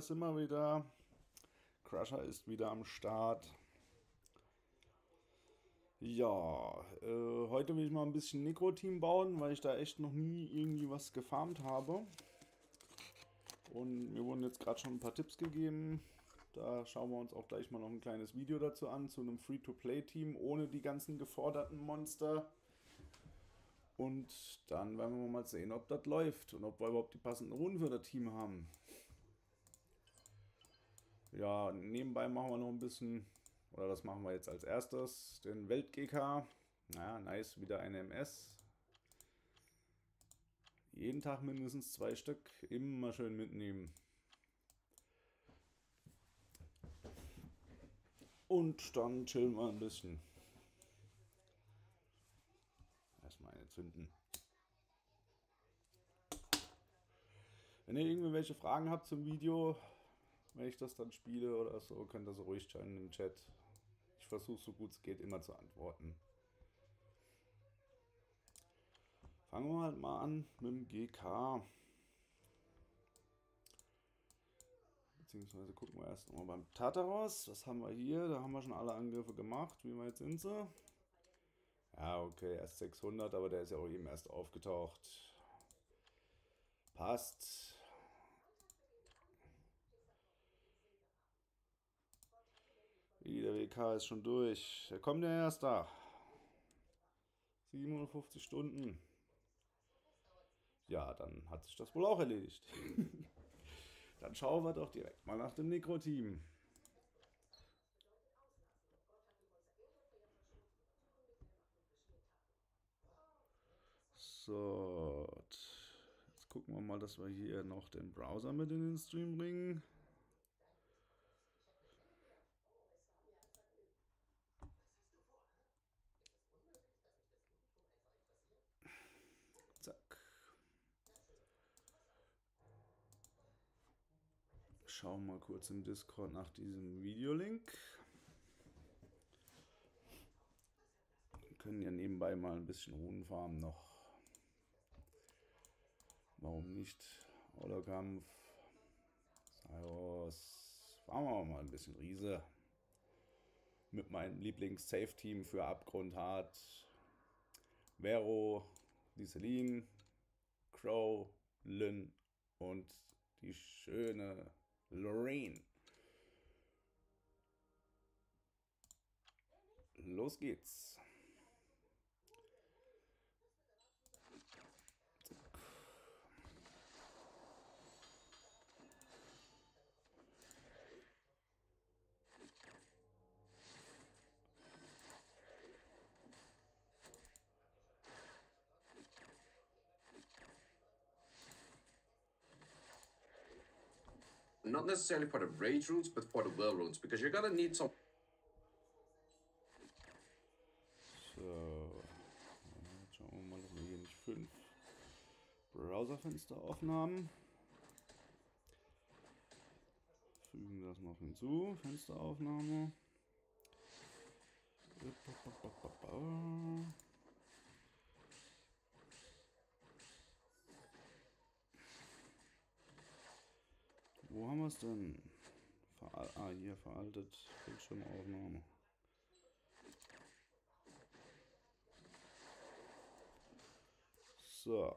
da sind wir wieder. Crusher ist wieder am Start. Ja, äh, heute will ich mal ein bisschen Necro-Team bauen, weil ich da echt noch nie irgendwie was gefarmt habe. Und mir wurden jetzt gerade schon ein paar Tipps gegeben. Da schauen wir uns auch gleich mal noch ein kleines Video dazu an, zu einem Free-to-Play-Team ohne die ganzen geforderten Monster. Und dann werden wir mal sehen, ob das läuft und ob wir überhaupt die passenden Runden für das Team haben. Ja, nebenbei machen wir noch ein bisschen oder das machen wir jetzt als erstes. Den Welt-GK. Naja, nice, wieder eine MS. Jeden Tag mindestens zwei Stück. Immer schön mitnehmen. Und dann chillen wir ein bisschen. Erstmal eine zünden. Wenn ihr irgendwelche Fragen habt zum Video, wenn ich das dann spiele oder so, könnt ihr so ruhig schreiben im Chat. Ich versuche so gut es geht immer zu antworten. Fangen wir halt mal an mit dem GK. Beziehungsweise gucken wir erst mal beim Tartaros. Was haben wir hier? Da haben wir schon alle Angriffe gemacht. Wie weit sind sie? Ja, okay, erst 600, aber der ist ja auch eben erst aufgetaucht. Passt. Der WK ist schon durch. Der kommt ja erst da. 750 Stunden. Ja, dann hat sich das wohl auch erledigt. dann schauen wir doch direkt mal nach dem Necro-Team. So, jetzt gucken wir mal, dass wir hier noch den Browser mit in den Stream bringen. Schauen mal kurz im Discord nach diesem Videolink. Wir können ja nebenbei mal ein bisschen Runenfarmen noch. Warum nicht? Holokampf. Cyrus. Fahren wir mal ein bisschen Riese. Mit meinem Lieblings-Safe-Team für Abgrundhart. Vero, Lieselin, Crow, Lynn und die schöne Lorraine. Los geht's. not necessarily for the rage runes, but for the will runes, because you're gonna need some. So, schauen wir mal, dass wir hier nicht fünf Browserfenster offen haben. Fügen das noch hinzu, Fensteraufnahme. Wo haben wir es denn? Veral ah, hier veraltet Bildschirmaufnahme. So.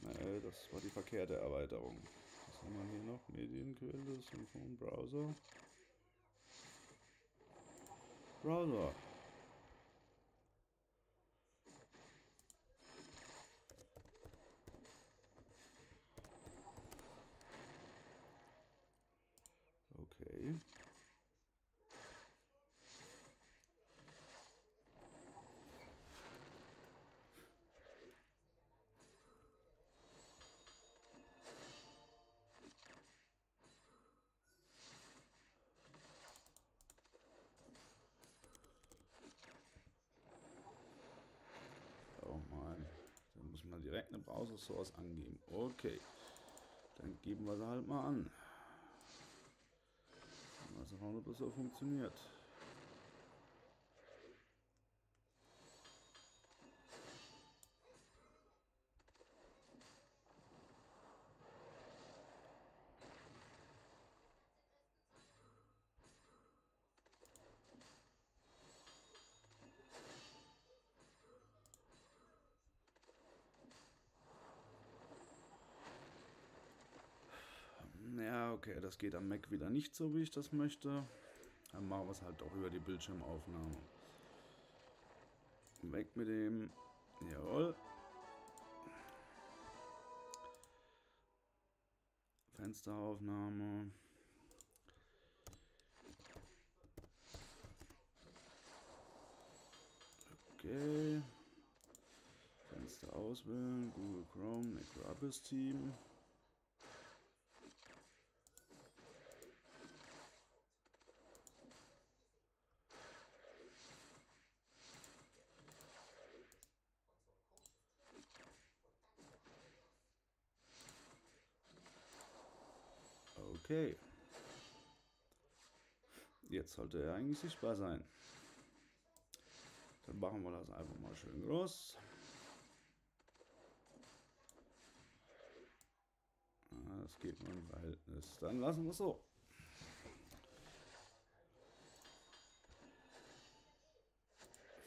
Nee, das war die verkehrte Erweiterung haben wir hier noch? Medienquelle, Symphon, Browser. Browser. Okay. Source angeben. Okay. Dann geben wir sie halt mal an. Mal schauen, ob das so funktioniert. Geht am Mac wieder nicht so, wie ich das möchte. Dann machen wir es halt auch über die Bildschirmaufnahme. Weg mit dem. Jawohl. Fensteraufnahme. Okay. Fenster auswählen. Google Chrome, Necroabis Team. Okay. Jetzt sollte er eigentlich sichtbar sein. Dann machen wir das einfach mal schön groß. Ah, das geht nur im Verhältnis. Dann lassen wir es so.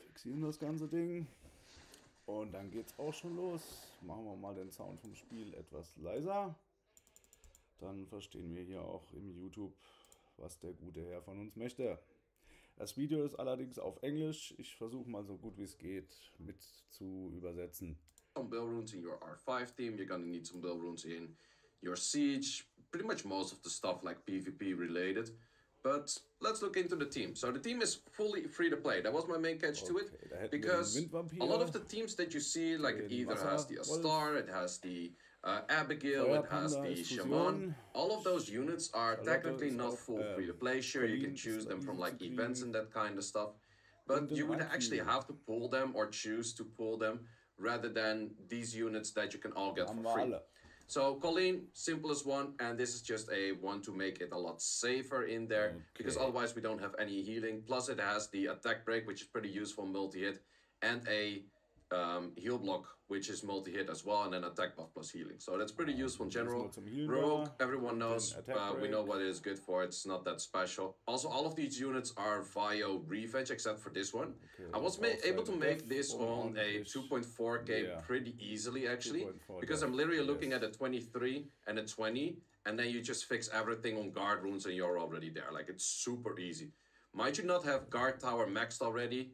Fixieren das ganze Ding. Und dann geht's auch schon los. Machen wir mal den Sound vom Spiel etwas leiser dann verstehen wir hier auch im YouTube, was der gute Herr von uns möchte. Das Video ist allerdings auf Englisch. Ich versuche mal so gut wie es geht mit zu übersetzen. Some build runes in your R5 team, you're gonna need some build runes in your Siege, pretty much most of the stuff like PvP related. But let's look into the team. So the team is fully free to play. That was my main catch to it. Because a lot of the teams that you see, like it either has the Astar, it has the uh, Abigail, it has the Shaman. All of those units are technically not full uh, free to play. Sure, you can choose them from like events and that kind of stuff. But you would actually have to pull them or choose to pull them rather than these units that you can all get for free. So Colleen, simplest one, and this is just a one to make it a lot safer in there okay. because otherwise we don't have any healing. Plus it has the attack break, which is pretty useful multi-hit, and a um, heal block, which is multi-hit as well, and then attack buff plus healing. So that's pretty useful in general. Rogue, everyone knows. Uh, we know what it is good for. It's not that special. Also, all of these units are via Revenge, except for this one. Okay, I was able to make this on a 2.4k yeah. pretty easily, actually, because I'm literally looking yes. at a 23 and a 20, and then you just fix everything on guard runes and you're already there. Like, it's super easy. Might you not have guard tower maxed already?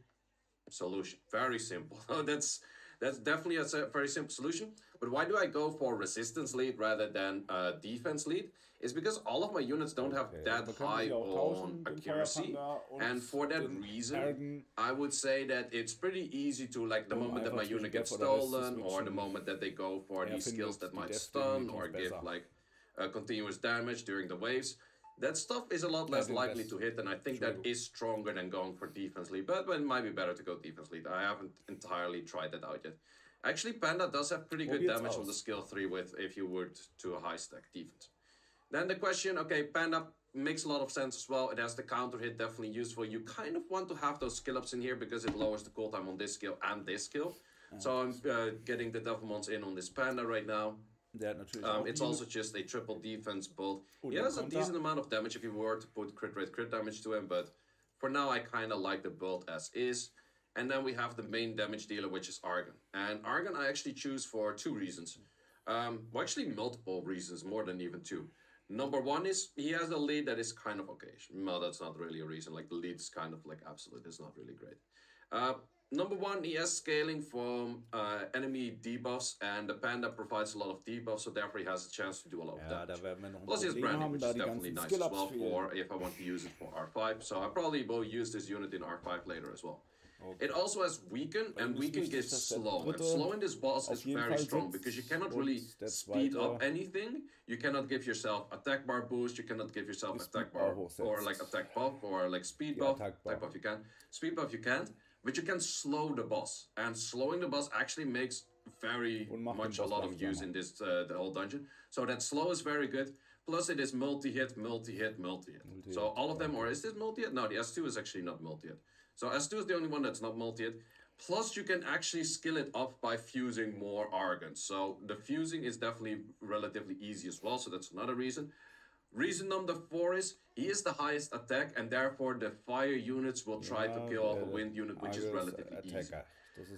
Solution. Very simple. that's that's definitely a very simple solution. But why do I go for resistance lead rather than uh, defense lead? Is because all of my units don't have okay. that high on accuracy, and for that reason, I would say that it's pretty easy to like the moment that my unit gets stolen, or the moment that they go for these skills that might stun or give like uh, continuous damage during the waves that stuff is a lot less likely to hit, and I think True. that is stronger than going for defense lead. But, but it might be better to go defense lead. I haven't entirely tried that out yet. Actually, Panda does have pretty good damage on the skill 3 with if you were to a high stack defense. Then the question, okay, Panda makes a lot of sense as well. It has the counter hit, definitely useful. You kind of want to have those skill ups in here because it lowers the cooldown on this skill and this skill. So I'm uh, getting the Devilmons in on this Panda right now. Natürlich um, it's also just a triple defense build. He has a decent amount of damage if you were to put crit rate crit damage to him, but for now I kind of like the build as is. And then we have the main damage dealer, which is Argon. And Argon I actually choose for two reasons. Um, well, actually multiple reasons, more than even two. Number one is he has a lead that is kind of okay. No, that's not really a reason. Like the lead is kind of like absolute. It's not really great. Uh, Number one, he has scaling from uh, enemy debuffs, and the panda provides a lot of debuffs, so therefore he has a chance to do a lot of damage. Plus, he has branding, which is definitely nice as well for if I want to use it for R5. So I probably will use this unit in R5 later as well. Okay. It also has weaken, and weaken gives slow. And slow in this boss is very strong because you cannot really speed up anything. You cannot give yourself attack bar boost. You cannot give yourself attack bar or like attack buff or like speed buff. Attack buff you can. Speed buff you can't but you can slow the boss, and slowing the boss actually makes very much a lot of use in this uh, the whole dungeon. So that slow is very good. Plus it is multi-hit, multi-hit, multi-hit. so all of them, or is this multi-hit? No, the S2 is actually not multi-hit. So S2 is the only one that's not multi-hit. Plus you can actually skill it up by fusing more Argon. So the fusing is definitely relatively easy as well, so that's another reason. Reason number four is he is the highest attack, and therefore the fire units will try to kill off a wind unit, which is relatively easy. Attacker.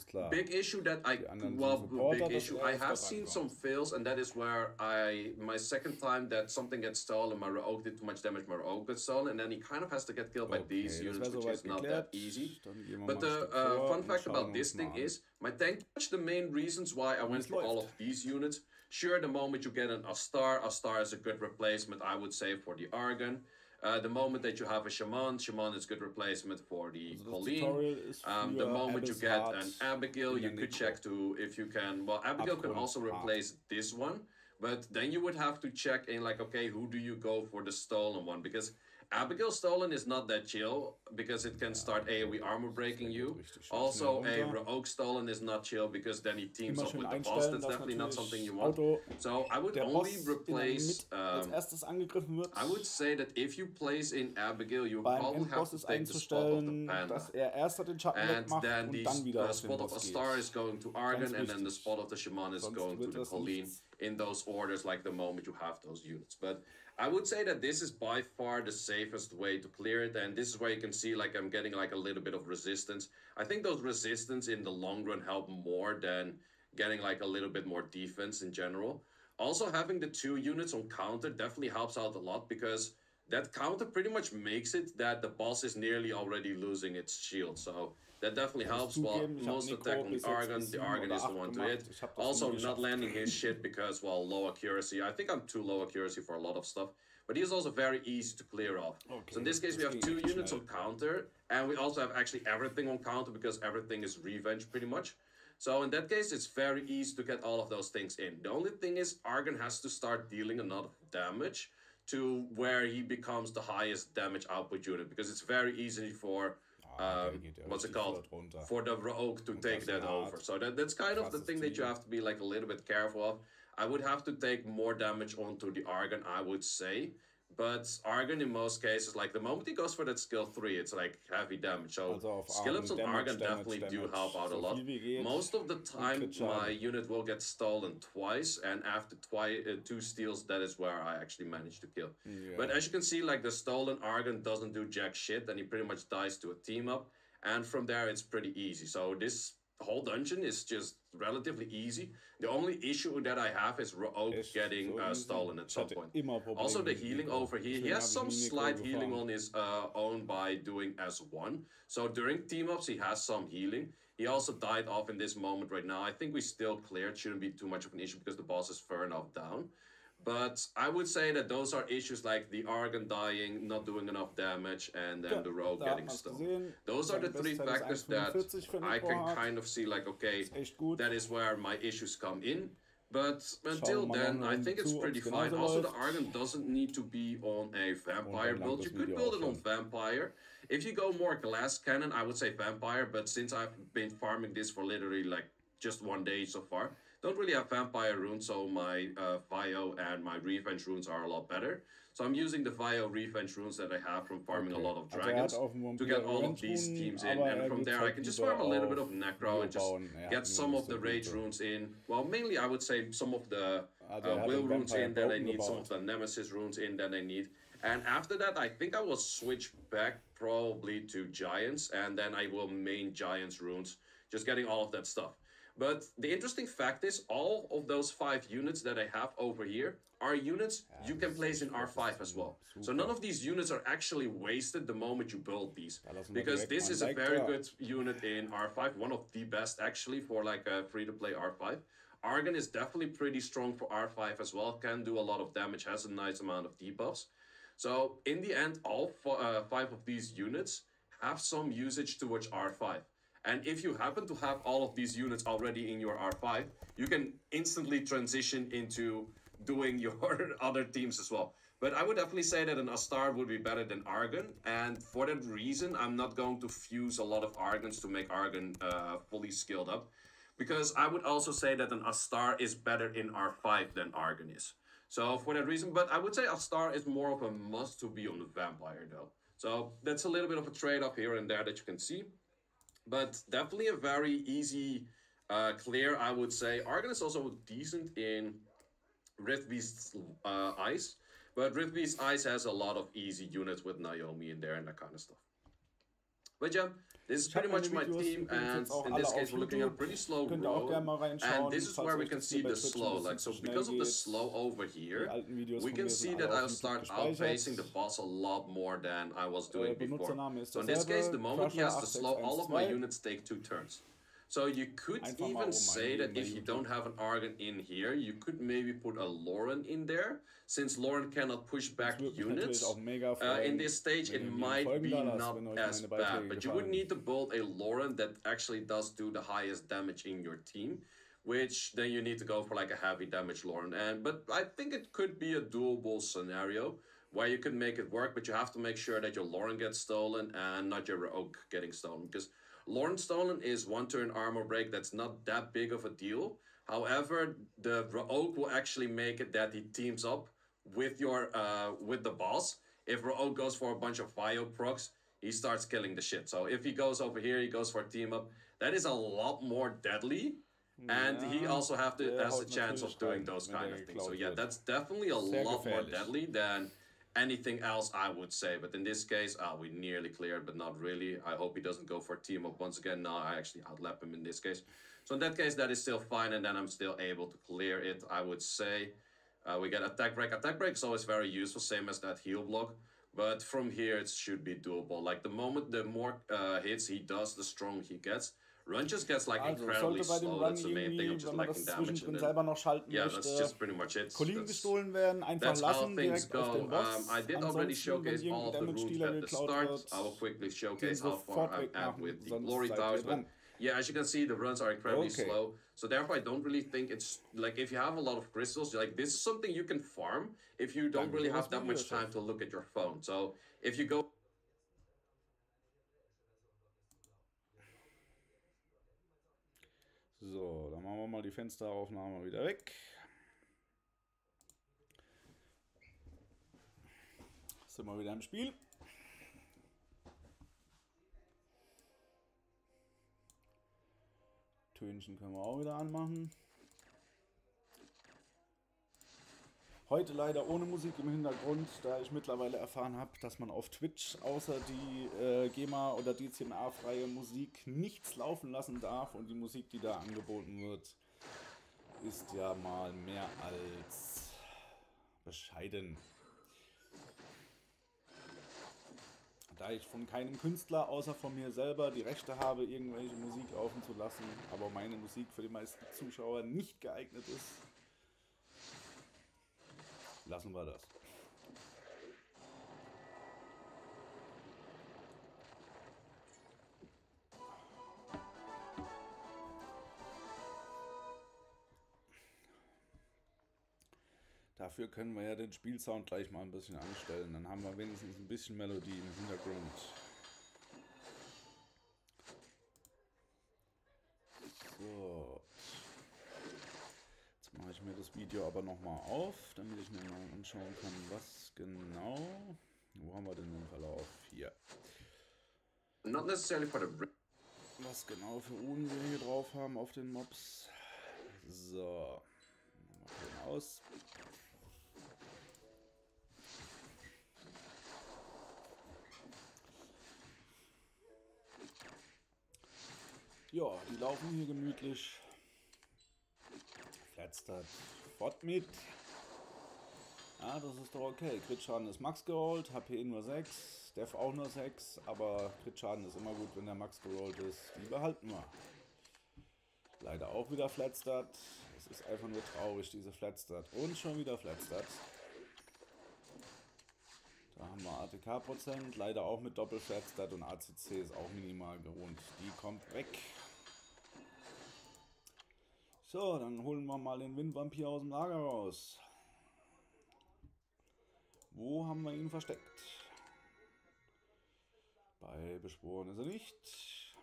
Klar. Big issue that I well, big issue. I have seen some fails, and that is where I my second time that something gets stolen, my Rogue did too much damage, my Rogue gets stolen, and then he kind of has to get killed by these units, which is not geklärt. that easy. Dann gehen wir But the uh, fun fact about this thing an. is, my tank the main reasons why I went for all of these units. Sure, the moment you get an Astar, Astar is a good replacement, I would say, for the Argon. Uh, the moment that you have a Shaman, Shaman is a good replacement for the Also Colleen. Um, the moment you get Heart an Abigail, you could check to if you can. Well, Abigail can also Heart. replace this one, but then you would have to check in like, okay, who do you go for the stolen one? Because Abigail stolen is not that chill because it can start AoE armor breaking you. Also, a. Rogue stolen is not chill because then he teams up with the boss. That's definitely not something you want. Auto So I would only der replace. Um, erstes angegriffen wird. I would say that if you place in Abigail, you probably have to take the spot of the Panda. dass er erst den And then the uh, spot of a star is going to Argon, and then the spot of the shaman is going to the Colleen. In those orders, like the moment you have those units. But I would say that this is by far the safest way to clear it, and this is where you can see like I'm getting like a little bit of resistance. I think those resistance in the long run help more than getting like a little bit more defense in general. Also, having the two units on counter definitely helps out a lot because that counter pretty much makes it that the boss is nearly already losing its shield. So that definitely helps. Well, zugeben, ich hab most attack on Argon. The Argon is the one to hit. Ich hab das Also, not landing his shit because, well, low accuracy. I think I'm too low accuracy for a lot of stuff. But he is also very easy to clear off. so in this case, we have two units on counter, and we also have actually everything on counter because everything is revenge pretty much. So in that case, it's very easy to get all of those things in. The only thing is, Argon has to start dealing a lot of damage to where he becomes the highest damage output unit because it's very easy for um, geht what's it called for the rogue to take that over. So that that's kind of the thing that you have to be like a little bit careful of. I would have to take more damage onto the Argon, I would say. But Argon in most cases, like the moment he goes for that skill three, it's like heavy damage. So Also skill ups on Argon, Argon Damage, definitely do help out a lot. viel wie geht. Most of the time, my unit will get stolen twice, and after twi- uh, two steals, that is where I actually manage to kill. Ja. But as you can see, like the stolen Argon doesn't do jack shit, and he pretty much dies to a team up. And from there, it's pretty easy. So this whole dungeon is just relatively easy. The only issue that I have is Rogue getting so uh, stolen at some point. Also, the healing over here, he has some slight healing on his uh, own by doing S1. So during team ups, he has some healing. He also died off in this moment right now. I think we still cleared, shouldn't be too much of an issue because the boss is far enough down. But I would say that those are issues like the Argon dying, not doing enough damage, and then the Rogue getting stoned. Those are the three factors that I can Hard. kind of see like, okay, Ist echt gut. that is where my issues come in. But until then, I think it's pretty fine. Also, the. Argon doesn't need to be on a vampire build. You could build it on vampire. If you go more glass cannon, I would say vampire. But since I've been farming this for literally like just one day so far, don't really have vampire runes, so my uh, Vio and my revenge runes are a lot better. So I'm using the Vio revenge runes that I have from farming Okay. a lot of dragons to get all of these teams in, and from there I can just farm a little bit of Necro and just get some of the rage runes in. Well, mainly I would say some of the uh, will runes in that I need, some of the nemesis runes in that I need. And after that, I think I will switch back probably to giants, and then I will main giants runes, just getting all of that stuff. But the interesting fact is, all of those five units that I have over here are units you can place in R5 as well. So none of these units are actually wasted the moment you build these. Because this is a very good unit in R5, one of the best actually for like a free to play R5. Argon is definitely pretty strong for R5 as well, can do a lot of damage, has a nice amount of debuffs. So in the end, all uh, five of these units have some usage towards R5. And if you happen to have all of these units already in your R5, you can instantly transition into doing your other teams as well. But I would definitely say that an Astar would be better than Argon, and for that reason, I'm not going to fuse a lot of Argons to make Argon uh, fully skilled up, because I would also say that an Astar is better in R5 than Argon is. So for that reason, but I would say Astar is more of a must to be on the vampire though. So that's a little bit of a trade-off here and there that you can see. But definitely a very easy uh, clear, I would say. Argon is also decent in Beast's uh, Ice. But Beast Ice has a lot of easy units with Naomi in there and that kind of stuff. But yeah, this is Ich hab pretty much my meine Videos team, übrigens and jetzt auch in alle this case auf we're looking at YouTube. pretty slow Könnt ihr auch gerne mal roll. reinschauen, And this is falls where we euch can das see hier bei the Twitch ein slow. bisschen Like so zu schnell because of the geht. slow over Die here, alten Videos we von can mir see sind that alle I'll auf start YouTube outpacing the gespeichert. boss a lot more than I was Äh, doing before. Benutzername ist So in this case, the derselbe, moment he has to slow, all of my 8612. units take two turns. So you could Einfach even say that if you don't have an Argon in here, you could maybe put a Lauren in there, since Lauren cannot push back Das würde mich natürlich units. Uh, in this stage, it might be not as bad, but you would need to build a Lauren that actually does do the highest damage in your team, which then you need to go for like a heavy damage Lauren. And but I think it could be a doable scenario where you can make it work, but you have to make sure that your Lauren gets stolen and not your Oak getting stolen because. Lauren Stolen is one turn armor break that's not that big of a deal. However, the Rogue will actually make it that he teams up with your uh with the boss. If Rogue goes for a bunch of bio procs, he starts killing the shit. So if he goes over here, he goes for a team up. That is a lot more deadly. And he also have to der has a chance of doing those kind of things. So yeah, that's definitely a Sehr lot more deadly than anything else I would say. But in this case, uh, we nearly cleared, but not really. I hope he doesn't go for team up once again. No, I actually outlap him in this case. So in that case, that is still fine, and then I'm still able to clear it. I would say uh, we get attack break. Attack break is always very useful, same as that heal block. But from here, it should be doable. Like the moment the more uh, hits he does, the stronger he gets. Run just gets like Also, incredibly sollte bei dem slow. Run That's the main thing. I'm irgendwie, just wenn man liking das damage. zwischendrin And then, selber noch schalten yeah, that's möchte, just pretty much it. Kollegen That's- gestohlen werden, einfach how lassen, things direkt auf go. den Boss. Um, I did already Ansonsten, wenn showcase all of the irgendein runes Damage-Dealer at the geklaut start. wird, I will quickly showcase how far sofort I'm at with the sonst glory seid ihr towers. But dran. yeah, as you can see, the runs are incredibly Okay. slow. So therefore, I don't really think it's like if you have a lot of crystals, like this is something you can farm if you don't really have that much time to look at your phone. So if you go So, dann machen wir mal die Fensteraufnahme wieder weg. Sind wir wieder im Spiel. Tönchen können wir auch wieder anmachen. Heute leider ohne Musik im Hintergrund, da ich mittlerweile erfahren habe, dass man auf Twitch außer die äh, GEMA oder DCMA-freie Musik nichts laufen lassen darf und die Musik, die da angeboten wird, ist ja mal mehr als bescheiden. Da ich von keinem Künstler außer von mir selber die Rechte habe, irgendwelche Musik laufen zu lassen, aber meine Musik für die meisten Zuschauer nicht geeignet ist, lassen wir das. Dafür können wir ja den Spielsound gleich mal ein bisschen anstellen. Dann haben wir wenigstens ein bisschen Melodie im Hintergrund. So. Jetzt mache ich mir das Video aber nochmal auf, damit ich mir mal anschauen kann, was genau. Wo haben wir denn den Verlauf? Hier. not necessarily for the Was genau für Uhren wir hier drauf haben auf den Mobs. So. Mal den aus. Ja, die laufen hier gemütlich. Flatstart fort mit. Ja, das ist doch okay. Crit-Schaden ist Max gerollt, HP nur 6, Def auch nur 6, aber Crit-Schaden ist immer gut, wenn der Max gerollt ist. Die behalten wir. Leider auch wieder Flatstart. Es ist einfach nur traurig, diese Flatstart. Und schon wieder Flatstart. Da haben wir ATK-Prozent, leider auch mit Doppel-Flatstart und ACC ist auch minimal geruht. Die kommt weg. So, dann holen wir mal den Windvampir aus dem Lager raus. Wo haben wir ihn versteckt? Bei Beschworen ist er nicht.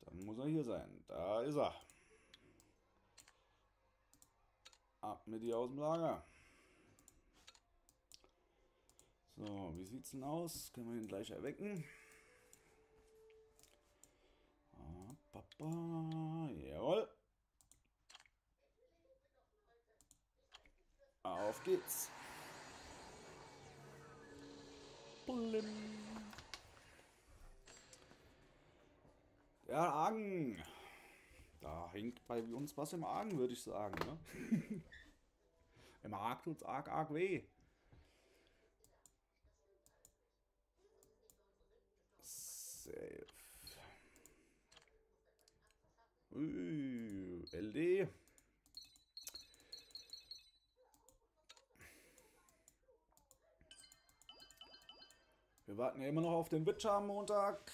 Dann muss er hier sein. Da ist er. Ab mit die aus dem Lager. So, wie sieht's denn aus? Können wir ihn gleich erwecken? Jawohl. Auf geht's. Blim. Der Argen. Da hängt bei uns was im Argen, würde ich sagen. Ne? Im Arg tut's arg, arg weh. Safe. Ui, LD. Wir warten ja immer noch auf den Witcher am Montag.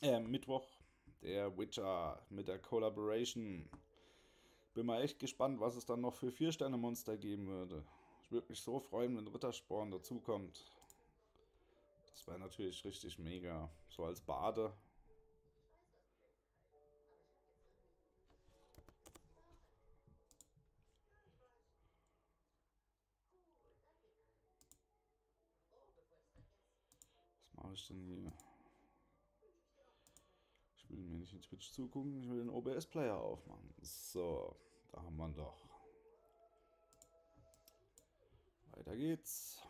Äh, Mittwoch. Der Witcher mit der Collaboration. Bin mal echt gespannt, was es dann noch für 4-Sterne-Monster geben würde. Ich würde mich so freuen, wenn Rittersporn dazukommt. Das wäre natürlich richtig mega. So als Bade. Was mache ich denn hier? Ich will mir nicht in Twitch zugucken, ich will den OBS-Player aufmachen. So, da haben wir ihn doch. Weiter geht's.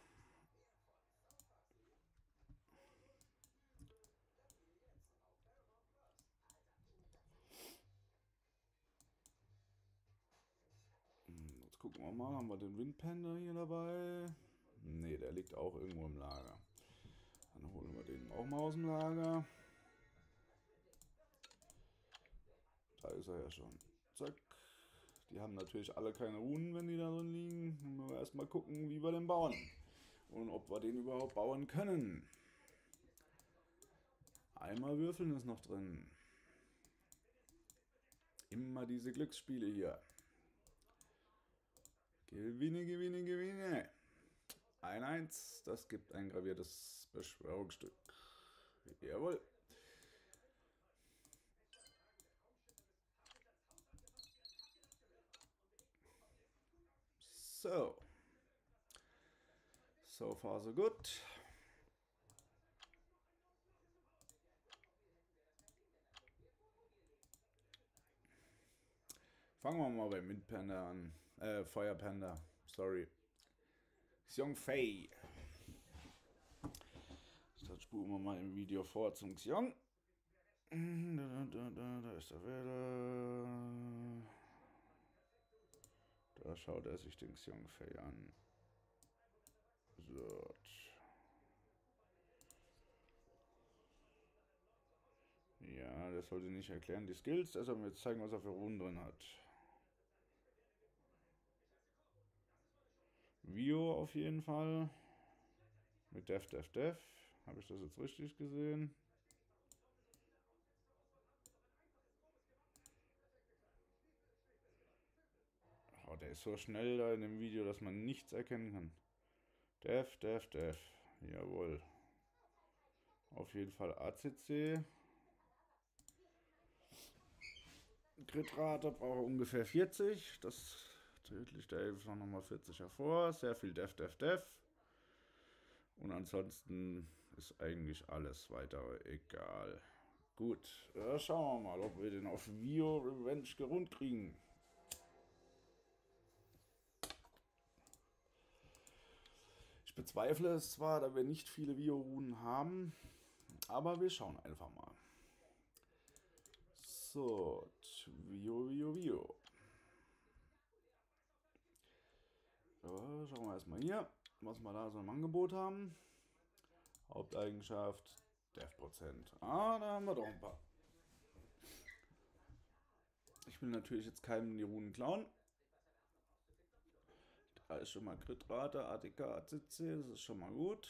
Hm, Jetzt gucken wir mal, haben wir den Windpanda hier dabei? Ne, der liegt auch irgendwo im Lager. Dann holen wir den auch mal aus dem Lager. Da ist er ja schon. Zack. Die haben natürlich alle keine Runen, wenn die da drin liegen. Müssen wir erstmal gucken, wie wir den bauen. Und ob wir den überhaupt bauen können. Einmal würfeln ist noch drin. Immer diese Glücksspiele hier. Gewinne, gewinne, gewinne. Ein Eins, das gibt ein graviertes Beschwörungsstück. Jawohl. So. So far so good. Fangen wir mal beim Windpanda an. Äh, Feuerpanda. Sorry. Xiong-Fei. Das spulen wir mal im Video vor zum Xiong. Da, da, da, da ist der Wähler. Da schaut er sich den Xiong-Fei an. So. Ja, das sollte nicht erklären die Skills, deshalb wir jetzt zeigen, was er für Runen drin hat. Vio auf jeden Fall. Mit Def, Def, Def. Habe ich das jetzt richtig gesehen? Oh, der ist so schnell da in dem Video, dass man nichts erkennen kann. Def, Def, Def. Jawohl. Auf jeden Fall ACC. Kritrate brauche ungefähr 40. Das tödlich Elf noch mal 40 hervor. Sehr viel Def, Def, Def. Und ansonsten ist eigentlich alles weitere egal. Gut, äh, schauen wir mal, ob wir den auf Vio Revenge gerund kriegen. Ich bezweifle es zwar, da wir nicht viele Vio-Runen haben, aber wir schauen einfach mal. So, Vio, Vio, Vio. So, schauen wir erstmal hier, was wir da so im Angebot haben. Haupteigenschaft, Dev-Prozent. Ah, da haben wir doch ein paar. Ich will natürlich jetzt keinem die Runen klauen. Da ist schon mal Kritrate, ATK, ACC, das ist schon mal gut.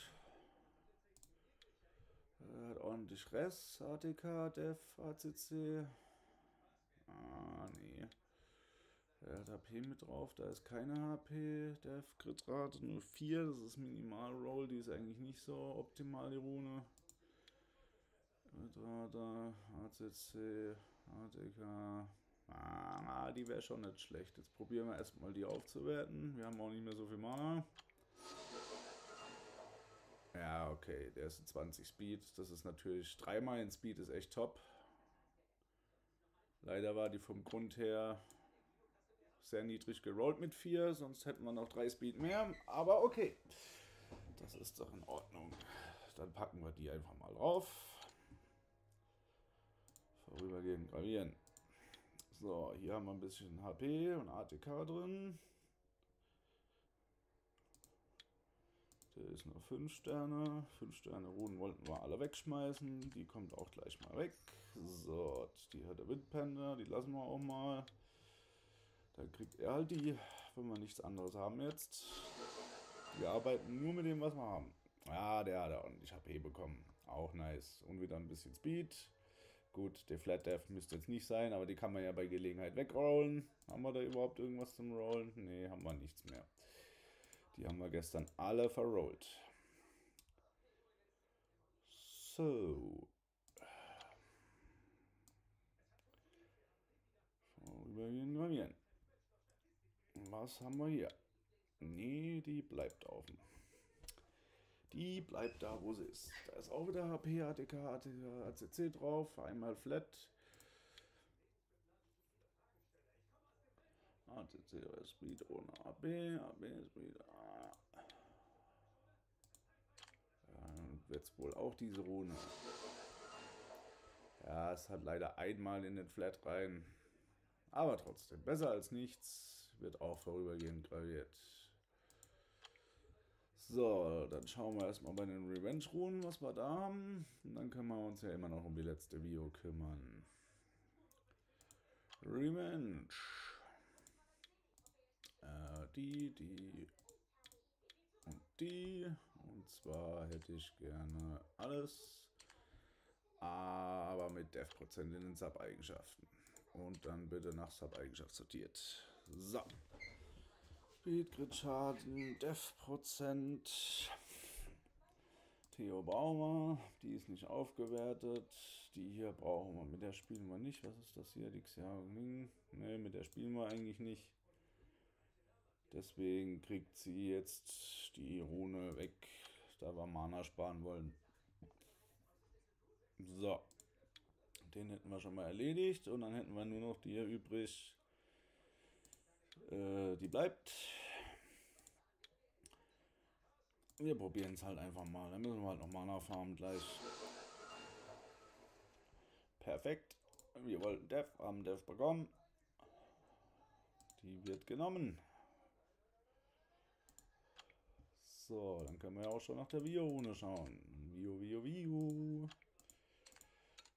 Er hat ordentlich Rest, ATK, Dev, ACC. Ah, nee. Er hat HP mit drauf, da ist keine HP. Dev, Kritrate nur 4, das ist Minimal Roll, die ist eigentlich nicht so optimal, die Rune. Kritrate, ACC, ATK. Ah, die wäre schon nicht schlecht. Jetzt probieren wir erstmal die aufzuwerten. Wir haben auch nicht mehr so viel Mana. Ja, okay, der ist 20 Speed. Das ist natürlich dreimal in Speed, ist echt top. Leider war die vom Grund her sehr niedrig gerollt mit 4, sonst hätten wir noch 3 Speed mehr. Aber okay, das ist doch in Ordnung. Dann packen wir die einfach mal drauf. Vorübergehend gravieren. So, hier haben wir ein bisschen HP und ATK drin. Der ist nur 5 Sterne. 5 Sterne Runen wollten wir alle wegschmeißen. Die kommt auch gleich mal weg. So, die hat der Windpanda. Die lassen wir auch mal. Dann kriegt er halt die, wenn wir nichts anderes haben jetzt. Wir arbeiten nur mit dem, was wir haben. Ja, der hat ordentlich HP bekommen. Auch nice. Und wieder ein bisschen Speed. Gut, der Flat Death müsste jetzt nicht sein, aber die kann man ja bei Gelegenheit wegrollen. Haben wir da überhaupt irgendwas zum Rollen? Ne, haben wir nichts mehr. Die haben wir gestern alle verrollt. So. Vorübergehend gravieren. Was haben wir hier? Nee, die bleibt offen. Die bleibt da, wo sie ist. Da ist auch wieder HP, ATK, ACC drauf. Einmal flat. ACC Speed ohne AB, AB Speed. Dann wird es wohl auch diese Rune. Ja, es hat leider einmal in den Flat rein. Aber trotzdem, besser als nichts. Wird auch vorübergehend graviert. So, dann schauen wir erstmal bei den Revenge-Runen, was wir da haben. Und dann können wir uns ja immer noch um die letzte Vio kümmern. Revenge. Äh, die, die und die. Und zwar hätte ich gerne alles, aber mit Def-Prozent in den Sub-Eigenschaften. Und dann bitte nach Sub-Eigenschaft sortiert. So. Speed, Grid Schaden, Def Prozent. Theo Baumer, die ist nicht aufgewertet. Die hier brauchen wir, mit der spielen wir nicht. Was ist das hier? Die Xiaoling? Ne, mit der spielen wir eigentlich nicht. Deswegen kriegt sie jetzt die Rune weg, da wir Mana sparen wollen. So. Den hätten wir schon mal erledigt und dann hätten wir nur noch die hier übrig. Äh, die bleibt. Wir probieren es halt einfach mal. Dann müssen wir halt noch Mana farmen gleich. Perfekt. Wir wollten Dev, haben Dev bekommen. Die wird genommen. So, dann können wir ja auch schon nach der Vio-Rune schauen. Vio, Vio, Vio.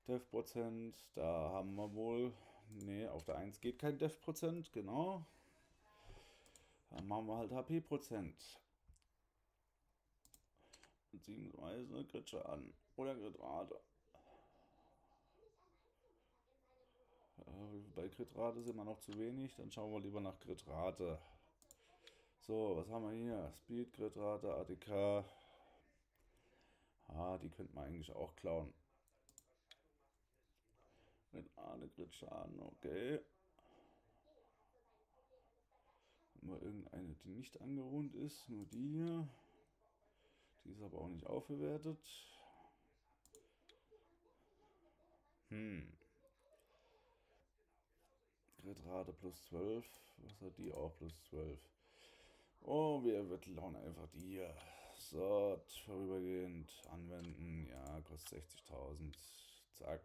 Dev-Prozent, da haben wir wohl... Ne, auf der 1 geht kein Dev-Prozent, genau. Dann machen wir halt HP-Prozent. Beziehungsweise Crit-Schaden oder Crit-Rate. Äh, bei Crit-Rate sind wir noch zu wenig, dann schauen wir lieber nach Crit-Rate. So, was haben wir hier? Speed, Crit-Rate, ATK. Ah, die könnte man eigentlich auch klauen. Mit Rate, Crit-Schaden, okay. Wir irgendeine, die nicht angerundet ist? Nur die hier. Die ist aber auch nicht aufgewertet. Hm. Kritrate plus 12. Was hat die auch plus 12? Oh, wir lauen einfach die hier. So, vorübergehend anwenden. Ja, kostet 60.000. Zack.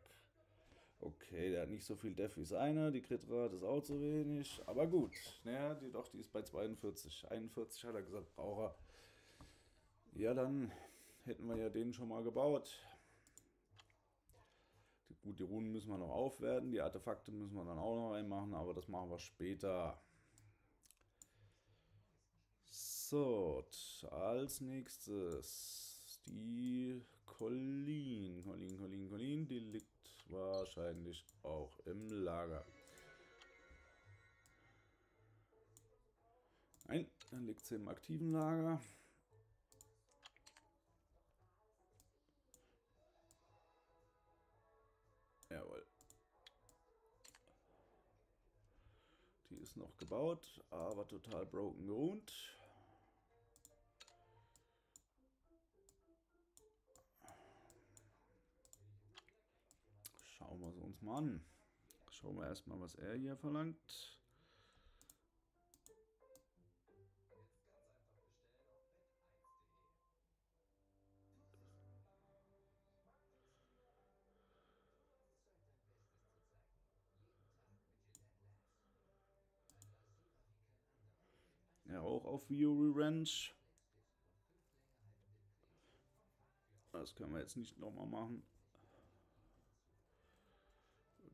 Okay, der hat nicht so viel Def wie seine. Die Kritrate ist auch zu wenig. Aber gut. Naja, die, doch, die ist bei 42. 41 hat er gesagt, braucht er. Ja, dann hätten wir ja den schon mal gebaut. Die, gut, die Runen müssen wir noch aufwerten. Die Artefakte müssen wir dann auch noch reinmachen. Aber das machen wir später. So, als nächstes die Colleen. Colleen, Colleen, Colleen. Die liegt wahrscheinlich auch im Lager. Nein, dann liegt sie im aktiven Lager. Jawohl. Die ist noch gebaut, aber total broken geruht. Schauen wir uns mal an. Schauen wir erstmal, was er hier verlangt. Ja, auch auf Fury Ranch. Das können wir jetzt nicht nochmal machen.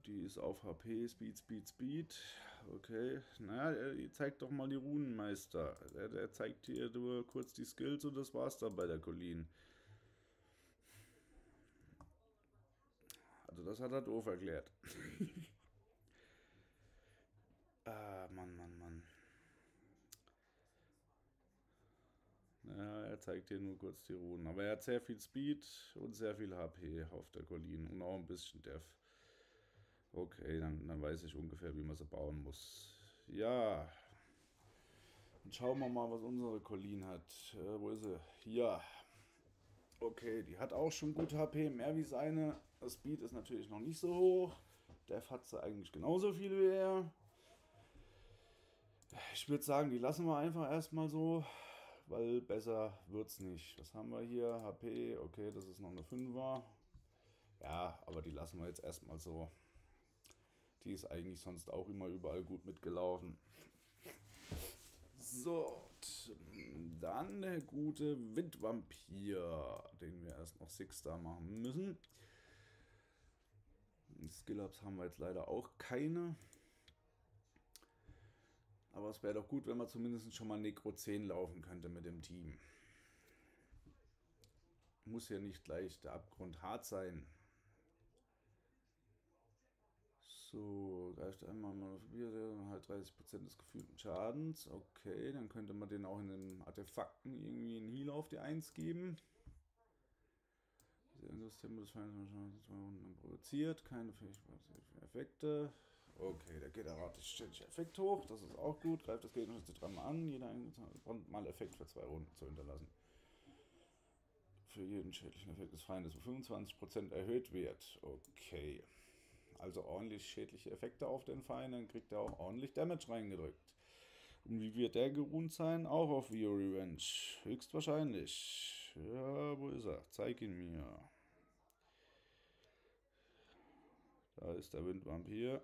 Die ist auf HP, Speed, Speed, Speed. Okay, naja, zeigt doch mal die Runenmeister. Der, der zeigt hier nur kurz die Skills und das war's dann bei der Colleen. Also das hat er doof erklärt. ah, Mann, Mann, Mann. Ja, er zeigt hier nur kurz die Runen. Aber er hat sehr viel Speed und sehr viel HP auf der Colleen und auch ein bisschen Def. Okay, dann, dann weiß ich ungefähr, wie man sie bauen muss. Ja. Dann schauen wir mal, was unsere Colleen hat. Äh, wo ist sie? Hier. Okay, die hat auch schon gut HP, mehr wie seine. Das Speed ist natürlich noch nicht so hoch. Def hat sie eigentlich genauso viel wie er. Ich würde sagen, die lassen wir einfach erstmal so weil besser wird's nicht. Was haben wir hier? HP, okay, das ist noch eine 5er. Ja, aber die lassen wir jetzt erstmal so. Die ist eigentlich sonst auch immer überall gut mitgelaufen. So, dann der gute Windvampir, den wir erst noch Six-Star machen müssen. Skill-Ups haben wir jetzt leider auch keine. Aber es wäre doch gut, wenn man zumindest schon mal Necro 10 laufen könnte mit dem Team. Muss ja nicht gleich der Abgrund hart sein. So, greift einmal mal halt 30% des gefühlten Schadens. Okay, dann könnte man den auch in den Artefakten irgendwie einen Heal auf die 1 geben. Das Tempo des Feindes produziert, keine Effekte. Okay, der geht erratisch ständig Effekt hoch. Das ist auch gut. Greift das Gegner dreimal an. Jeder mal Effekt für zwei Runden zu hinterlassen. Für jeden schädlichen Effekt des Feindes um 25% erhöht wird. Okay. Also ordentlich schädliche Effekte auf den Feind. Dann kriegt er auch ordentlich Damage reingedrückt. Und wie wird der geruht sein? Auch auf Vio Revenge. Höchstwahrscheinlich. Ja, wo ist er? Zeig ihn mir. Da ist der Windvampir.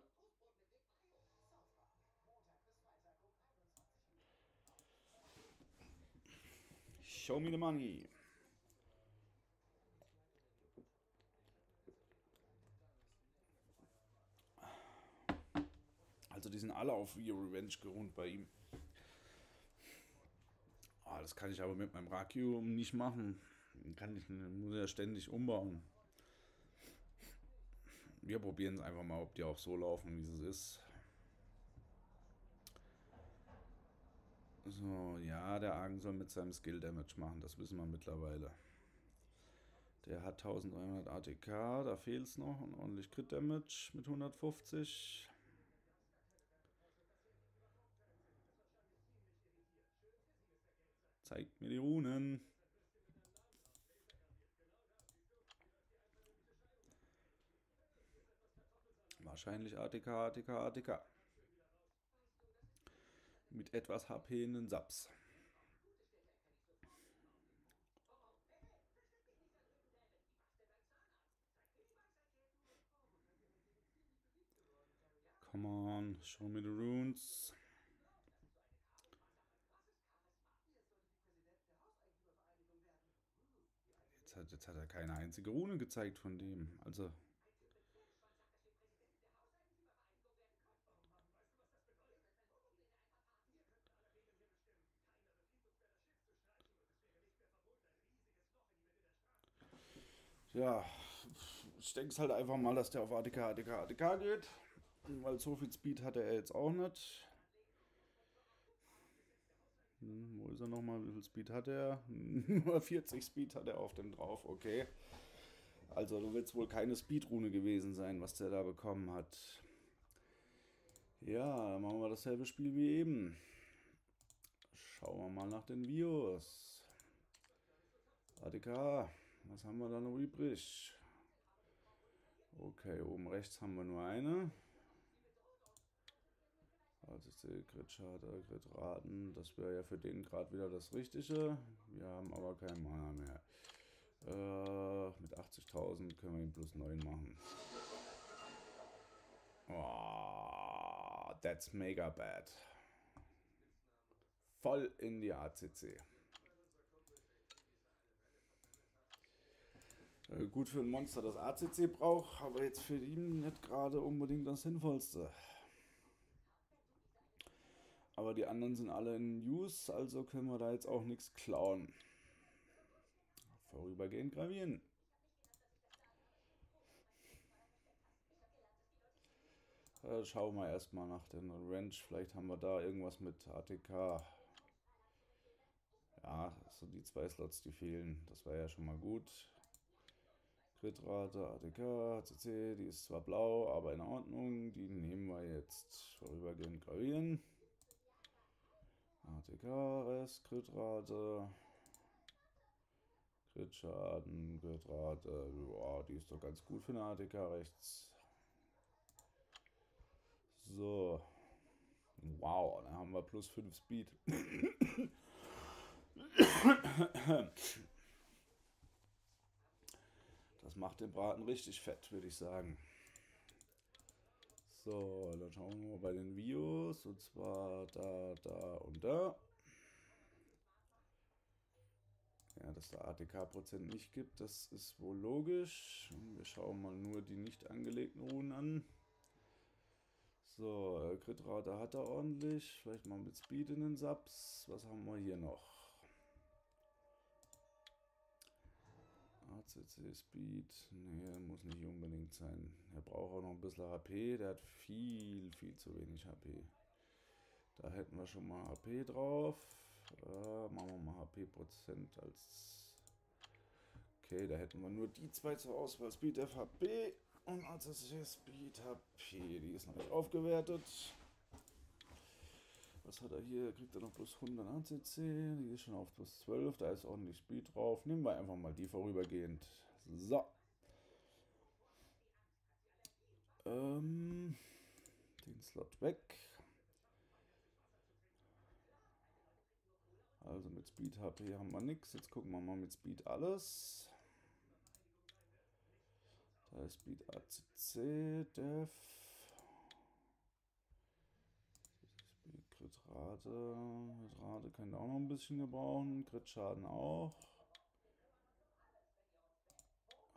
Show me the money. Also die sind alle auf Your Revenge geruht bei ihm. Oh, das kann ich aber mit meinem Rakio nicht machen. Kann ich, muss ja ständig umbauen. Wir probieren es einfach mal, ob die auch so laufen, wie es ist. So, ja, der Argen soll mit seinem Skill Damage machen, das wissen wir mittlerweile. Der hat 1300 ATK, da fehlt es noch und ordentlich Crit Damage mit 150. Zeigt mir die Runen. Wahrscheinlich ATK, ATK, ATK mit etwas HP in den Saps. Come on, show me the runes. Jetzt hat, er keine einzige Rune gezeigt von dem. Also ja, ich denke es halt einfach mal, dass der auf ATK, ATK, ATK geht. Weil so viel Speed hat er jetzt auch nicht. Wo ist er nochmal? Wie viel Speed hat er? Nur 40 Speed hat er auf dem drauf, okay. Also da wird es wohl keine Speedrune gewesen sein, was der da bekommen hat. Ja, dann machen wir dasselbe Spiel wie eben. Schauen wir mal nach den Videos. ADK, was haben wir da noch übrig? Okay, oben rechts haben wir nur eine. Also ich sehe Grid Charter, Grid Raten. Das wäre ja für den gerade wieder das Richtige. Wir haben aber keinen Mana mehr. Äh, mit 80.000 können wir ihn plus 9 machen. Oh, that's mega bad. Voll in die ACC. Äh, gut für ein Monster, das ACC braucht, aber jetzt für ihn nicht gerade unbedingt das Sinnvollste. Aber die anderen sind alle in Use, also können wir da jetzt auch nichts klauen. Vorübergehend gravieren. Äh, schauen wir erstmal nach den Ranch. Vielleicht haben wir da irgendwas mit ATK. Ja, so die zwei Slots, die fehlen. Das wäre ja schon mal gut. Kritrate, ATK, HCC, die ist zwar blau, aber in Ordnung. Die nehmen wir jetzt vorübergehend gravieren. ATK, Rest, Kritrate. Kritschaden, Kritrate. Boah, die ist doch ganz gut für eine ATK rechts. So. Wow, dann haben wir plus 5 Speed. Das macht den Braten richtig fett, würde ich sagen. So, dann schauen wir mal bei den Videos. Und zwar da, da und da. Ja, dass der ATK-Prozent nicht gibt, das ist wohl logisch. Wir schauen mal nur die nicht angelegten Runen an. So, Kritrate hat er ordentlich. Vielleicht mal mit Speed in den Subs. Was haben wir hier noch? ACC Speed. Nee, muss nicht unbedingt sein. Er braucht auch noch ein bisschen HP. Der hat viel, viel zu wenig HP. Da hätten wir schon mal HP drauf. Äh, machen wir mal HP Prozent als. Okay, da hätten wir nur die zwei zur Auswahl. Speed FHP und ACC Speed HP. Die ist noch nicht aufgewertet. Was hat er hier? Kriegt er noch plus 100 ACC. Die ist schon auf plus 12. Da ist ordentlich Speed drauf. Nehmen wir einfach mal die vorübergehend. So. Ähm, den Slot weg. Also mit Speed HP haben wir nichts. Jetzt gucken wir mal mit Speed alles. Da ist Speed ACC, Def. Kritrate. Kritrate könnte auch noch ein bisschen gebrauchen. Kritschaden auch.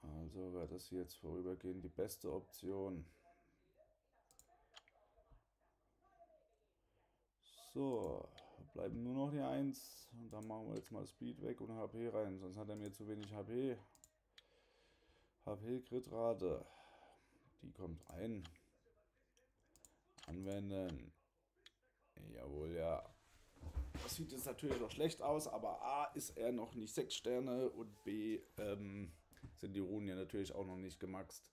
Also wäre das jetzt vorübergehend die beste Option. So, bleiben nur noch die 1. Und dann machen wir jetzt mal Speed weg und HP rein. Sonst hat er mir zu wenig HP. HP Kritrate. Die kommt rein. Anwenden. Jawohl, ja. Das sieht jetzt natürlich noch schlecht aus, aber A ist er noch nicht 6 Sterne und B ähm, sind die Runen ja natürlich auch noch nicht gemaxt.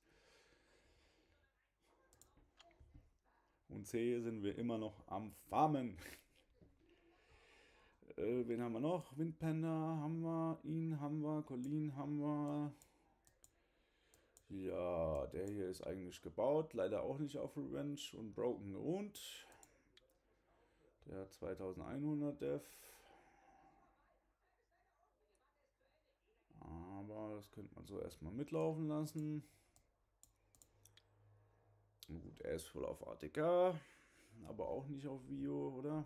Und C sind wir immer noch am Farmen. äh, wen haben wir noch? Windpanda haben wir, ihn haben wir, Colleen haben wir. Ja, der hier ist eigentlich gebaut, leider auch nicht auf Revenge und Broken geohnt. Der hat 2100 Def. Aber das könnte man so erstmal mitlaufen lassen. Gut, er ist voll auf ATK, aber auch nicht auf Vio, oder?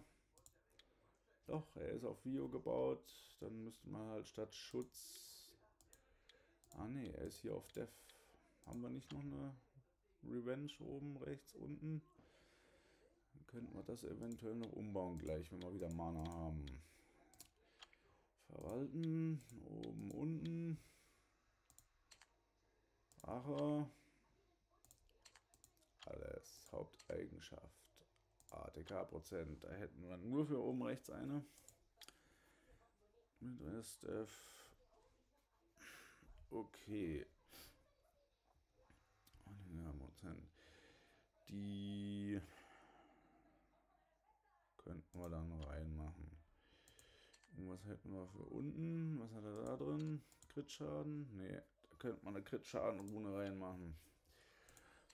Doch, er ist auf Vio gebaut. Dann müsste man halt statt Schutz... Ah ne, er ist hier auf Def. Haben wir nicht noch eine Revenge oben rechts unten? Könnten wir das eventuell noch umbauen gleich, wenn wir wieder Mana haben. Verwalten, oben, unten. Ache. Alles, Haupteigenschaft. ATK-Prozent, da hätten wir nur für oben rechts eine. Mit Rest F. Okay. Ja, Prozent. Die wir dann reinmachen. was hätten wir für unten? Was hat er da drin? Crit-Schaden? Ne, da könnte man eine Crit-Schaden-Rune reinmachen.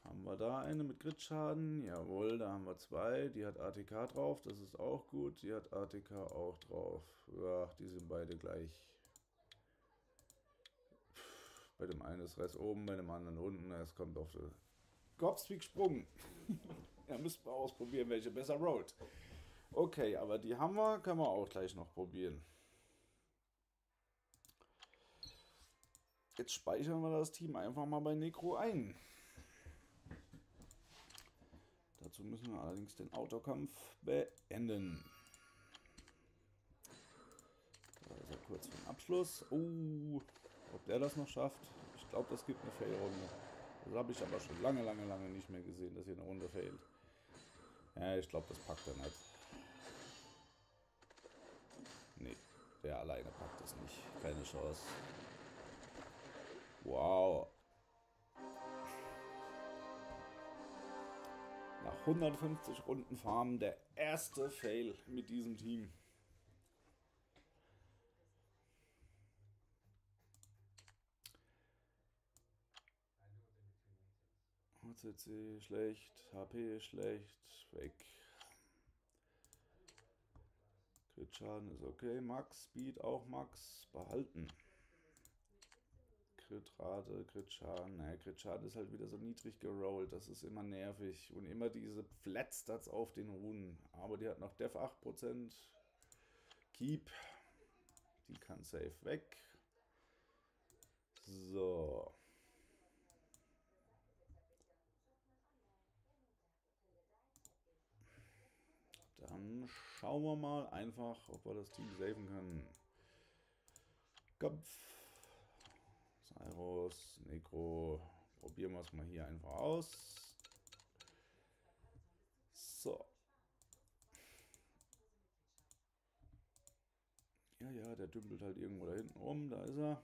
Haben wir da eine mit Crit-Schaden? Jawohl, da haben wir zwei. Die hat ATK drauf, das ist auch gut. Die hat ATK auch drauf. Ja, die sind beide gleich. Bei dem einen ist Rest oben, bei dem anderen unten. Es kommt auf den Kopfspeak Sprung. ja, müssen wir ausprobieren, welche besser rollt. Okay, aber die haben wir, können wir auch gleich noch probieren. Jetzt speichern wir das Team einfach mal bei Necro ein. Dazu müssen wir allerdings den Autokampf beenden. Da ist er kurz vor dem Abschluss. Oh, ob der das noch schafft? Ich glaube, das gibt eine Fail-Runde. Das habe ich aber schon lange, lange, lange nicht mehr gesehen, dass hier eine Runde fehlt. Ja, ich glaube, das packt er nicht. Der alleine packt es nicht. Keine Chance. Wow. Nach 150 Runden Farmen der erste Fail mit diesem Team. HCC schlecht, HP schlecht, weg. Crit Schaden ist okay, Max, Speed auch Max, behalten. Crit-Rate, Crit-Schaden. Naja, Crit-Schaden ist halt wieder so niedrig gerollt. Das ist immer nervig. Und immer diese Flat-Stats auf den Runen. Aber die hat noch Def 8%. Keep. Die kann safe weg. So. Dann schauen wir mal einfach, ob wir das Team saven können. Kampf. Cyrus, Necro. Probieren wir es mal hier einfach aus. So. Ja, ja, der dümpelt halt irgendwo da hinten rum. Da ist er.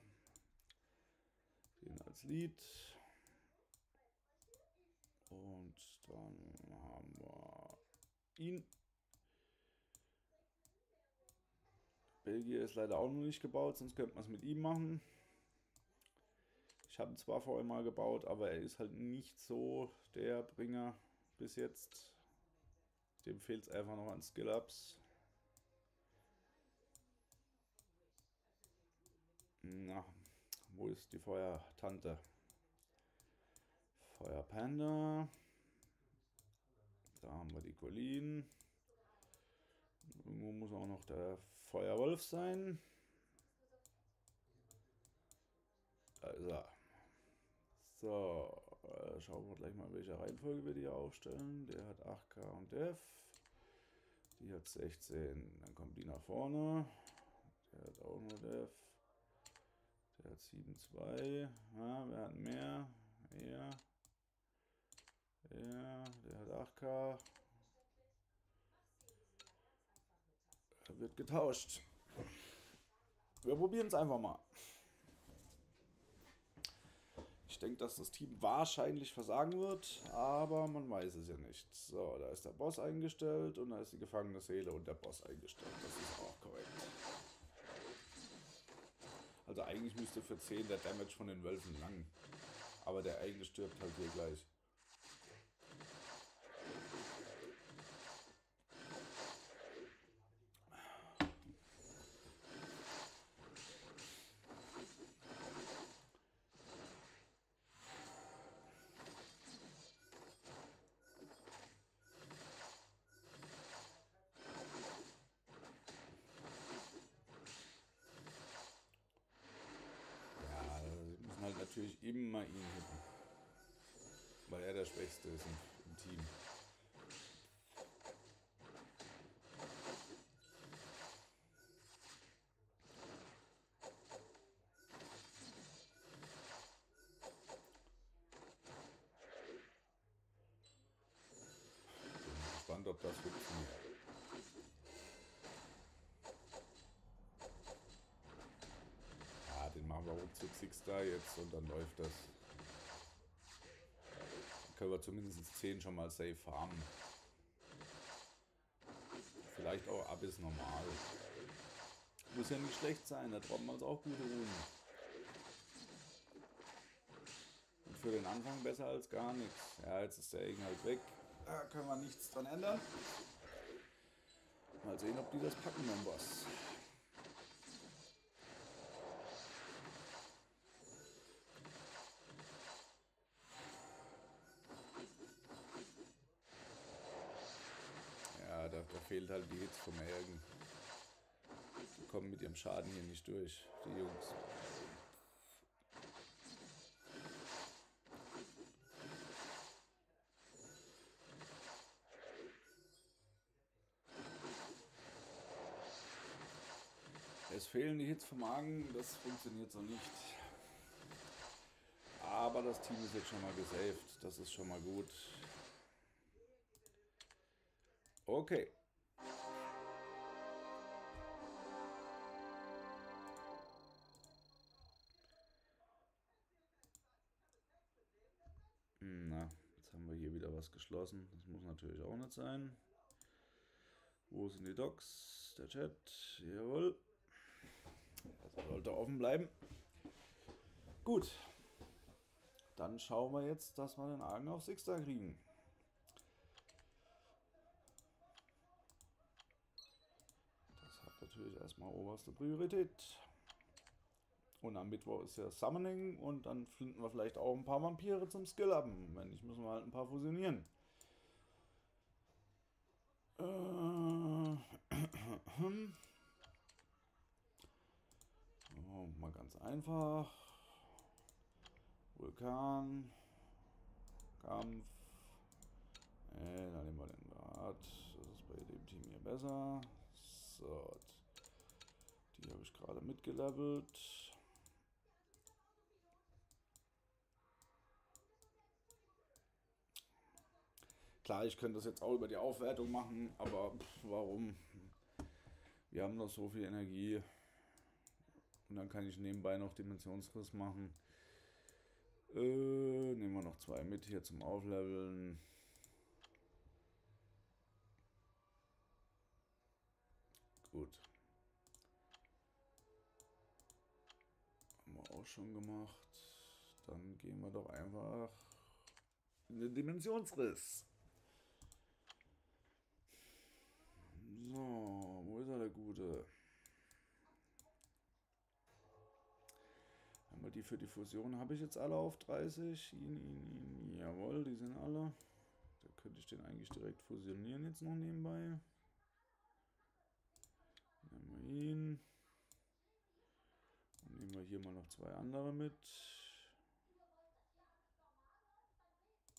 Den als Lied. Und dann haben wir ihn. Belgier ist leider auch noch nicht gebaut, sonst könnte man es mit ihm machen. Ich habe ihn zwar vorher mal gebaut, aber er ist halt nicht so der Bringer bis jetzt. Dem fehlt es einfach noch an Skill-Ups. Na, wo ist die Feuertante? Feuerpanda. Da haben wir die Colleen. Irgendwo muss auch noch der Feuerwolf sein. Er. So, äh, schauen wir gleich mal, welche Reihenfolge wir die aufstellen. Der hat 8K und Def. Die hat 16. Dann kommt die nach vorne. Der hat auch nur Def. Der hat 7,2. Ja, wer hat mehr? Er. Er. Der hat 8K. Er wird getauscht. Wir probieren es einfach mal denke, dass das Team wahrscheinlich versagen wird, aber man weiß es ja nicht. So, da ist der Boss eingestellt und da ist die gefangene Seele und der Boss eingestellt. Das ist auch korrekt. Also eigentlich müsste für 10 der Damage von den Wölfen lang. Aber der eigene stirbt halt hier gleich. natürlich immer ihn hitten. Weil er der Schwächste ist im, im Team. Bin gespannt, ob das funktioniert. Six da jetzt und dann läuft das. Dann können wir zumindest 10 schon mal safe haben. Vielleicht auch ab, ist normal. Muss ja nicht schlecht sein, da droppen wir uns auch gute Runen. Und für den Anfang besser als gar nichts. Ja, jetzt ist der Egen halt weg. Da können wir nichts dran ändern. Mal sehen, ob die das packen, mein Boss. Ja, da, da Hits vom Ärgen. Die kommen mit ihrem Schaden hier nicht durch, die Jungs. Es fehlen die Hits vom Magen, das funktioniert so nicht. Aber das Team ist jetzt schon mal gesaved, das ist schon mal gut. Okay. Geschlossen. Das muss natürlich auch nicht sein. Wo sind die Docs? Der Chat. Jawohl. Das sollte offen bleiben. Gut. Dann schauen wir jetzt, dass wir den Argen auf Sixter kriegen. Das hat natürlich erstmal oberste Priorität. Und am Mittwoch ist ja Summoning und dann finden wir vielleicht auch ein paar Vampire zum Skill up Wenn nicht, müssen wir halt ein paar fusionieren. Äh, so, mal ganz einfach. Vulkan. Kampf. Äh, dann nehmen wir den Rad. Das ist bei dem Team hier besser. So. Die habe ich gerade mitgelevelt. Klar, ich könnte das jetzt auch über die Aufwertung machen, aber pff, warum? Wir haben noch so viel Energie. Und dann kann ich nebenbei noch Dimensionsriss machen. Äh, nehmen wir noch zwei mit hier zum Aufleveln. Gut. Haben wir auch schon gemacht. Dann gehen wir doch einfach in den Dimensionsriss. So, wo ist er der Gute? Haben wir die für die Fusion? Habe ich jetzt alle auf 30? Ihn, ihn, ihn. Jawohl, die sind alle. Da könnte ich den eigentlich direkt fusionieren jetzt noch nebenbei. Nehmen wir ihn. Und nehmen wir hier mal noch zwei andere mit.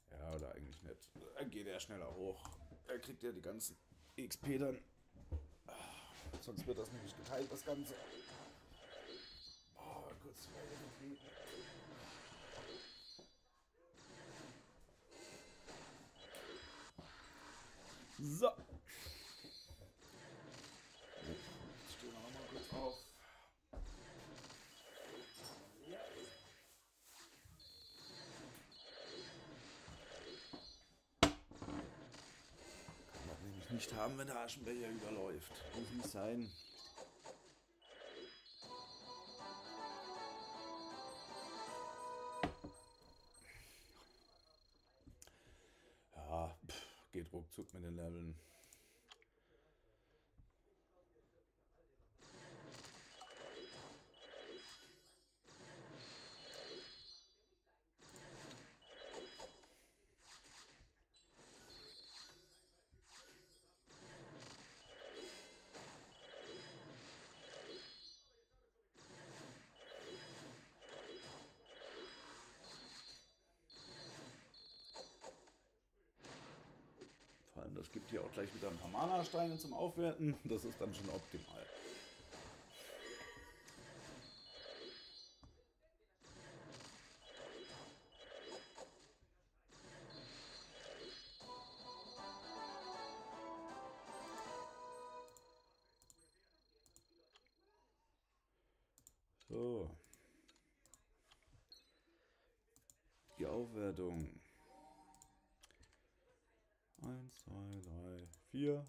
Ja, oder eigentlich nicht. Da geht er schneller hoch. Er kriegt ja die ganzen XP dann. Sonst wird das nämlich geteilt, das Ganze. Boah, kurz mal irgendwie. So. Jetzt stehen wir nochmal kurz auf. Kann das nämlich nicht haben, wenn der Aschenbecher überläuft. Muss nicht sein. Ja, pff, geht ruckzuck mit den Leveln. Das gibt hier auch gleich wieder ein paar Mana-Steine zum Aufwerten. Das ist dann schon optimal. So. Die Aufwertung. Eins, zwei, drei, vier.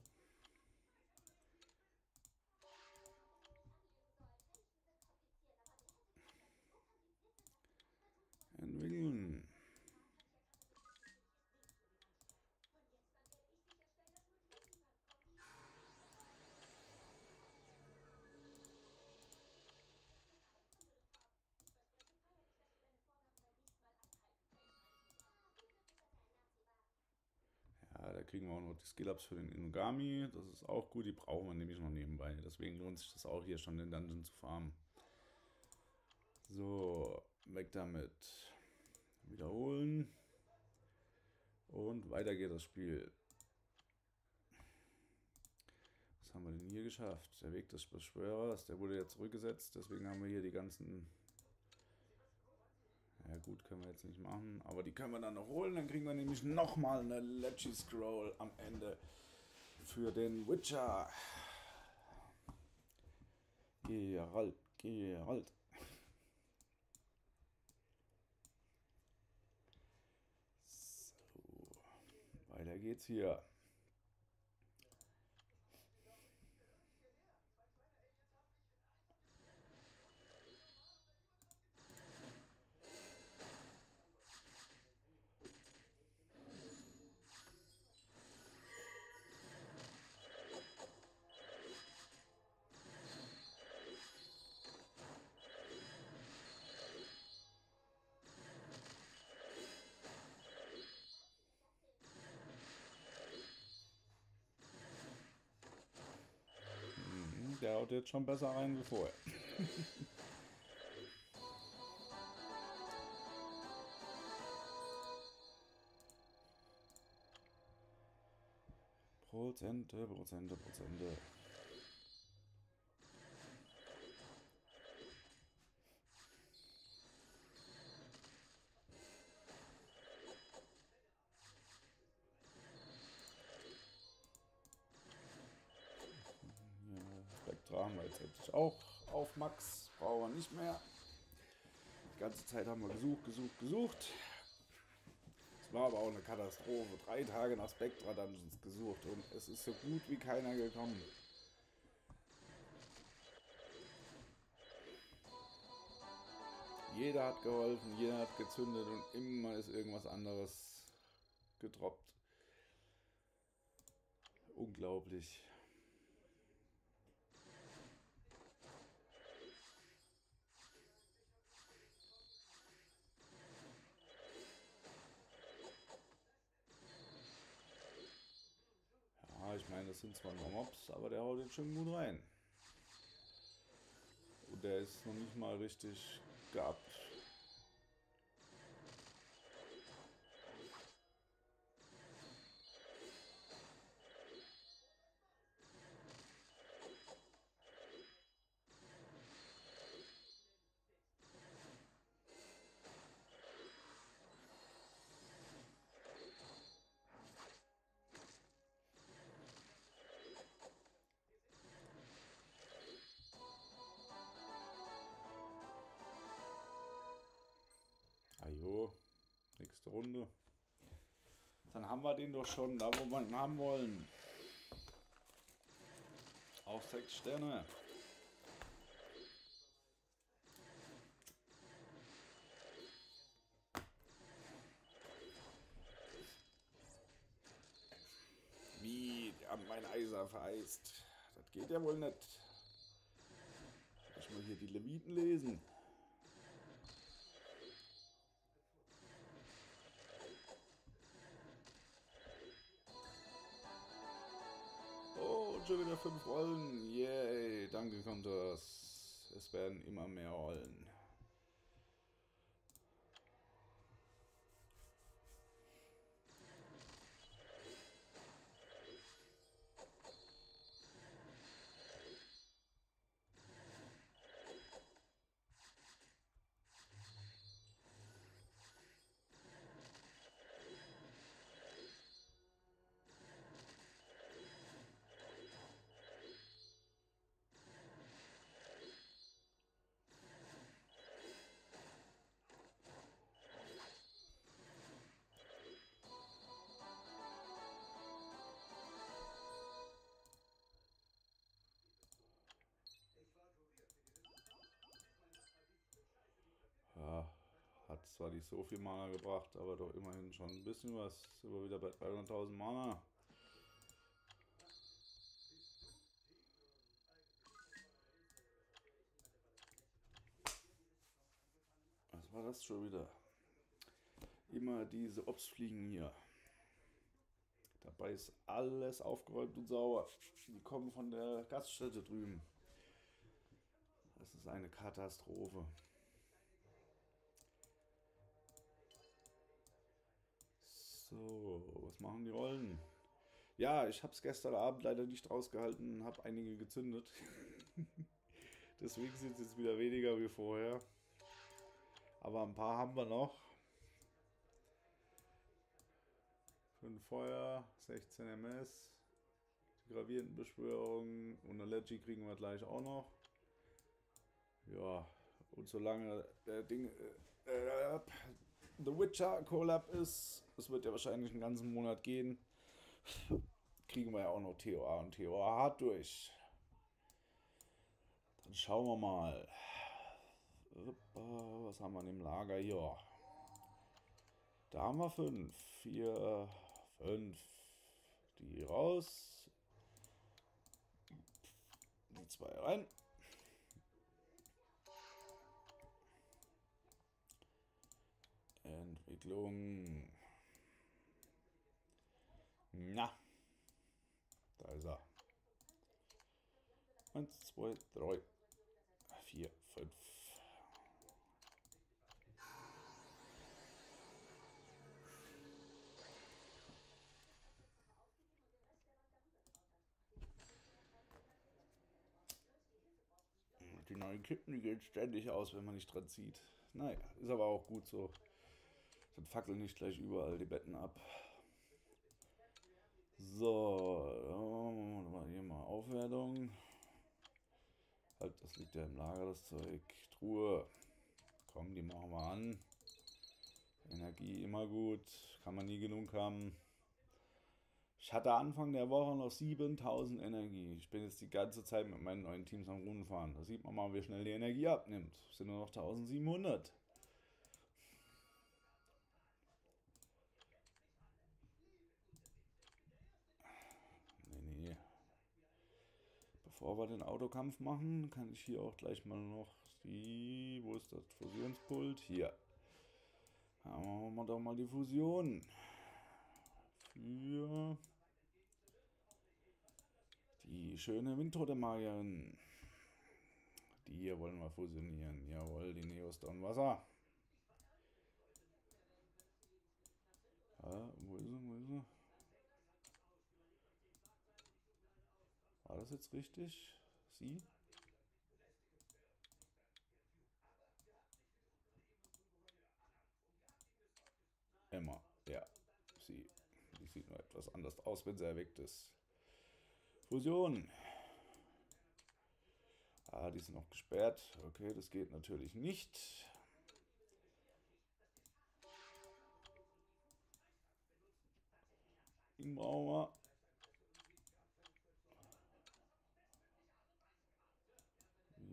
Kriegen wir auch noch die Skill-Ups für den Inugami. Das ist auch gut, die brauchen wir nämlich noch nebenbei. Deswegen lohnt sich das auch hier schon, den Dungeon zu farmen. So, weg damit. Wiederholen. Und weiter geht das Spiel. Was haben wir denn hier geschafft? Der Weg des Beschwörers, der wurde ja zurückgesetzt. Deswegen haben wir hier die ganzen... Ja gut, können wir jetzt nicht machen. Aber die können wir dann noch holen. Dann kriegen wir nämlich nochmal eine Leggy Scroll am Ende für den Witcher. Geralt, Geralt. So, weiter geht's hier. Haut jetzt schon besser rein wie vorher. Prozente, Prozente, Prozente. Wir nicht mehr. Die ganze Zeit haben wir gesucht, gesucht, gesucht. Es war aber auch eine Katastrophe. Drei Tage nach Spectra Dungeons gesucht und es ist so gut wie keiner gekommen. Jeder hat geholfen, jeder hat gezündet und immer ist irgendwas anderes gedroppt. Unglaublich. Ich meine, das sind zwar nur Mobs, aber der haut jetzt schon gut rein. Und der ist noch nicht mal richtig gehabt. Wir den doch schon da, wo wir ihn haben wollen. Auf sechs Sterne. Wie, die haben mein Eiser vereist. Das geht ja wohl nicht. Ich mal hier die Leviten lesen. Schon wieder fünf Rollen. Yay, danke kommt. Es werden immer mehr Rollen. Zwar nicht so viel Mana gebracht, aber doch immerhin schon ein bisschen was. Sind wir wieder bei 300.000 Mana. Was war das schon wieder? Immer diese Obstfliegen hier. Dabei ist alles aufgeräumt und sauber. Die kommen von der Gaststätte drüben. Das ist eine Katastrophe. So, was machen die Rollen? Ja, ich habe es gestern Abend leider nicht rausgehalten habe einige gezündet. Deswegen sind es jetzt wieder weniger wie vorher. Aber ein paar haben wir noch. 5 Feuer, 16 MS. Die gravierenden Beschwörungen und Leggy kriegen wir gleich auch noch. Ja, und solange der Ding äh, äh, The Witcher Collab ist, das wird ja wahrscheinlich einen ganzen Monat gehen, kriegen wir ja auch noch TOA und TOA hart durch. Dann schauen wir mal. Was haben wir im Lager hier? Da haben wir fünf, vier, fünf. Die raus. Die zwei rein. Entwicklung. Na. Da ist er. Eins, zwei, drei, vier, fünf. Die neuen Kippen, die gehen ständig aus, wenn man nicht dran zieht. Naja, ist aber auch gut so. Dann fackeln nicht gleich überall die Betten ab. So, hier mal Aufwertung. Halt, das liegt ja im Lager, das Zeug. Truhe. Komm, die machen wir an. Energie immer gut. Kann man nie genug haben. Ich hatte Anfang der Woche noch 7000 Energie. Ich bin jetzt die ganze Zeit mit meinen neuen Teams am Runden fahren. Da sieht man mal, wie schnell die Energie abnimmt. Es sind nur noch 1700. Bevor wir den Autokampf machen, kann ich hier auch gleich mal noch die, wo ist das Fusionspult? Hier. Machen wir doch mal die Fusion. Für die schöne Windtotemagierin. Die hier wollen wir fusionieren. Jawohl, die Neostone Wasser. Ja, wo ist sie? Wo ist sie? War das jetzt richtig? Sie? Emma, ja, sie. Die sieht nur etwas anders aus, wenn sie erweckt ist. Fusion. Ah, die ist noch gesperrt. Okay, das geht natürlich nicht. Brauchen wir.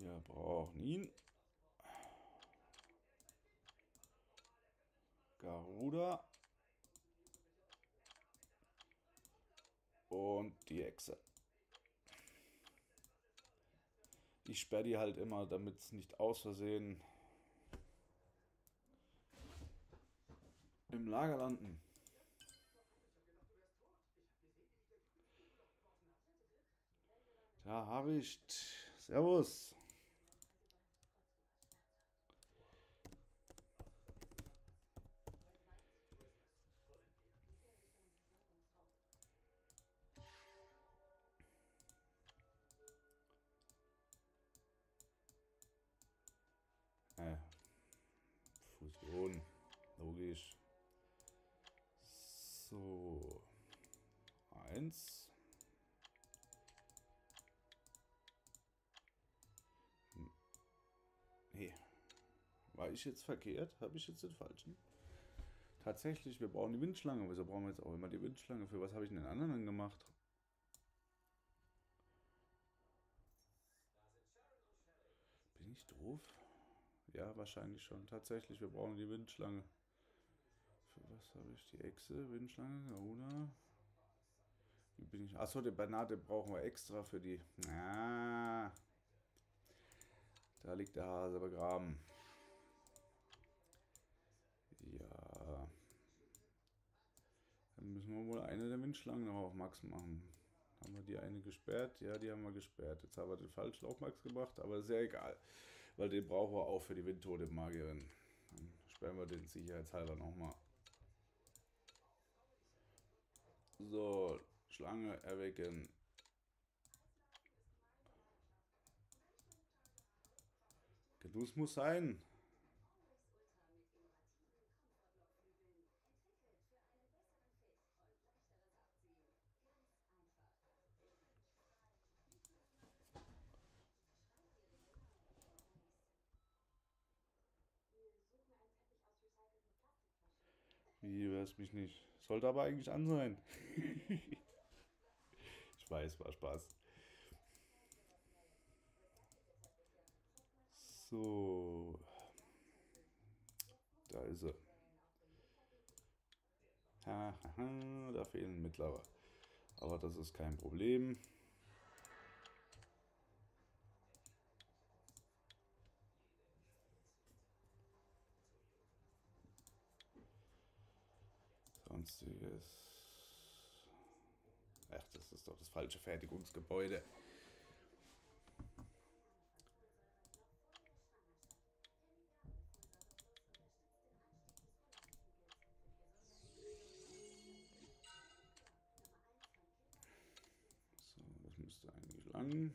Wir brauchen ihn. Garuda. Und die Echse. Ich sperre die halt immer, damit es nicht aus Versehen im Lager landen. Da habe ich. Servus. Eins. Nee. War ich jetzt verkehrt? Habe ich jetzt den falschen? Tatsächlich, wir brauchen die Windschlange. Wieso brauchen wir jetzt auch immer die Windschlange? Für was habe ich denn den anderen gemacht? Bin ich doof? Ja, wahrscheinlich schon. Tatsächlich, wir brauchen die Windschlange. Für was habe ich die Echse? Windschlange, oder? Bin ich? Achso, die Banate brauchen wir extra für die. Ah, da liegt der Hase begraben. Ja. Dann müssen wir wohl eine der Windschlangen noch auf Max machen. Haben wir die eine gesperrt? Ja, die haben wir gesperrt. Jetzt haben wir den falschen auf Max gemacht, aber ja egal. Weil den brauchen wir auch für die Windtote Magierin. Dann sperren wir den sicherheitshalber nochmal. So, Schlange erwecken. Genuss muss sein. Wie, hörst mich nicht? Sollte aber eigentlich an sein. ich weiß, war Spaß. So. Da ist er. Ha, ha, ha, da fehlen mittlerweile. Aber das ist kein Problem. Sonstiges. Ach, das ist doch das falsche Fertigungsgebäude. So, das müsste eigentlich lang.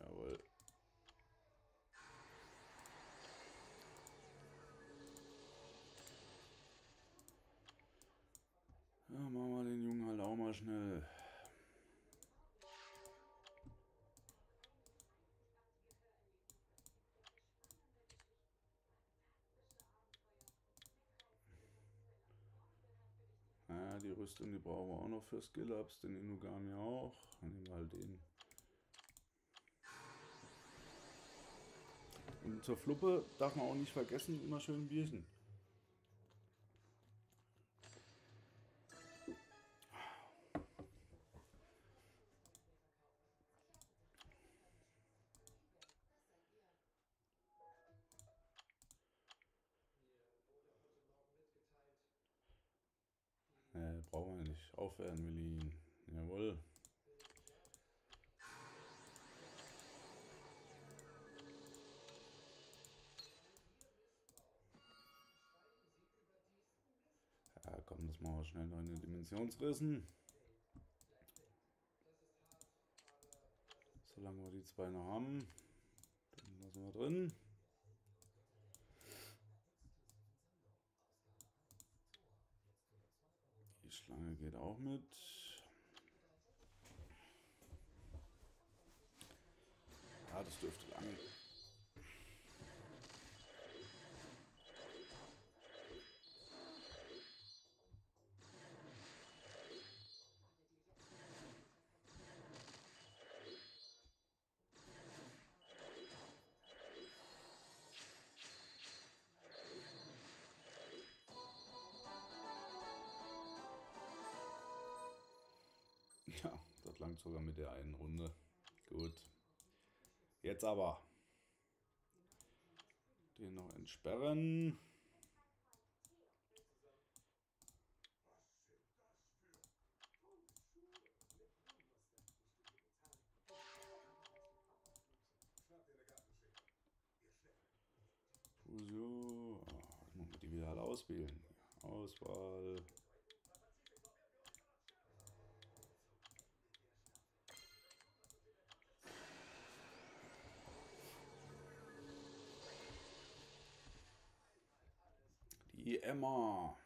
Jawohl. Ja, machen wir den Jungen halt auch mal schnell. Ja, die Rüstung, die brauchen wir auch noch für Skill-Ups, den Inugami auch. Nehmen wir halt den. Und zur Fluppe darf man auch nicht vergessen, immer schön ein Bierchen. Nicht. Aufwärmen will ich ihn. Jawohl. Ja, komm, das machen wir schnell noch in den Dimensionsrissen. Solange wir die zwei noch haben, dann lassen wir drin. Schlange geht auch mit. Ja, das dürfte lange. Sogar mit der einen Runde. Gut. Jetzt aber. Den noch entsperren. Fusion. Ah, jetzt muss man die wieder alle auswählen. Auswahl. Die Emma.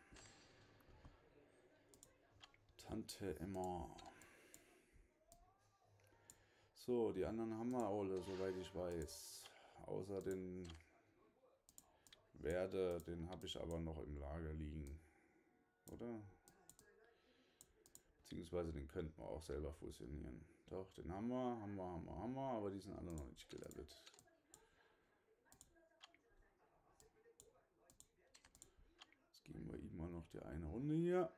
Tante Emma. So, die anderen haben wir alle, soweit ich weiß. Außer den Werde, den habe ich aber noch im Lager liegen. Oder? Beziehungsweise den könnten wir auch selber fusionieren. Doch, den haben wir, haben wir, haben wir, haben wir, aber die sind alle noch nicht gelevelt. Jetzt mal noch die eine Runde hier.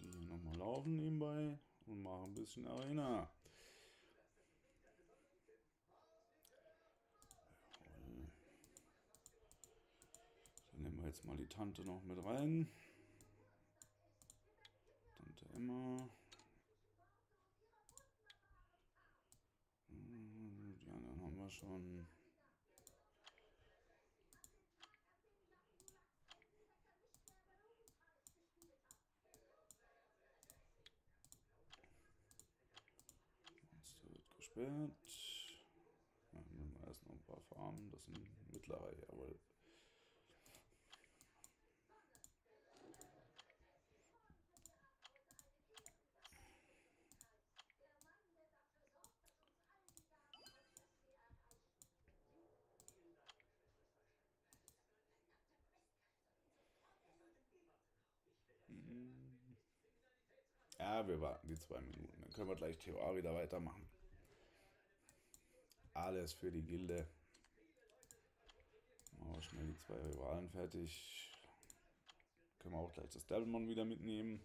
Hier nochmal laufen nebenbei und machen ein bisschen Arena. Dann nehmen wir jetzt mal die Tante noch mit rein. Tante Emma. Hm, die anderen haben wir schon. Gesperrt. Ja, nehmen wir erst noch ein paar Farmen. Das sind mittlere, jawohl. Ja, wir warten die zwei Minuten. Dann können wir gleich TA wieder weitermachen. Alles für die Gilde. Machen wir schnell die zwei Rivalen fertig. Können wir auch gleich das Devilmon wieder mitnehmen.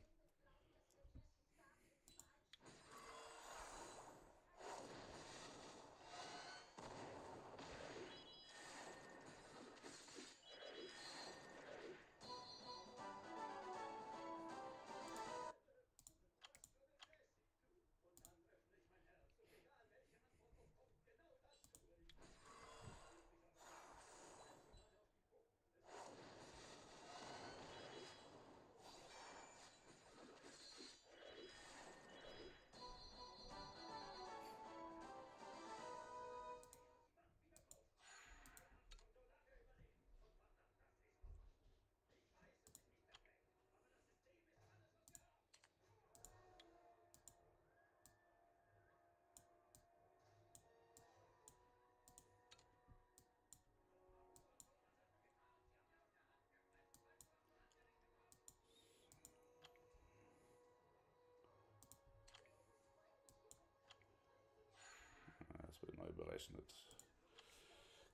Berechnet.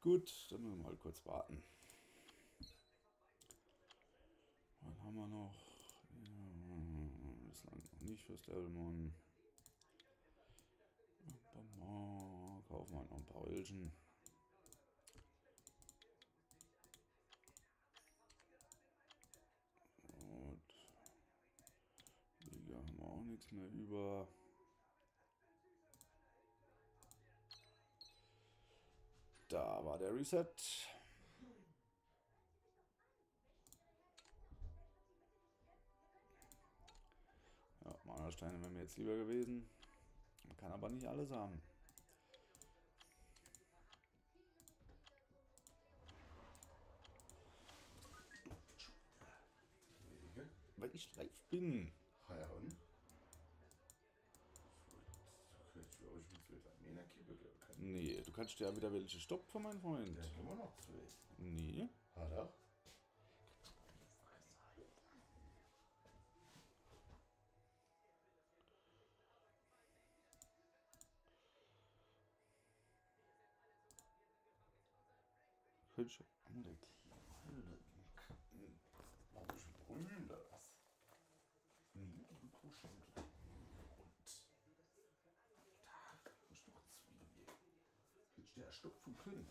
Gut, dann müssen wir mal kurz warten. Was haben wir noch? Ja, noch nicht fürs Devilmon. Kaufen wir noch ein paar Ölchen. Gut. Liga haben wir auch nichts mehr über. Da war der Reset. Ja, Mana-Steine wären mir jetzt lieber gewesen. Man kann aber nicht alles haben. Weil ich live bin. Ja, und? Nee, du kannst ja wieder welche stopfen, mein Freund. Ja, immer noch zwei. Nee. Hat er? Hübsch. Andere Kleine Kacken. Warum brüllen das? Nie gekuschelt. Und. Da ist noch Zwiebel. Jetzt der Stopfen können.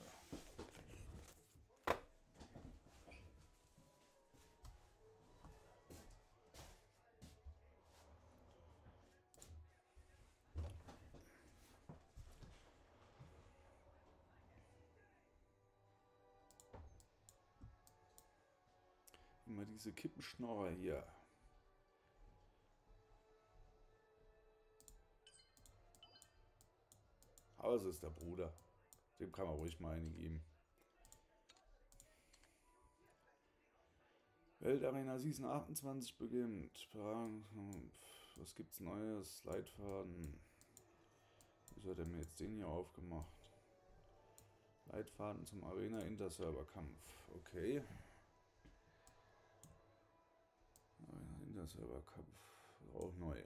Immer diese Kippenschnorrer hier. Es ist der Bruder. Dem kann man ruhig mal eine geben. Weltarena Season 28 beginnt. Was gibt's Neues? Leitfaden. Wieso hat er mir jetzt den hier aufgemacht? Leitfaden zum Arena Interserver-Kampf. Okay. Arena Interserver-Kampf. Auch neu.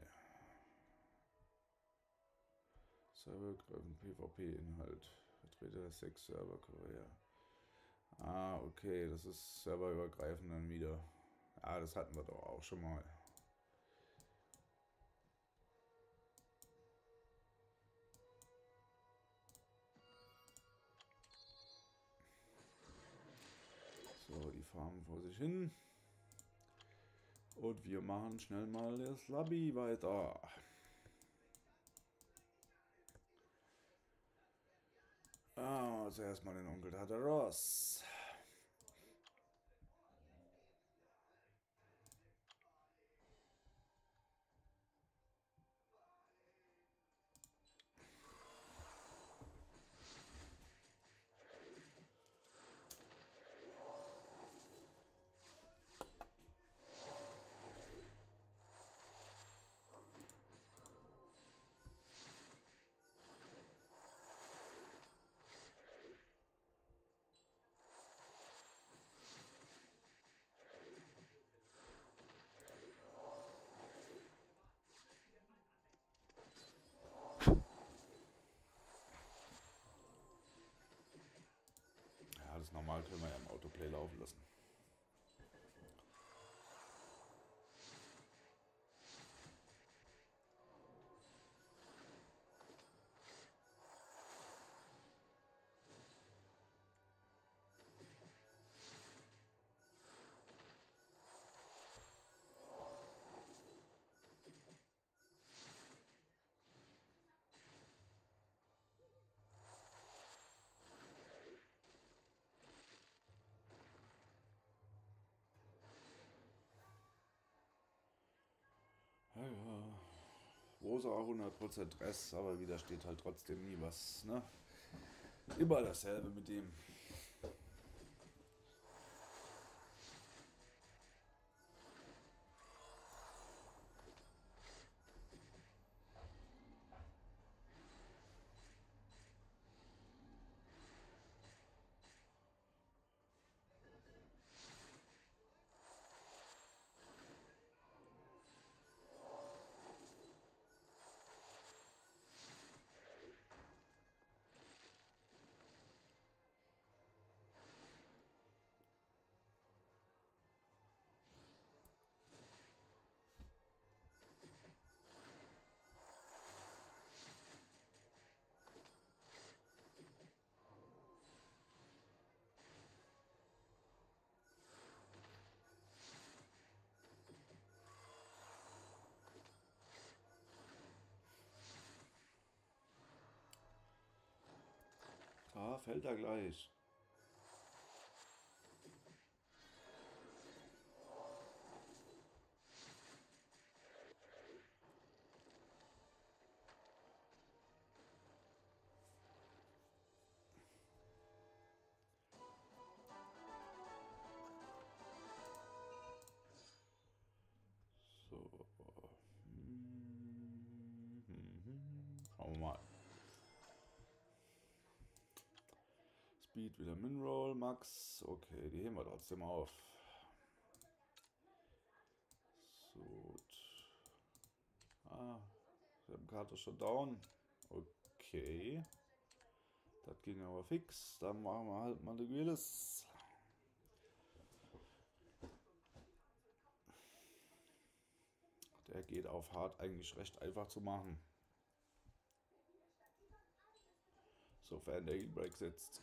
Servergreifen PvP-Inhalt. Vertreter später sechs Server Korea. Ah, okay, das ist serverübergreifend dann wieder. Ah, das hatten wir doch auch schon mal. So, die fahren vor sich hin. Und wir machen schnell mal das Lobby weiter. Ah, zuerst mal den Onkel Tartaros. Ja, das normal können wir ja im Autoplay laufen lassen. Ja, ja. Rosa 100% Dress, aber wieder steht halt trotzdem nie was, ne? Immer dasselbe mit dem. Ah, Speed wieder Minroll, Max. Okay, die heben wir trotzdem auf. So. Ah, der Karte schon down. Okay. Das ging aber fix. Dann machen wir halt mal die Willis. Der geht auf hart eigentlich recht einfach zu machen. Sofern der Healbreak sitzt.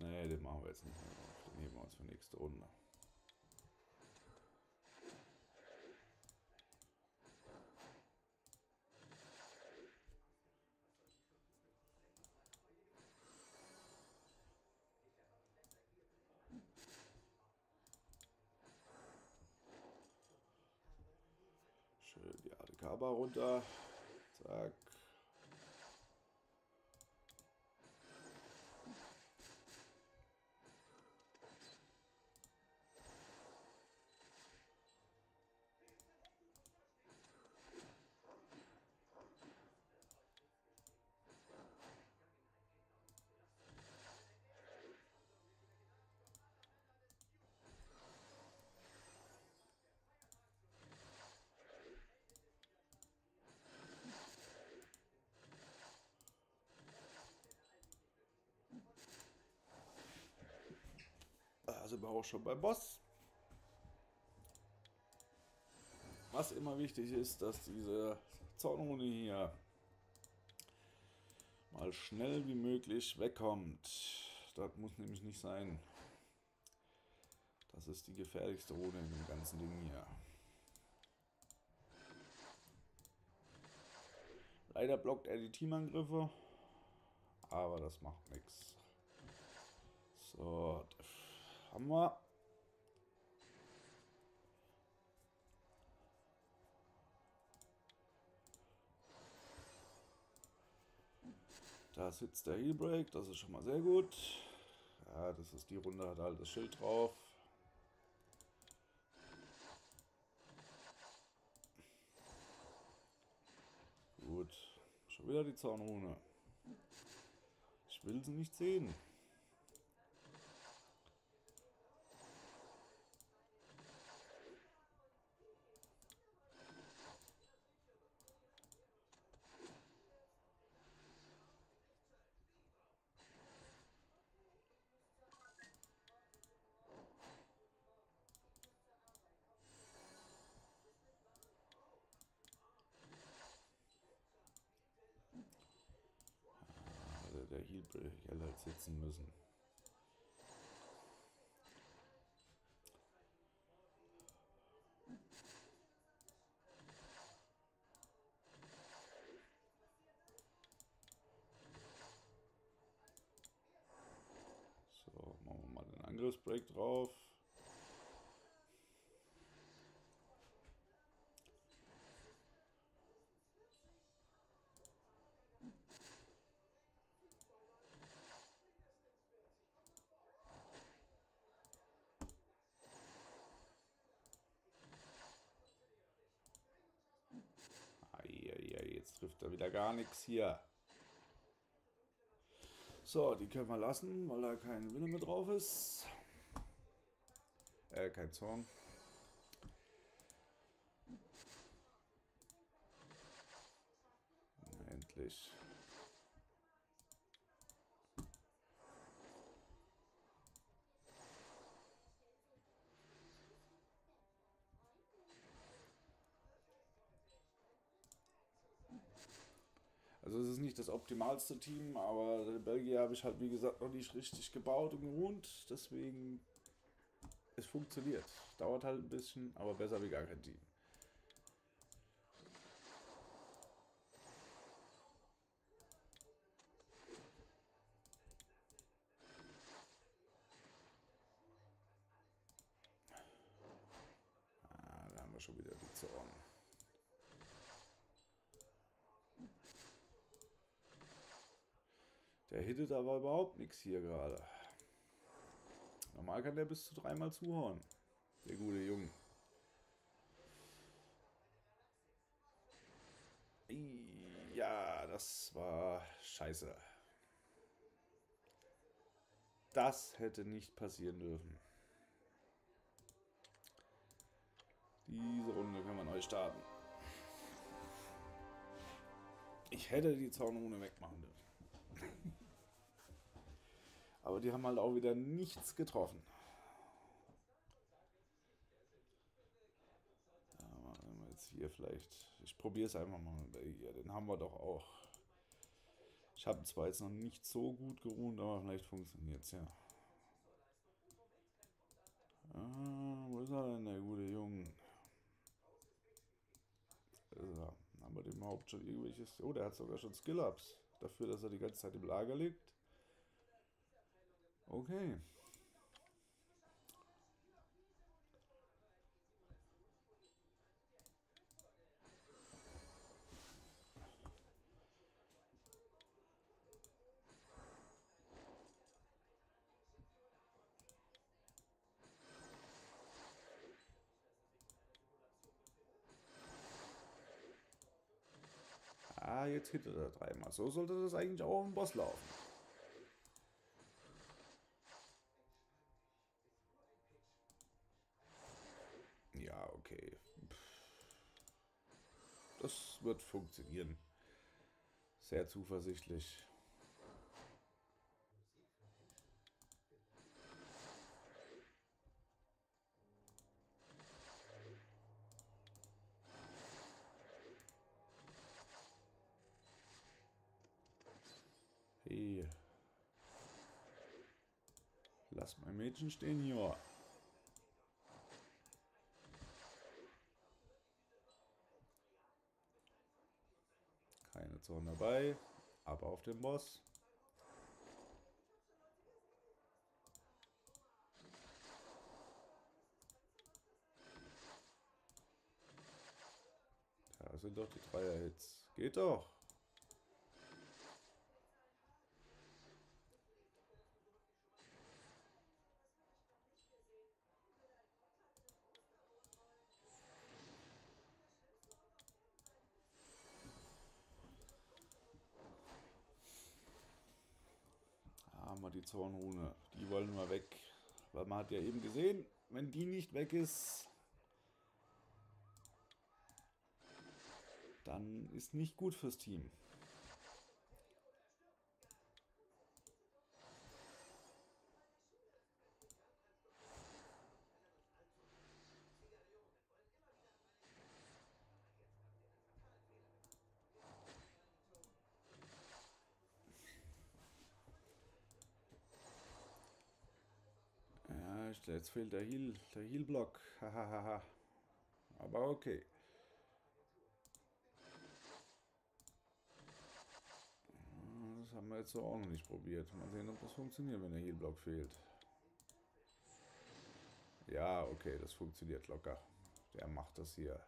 Nee, den machen wir jetzt nicht mehr auf. Den heben wir uns für nächste Runde. Adekaba runter. Zack. Sind wir auch schon beim Boss. Was immer wichtig ist, dass diese Zaunrune hier mal schnell wie möglich wegkommt. Das muss nämlich nicht sein. Das ist die gefährlichste Rune in dem ganzen Ding hier. Leider blockt er die Teamangriffe, aber das macht nichts. So, haben wir. Da sitzt der Heelbreak, das ist schon mal sehr gut. Ja, das ist die Runde, hat halt das Schild drauf. Gut, schon wieder die Zahnrune. Ich will sie nicht sehen. Hätte der Heelbreak halt sitzen müssen. So, machen den Angriffsbreak drauf. Jetzt trifft er wieder gar nichts hier. So, die können wir lassen, weil da kein Wille mehr drauf ist. Äh, kein Zorn. Na, endlich. Also es ist nicht das optimalste Team, aber Belgier habe ich halt wie gesagt noch nicht richtig gebaut und gewohnt. Deswegen es funktioniert. Dauert halt ein bisschen, aber besser wie gar kein Team. Ah, da haben wir schon wieder die Zorn. Der hittet aber überhaupt nichts hier gerade. Normal kann der bis zu dreimal zuhauen. Der gute Junge. Ja, das war scheiße. Das hätte nicht passieren dürfen. Diese Runde kann man neu starten. Ich hätte die Zaunrune wegmachen dürfen. Aber die haben halt auch wieder nichts getroffen. Ja, machen wir jetzt hier vielleicht. Ich probiere es einfach mal Belgier. Den haben wir doch auch. Ich habe zwar jetzt noch nicht so gut geruht, aber vielleicht funktioniert es ja. Ah, wo ist er denn, der gute Junge? So, haben wir dem überhaupt schon irgendwelches... Oh, der hat sogar schon Skill-Ups. Dafür, dass er die ganze Zeit im Lager liegt. Okay. Ah, jetzt hittet er dreimal. So sollte das eigentlich auch im Boss laufen. wird funktionieren. Sehr zuversichtlich. Hey. Lass mein Mädchen stehen hier. Zorn dabei, aber auf den Boss. Da sind doch die Dreier-Hits. Geht doch. Zornrune. Die wollen wir weg. Weil man hat ja eben gesehen, wenn die nicht weg ist, dann ist nicht gut fürs Team. Ja, jetzt fehlt der Heal, der Heal-Block. Hahaha. Aber okay. Das haben wir jetzt so auch noch nicht probiert. Mal sehen, ob das funktioniert, wenn der Heal-Block fehlt. Ja, okay, das funktioniert locker. Der macht das hier.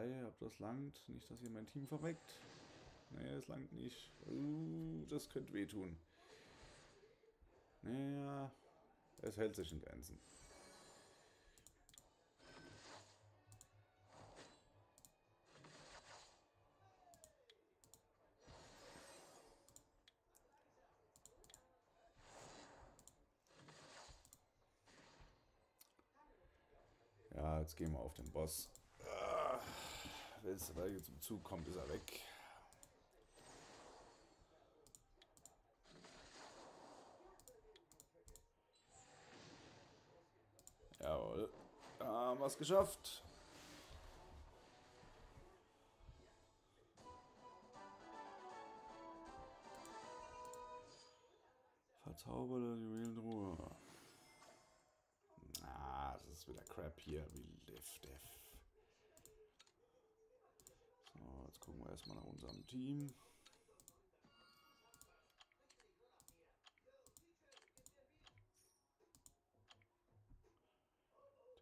3, ob das langt. Nicht, dass ihr mein Team verweckt. Naja, es langt nicht. Uh, das könnte wehtun. Naja, es hält sich in Grenzen. Ja, jetzt gehen wir auf den Boss. Ah, Wenn es dabei zum Zug kommt, ist er weg. Jawohl. Da haben wir es geschafft. Verzauberte Juwelenruhe. Na, das ist wieder Crap hier. Wie Liv Dev. So, jetzt gucken wir erstmal nach unserem Team.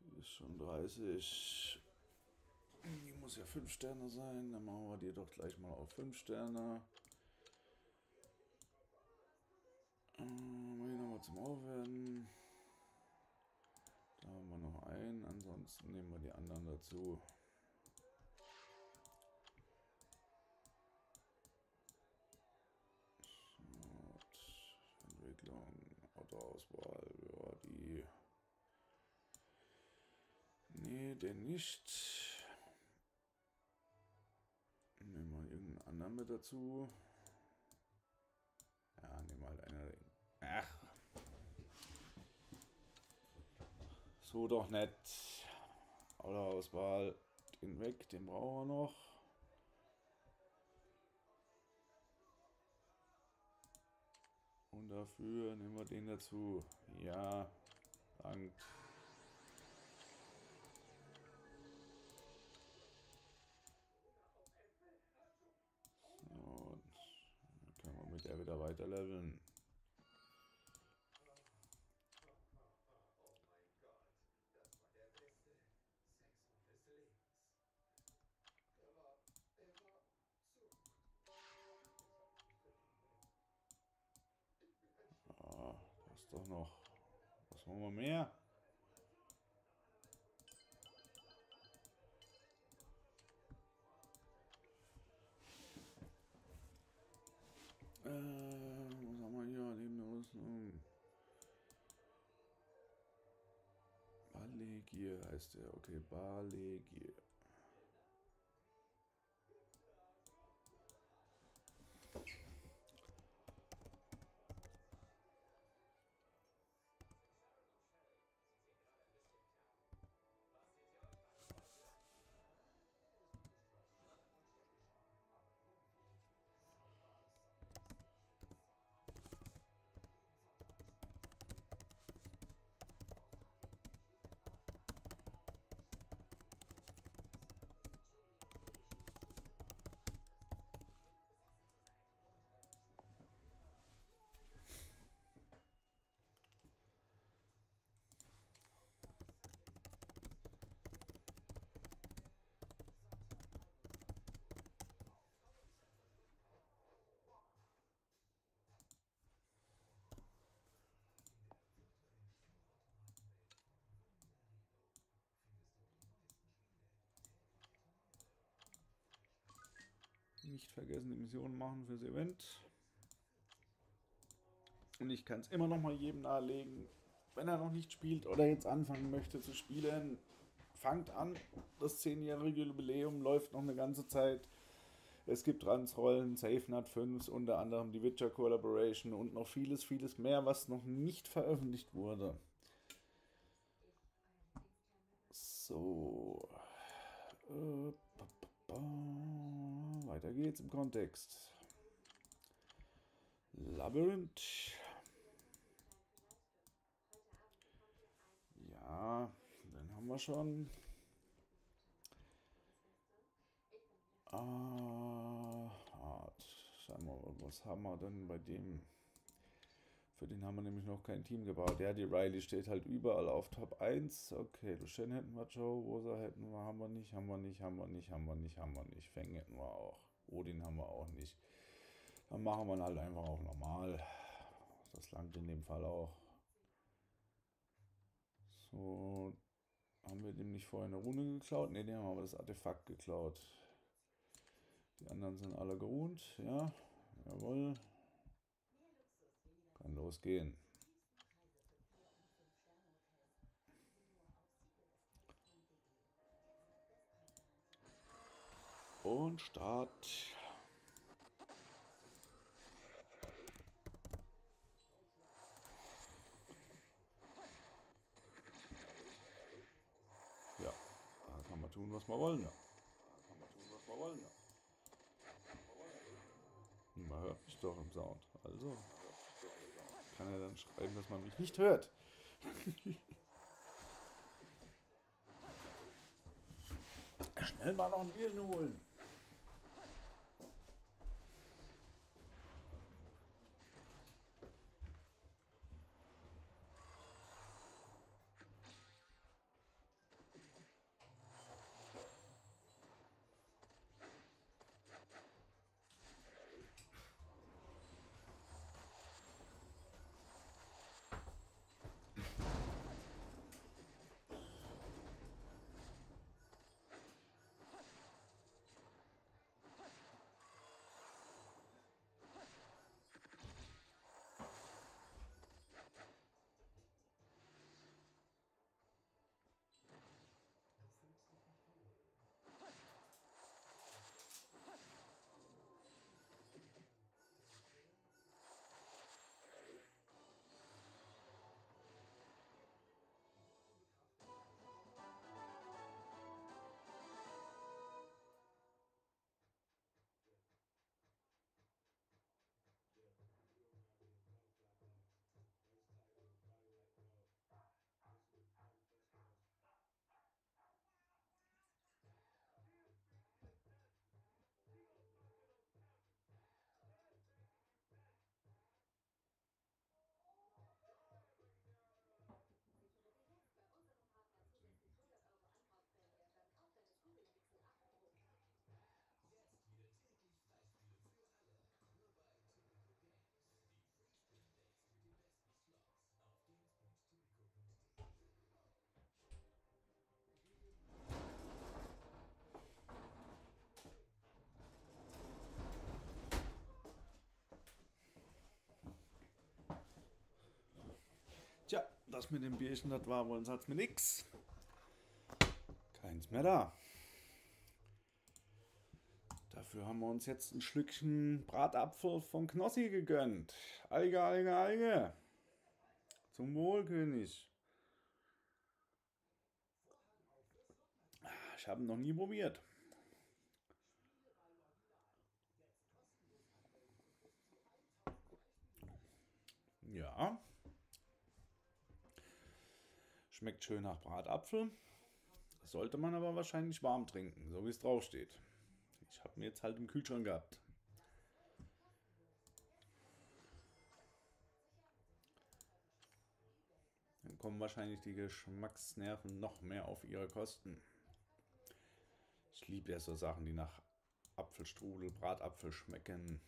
Die ist schon 30. Die muss ja 5 Sterne sein. Dann machen wir die doch gleich mal auf 5 Sterne. Ähm, hier nochmal zum Aufwerten. Da haben wir noch einen. Ansonsten nehmen wir die anderen dazu. So, Autoauswahl, ja, die Nee, den nicht. Nehmen wir irgendeinen anderen mit dazu. Ja, nehmen wir halt einer. Ach. So doch nett. Autoauswahl. Den weg, den brauchen wir noch. Und dafür nehmen wir den dazu. Ja, dank. So, dann können wir mit der wieder weiter leveln. Ah, das doch noch. Was wollen wir mehr? Äh, was haben wir hier? Lebende Rüstung. Balegier heißt der. Okay, Balegier. Nicht vergessen, die Mission machen fürs Event. Und ich kann es immer noch mal jedem nahelegen, wenn er noch nicht spielt oder jetzt anfangen möchte zu spielen, fangt an. Das 10-jährige Jubiläum läuft noch eine ganze Zeit. Es gibt Transrollen, SafeNut 5, unter anderem die Witcher Collaboration und noch vieles, vieles mehr, was noch nicht veröffentlicht wurde. So. Äh, Weiter geht's im Kontext. Labyrinth. Ja, den haben wir schon. Ah, hart. Schauen wir mal, was haben wir denn bei dem? Für den haben wir nämlich noch kein Team gebaut. Ja, die Riley steht halt überall auf Top 1. Okay, Lucien hätten wir, Joe, Rosa hätten wir, haben wir nicht, haben wir nicht, haben wir nicht, haben wir nicht, haben wir nicht. Feng hätten wir auch. Odin haben wir auch nicht. Dann machen wir halt einfach auf normal. Das langt in dem Fall auch. So, haben wir dem nicht vorher eine Rune geklaut? Ne, dem haben wir das Artefakt geklaut. Die anderen sind alle geruht, ja. Jawohl. Kann losgehen. Und Start. Ja, da kann man tun, was man wollen. Ja. Da kann man tun, was man wollen. Man hört mich doch im Sound. Also kann er dann schreiben, dass man mich nicht hört. Schnell mal noch ein Bier holen. Das mit dem Bierchen, das war wohl ein Satz mit nix. Keins mehr da. Dafür haben wir uns jetzt ein Schlückchen Bratapfel von Knossi gegönnt. Alge, Alge, Alge. Zum Wohl, König. Ich habe ihn noch nie probiert. Ja. Schmeckt schön nach Bratapfel. Sollte man aber wahrscheinlich warm trinken, so wie es drauf steht. Ich habe mir jetzt halt im Kühlschrank gehabt. Dann kommen wahrscheinlich die Geschmacksnerven noch mehr auf ihre Kosten. Ich liebe ja so Sachen, die nach Apfelstrudel, Bratapfel schmecken.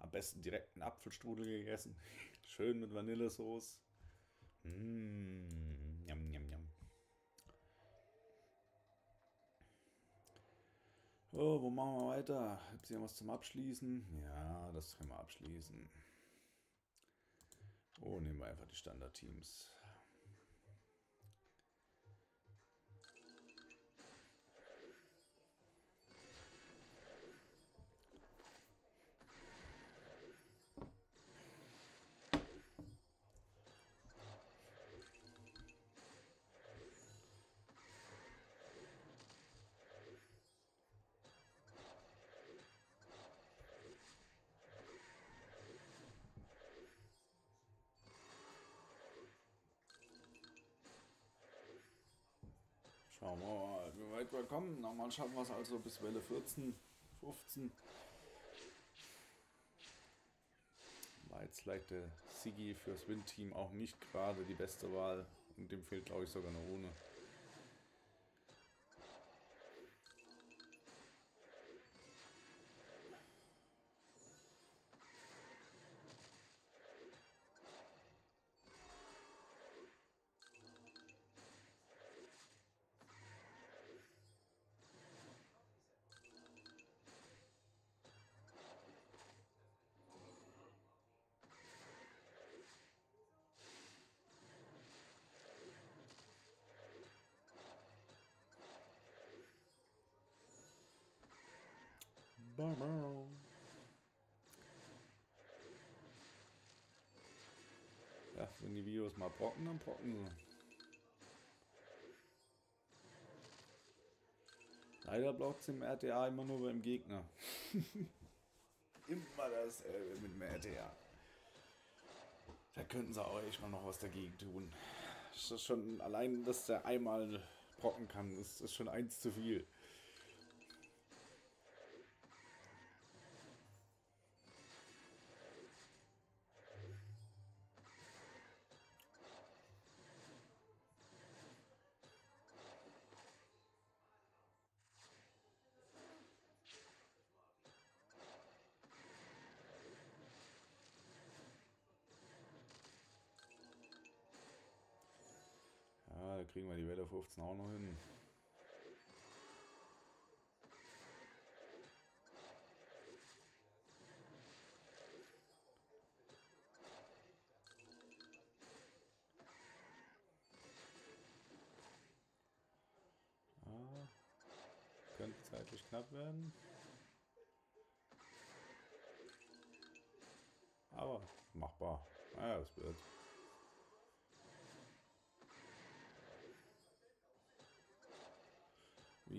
Am besten direkt einen Apfelstrudel gegessen. Schön mit Vanillesoße. Mmh, yum, yum, yum. So, wo machen wir weiter? Es hier was zum Abschließen? Ja, das können wir abschließen. Oh, nehmen wir einfach die Standardteams. Wir kommen. Normal schaffen wir es also bis Welle 14, 15. War jetzt vielleicht der Sigi fürs Win-Team auch nicht gerade die beste Wahl. Und dem fehlt, glaube ich, sogar eine Rune. Mal brocken, dann brocken. Leider blockt es im RTA immer nur beim Gegner. immer dasselbe mit dem RTA. Da könnten sie auch echt mal noch was dagegen tun. Das ist schon allein, dass der einmal brocken kann, ist, ist schon eins zu viel. 15 auch noch hin. Könnte zeitlich knapp werden. Aber machbar. Naja, es wird.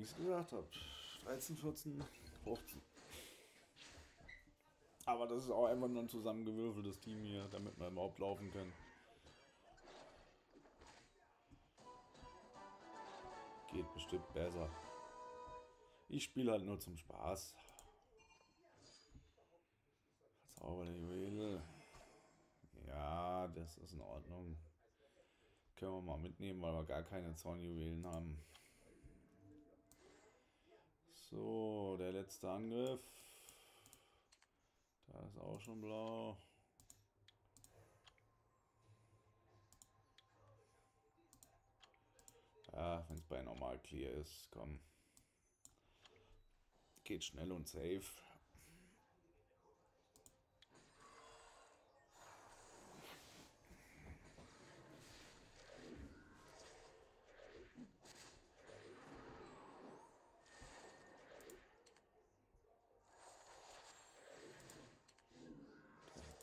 Wie ich es gesagt habe. 13, 14, 15. Aber das ist auch einfach nur ein zusammengewürfeltes Team hier, damit wir überhaupt laufen können. Geht bestimmt besser. Ich spiele halt nur zum Spaß. Zaubernde Juwele. Ja, das ist in Ordnung. Können wir mal mitnehmen, weil wir gar keine Zornjuwelen haben. So, der letzte Angriff. Da ist auch schon blau. Ja, wenn es bei normal clear ist, komm. Geht schnell und safe.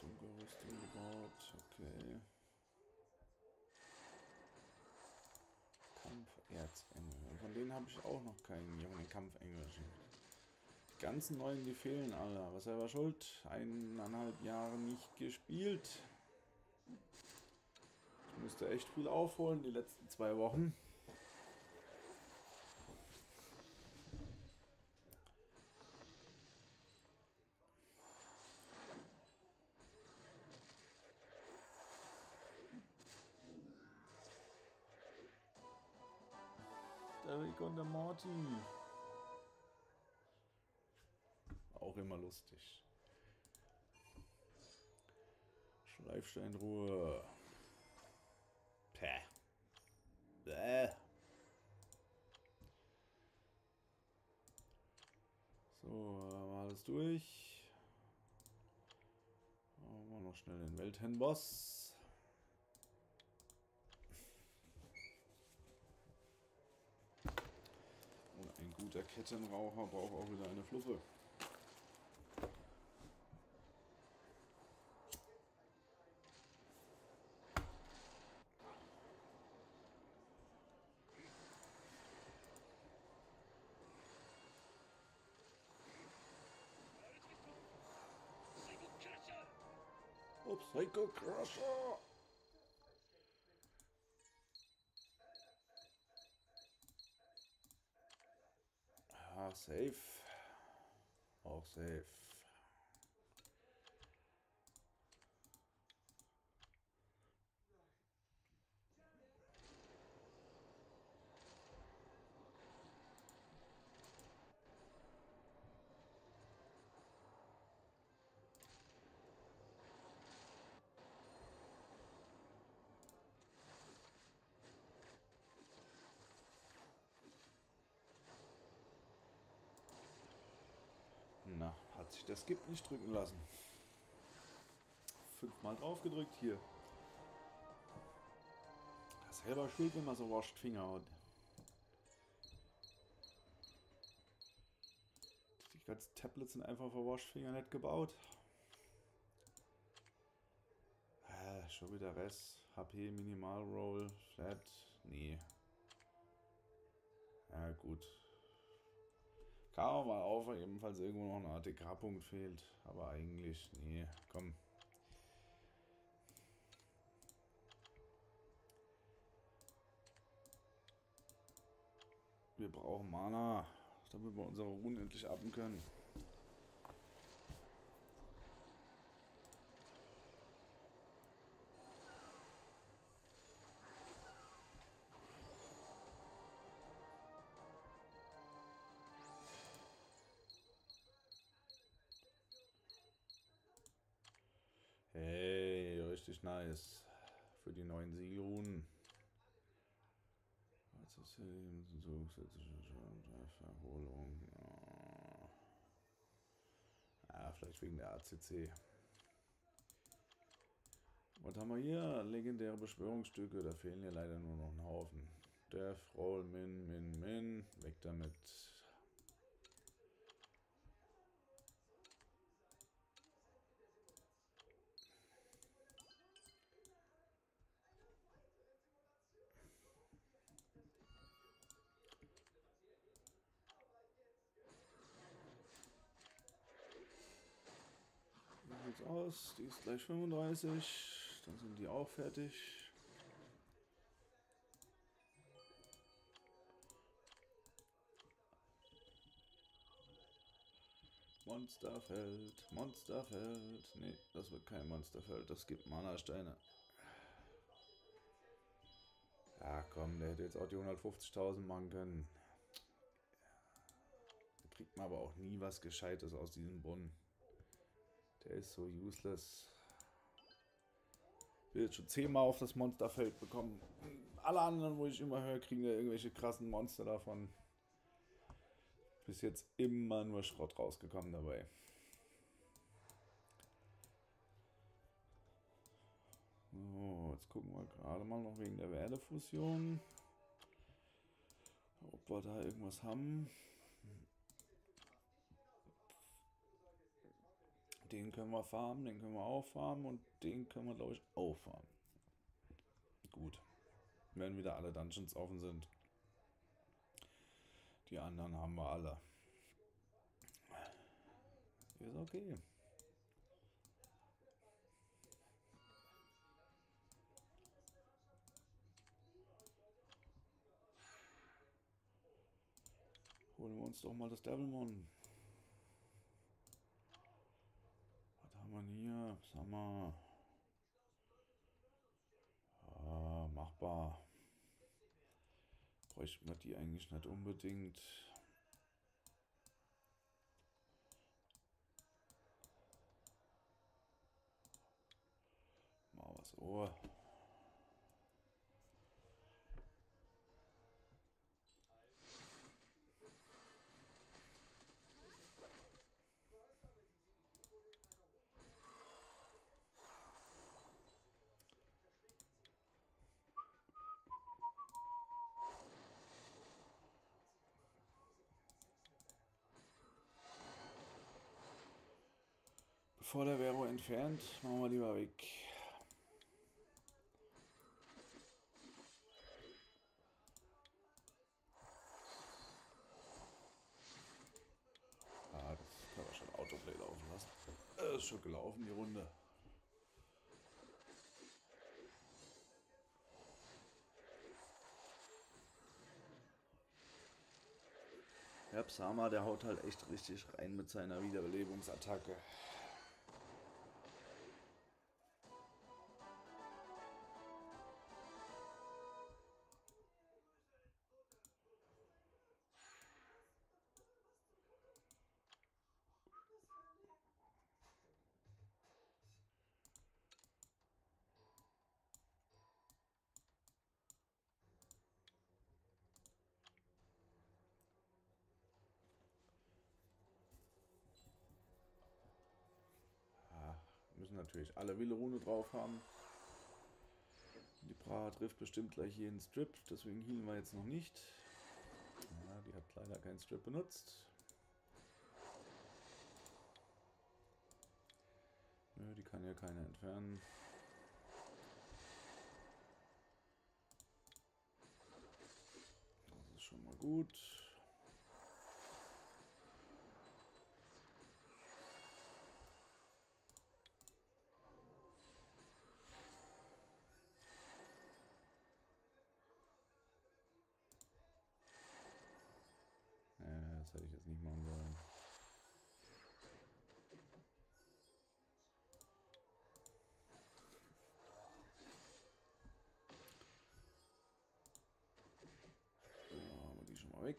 Dunkelrüstung gebaut, okay. Kampferzengel. Von denen habe ich auch noch keinen jungen Kampfenglischen. Die ganzen neuen, die fehlen alle. Aber selber schuld. Eineinhalb Jahre nicht gespielt. Ich musste echt viel aufholen die letzten zwei Wochen. Morty. Auch immer lustig. Schleifsteinruhe. Päh. Bäh. So, alles durch. Machen wir noch schnell den Weltherrenboss. Und ein guter Kettenraucher braucht auch wieder eine. Ups, Psycho Crusher! Safe. Auch safe. Hat sich das Skip nicht drücken lassen. Fünfmal drauf gedrückt hier. Selber schuld, wenn man so wascht Finger hat. Die ganzen Tablets sind einfach für Waschfinger nicht gebaut. Ah, schon wieder Rest. HP, Minimal Roll, Flat. Nee. Ja, gut. Kann man mal auf, ebenfalls irgendwo noch ein ATK-Punkt fehlt. Aber eigentlich, nee, komm. Wir brauchen Mana, damit wir unsere Runen endlich appen können. Verholung. Ja. ja, vielleicht wegen der ACC. Was haben wir hier? Legendäre Beschwörungsstücke. Da fehlen ja leider nur noch ein Haufen. Death, Roll, Min, Min, Min. Weg damit. Wie sieht's aus? Die ist gleich 35. Dann sind die auch fertig. Monsterfeld, Monsterfeld. Nee, das wird kein Monsterfeld. Das gibt Mana-Steine. Ja, komm, der hätte jetzt auch die 150.000 machen können. Da kriegt man aber auch nie was Gescheites aus diesem Brunnen. Der ist so useless. Ich will jetzt schon zehnmal auf das Monsterfeld bekommen. Alle anderen, wo ich immer höre, kriegen ja irgendwelche krassen Monster davon. Bis jetzt immer nur Schrott rausgekommen dabei. So, jetzt gucken wir gerade mal noch wegen der Werdefusion. Ob wir da irgendwas haben. Den können wir farmen, den können wir auch farmen und den können wir, glaube ich, auch farmen. Gut. Wenn wieder alle Dungeons offen sind. Die anderen haben wir alle. Ist okay. Holen wir uns doch mal das Devilmon. Wir denn hier? Haben wir? Ah, machbar. Bräuchten wir die eigentlich nicht unbedingt. Mal was Ohr. Vor der Vero entfernt. Machen wir lieber weg. Ah, das kann man schon Autoplay laufen lassen. Das ist schon gelaufen, die Runde. Ja, Psama, der haut halt echt richtig rein mit seiner Wiederbelebungsattacke. Natürlich alle Wille-Rune drauf haben. Die Praha trifft bestimmt gleich jeden Strip, deswegen healen wir jetzt noch nicht. Ja, die hat leider keinen Strip benutzt. Nö, die kann ja keiner entfernen. Das ist schon mal gut. Ja, das hätte ich jetzt nicht machen sollen. So, haben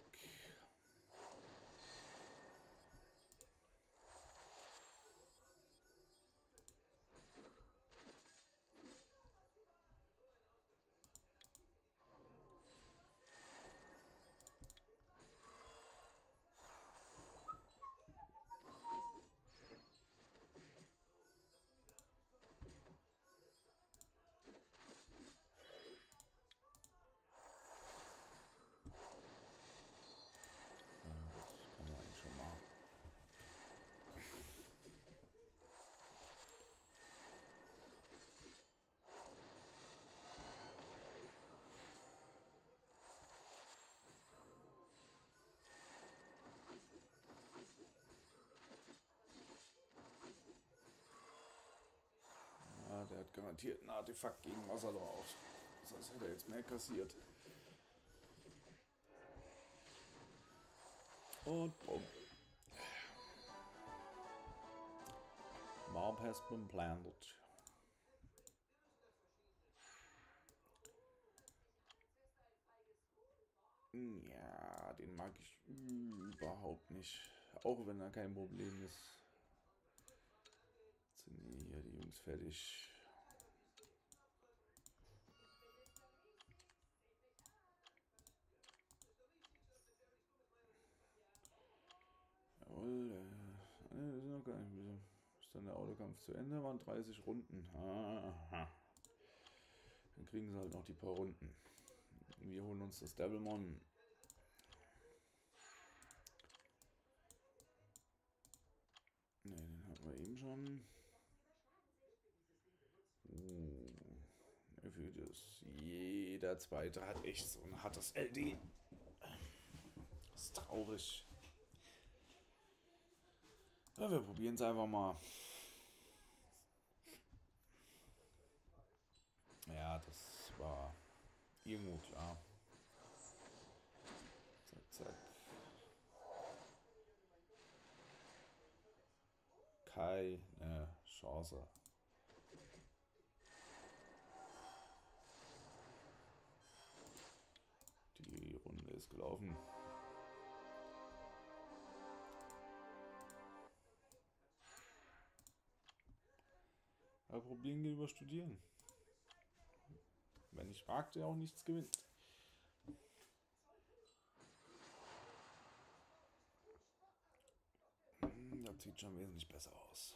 hat garantiert ein Artefakt gegen Wasser. Das heißt, hätte er jetzt mehr kassiert. Und bumm. Mob has been planted. Ja, den mag ich überhaupt nicht. Auch wenn er kein Problem ist. Jetzt sind hier die Jungs fertig. Äh, das ist noch gar nicht. wieso Ist dann der Autokampf zu Ende? Waren 30 Runden. Aha. Dann kriegen sie halt noch die paar Runden. Wir holen uns das Devilmon. Ne, den hatten wir eben schon. Uh, für das jeder zweite hat echt so ein hartes LD. Das ist traurig. Ja, wir probieren es einfach mal. Ja, das war irgendwo klar. Zack, zack. Keine Chance. Die Runde ist gelaufen. Aber probieren geht Studieren. Wenn ich wagt, der auch nichts gewinnt. Hm, Das sieht schon wesentlich besser aus.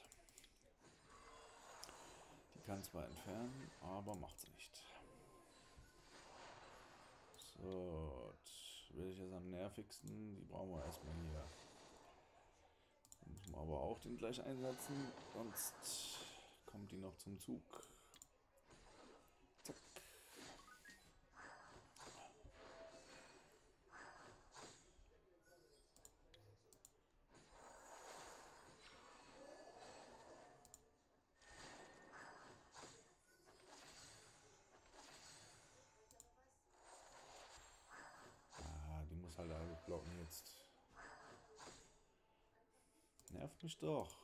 Die kann zwar entfernen, aber macht sie nicht. So, will ich jetzt am nervigsten. Die brauchen wir erstmal hier. Müssen wir aber auch den gleich einsetzen, sonst kommt die noch zum Zug. Zack. Ah, die muss halt alle blocken jetzt. Nervt mich doch.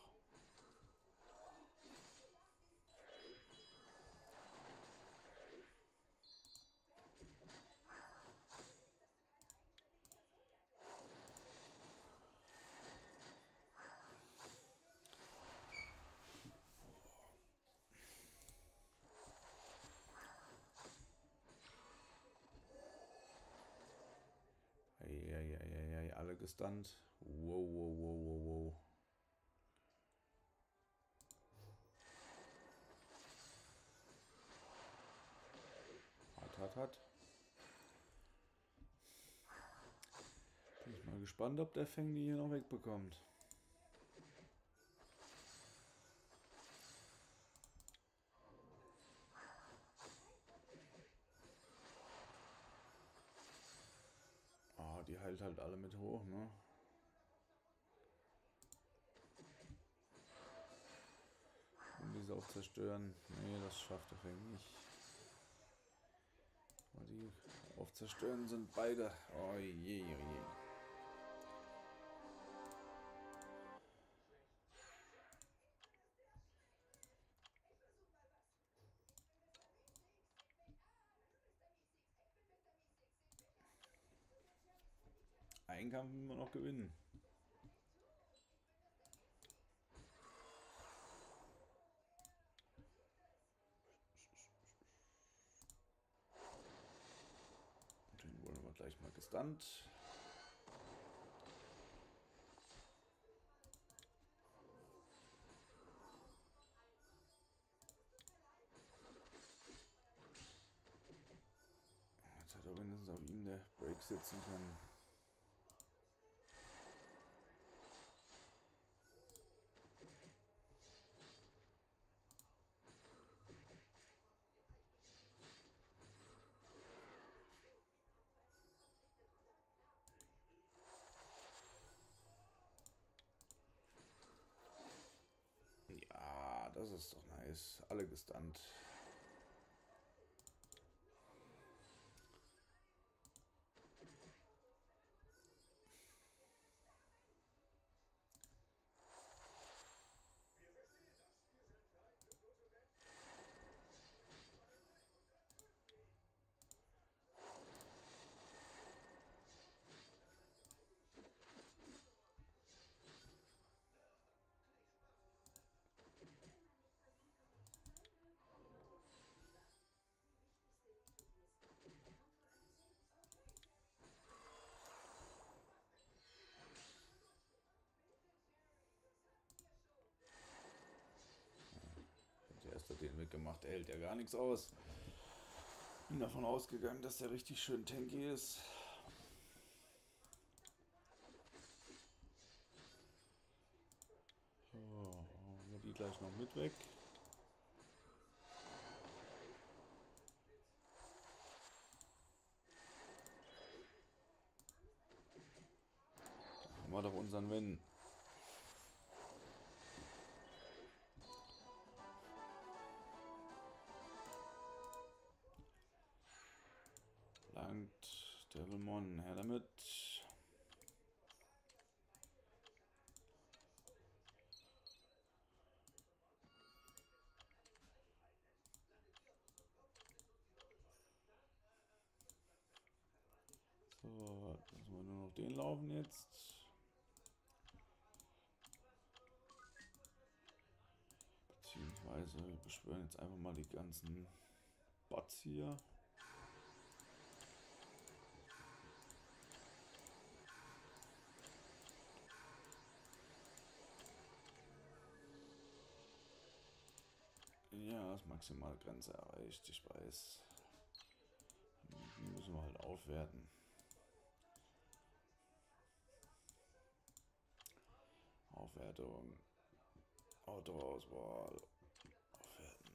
Eieieiei, alle gestunt. Wow, wow, wow, wow, wow. Hat, hat, hat. Bin ich mal gespannt, ob der Feng die hier noch wegbekommt. Ah, die heilt halt alle mit hoch, ne? Und diese auch zerstören. Nee, das schafft Feng nicht. Aber die auf zerstören sind beide. Oh je, je, je. Einen Kampf wir noch gewinnen. Den wollen wir gleich mal gestunt. Jetzt hat er wenigstens auf ihn der Break sitzen können. Ja, das ist doch nice. Alle gestunt. Den weggemacht, der hält ja gar nichts aus. Bin davon ausgegangen, dass der richtig schön tanky ist. So, die gleich noch mit weg. Wir nur noch den laufen jetzt. Beziehungsweise wir beschwören jetzt einfach mal die ganzen Bots hier. Ja, ist maximale Grenze erreicht, ich weiß. Die müssen wir halt aufwerten. Aufwertung. Autoauswahl. Aufwerten.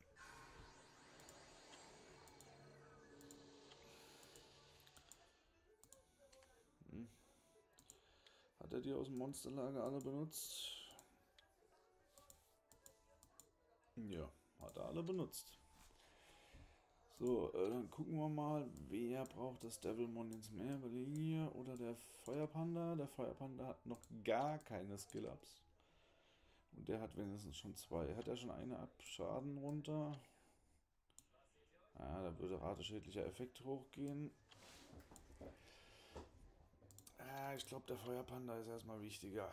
Hm. Hat er die aus dem Monsterlager alle benutzt? Ja, hat er alle benutzt. So, äh, dann gucken wir mal, wer braucht das Devilmon ins Meer? Überlegen hier. Oder der Feuerpanda. Der Feuerpanda hat noch gar keine Skill-Ups. Und der hat wenigstens schon zwei. Hat er schon eine ab Schaden runter? Ja, da würde rateschädlicher Effekt hochgehen. Ah, ich glaube, der Feuerpanda ist erstmal wichtiger.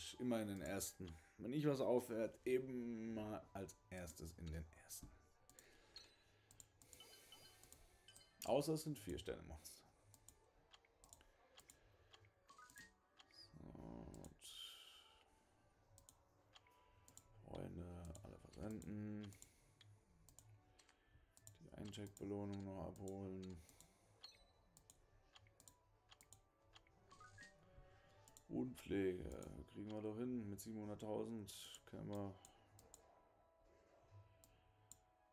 Logisch. Immer in den ersten. Wenn ich was aufwert, immer als erstes in den ersten. Außer es sind vier Sterne Monster. So, Freunde, alle versenden. Die Eincheck-Belohnung noch abholen. Unpflege kriegen wir doch hin mit 700.000. Können wir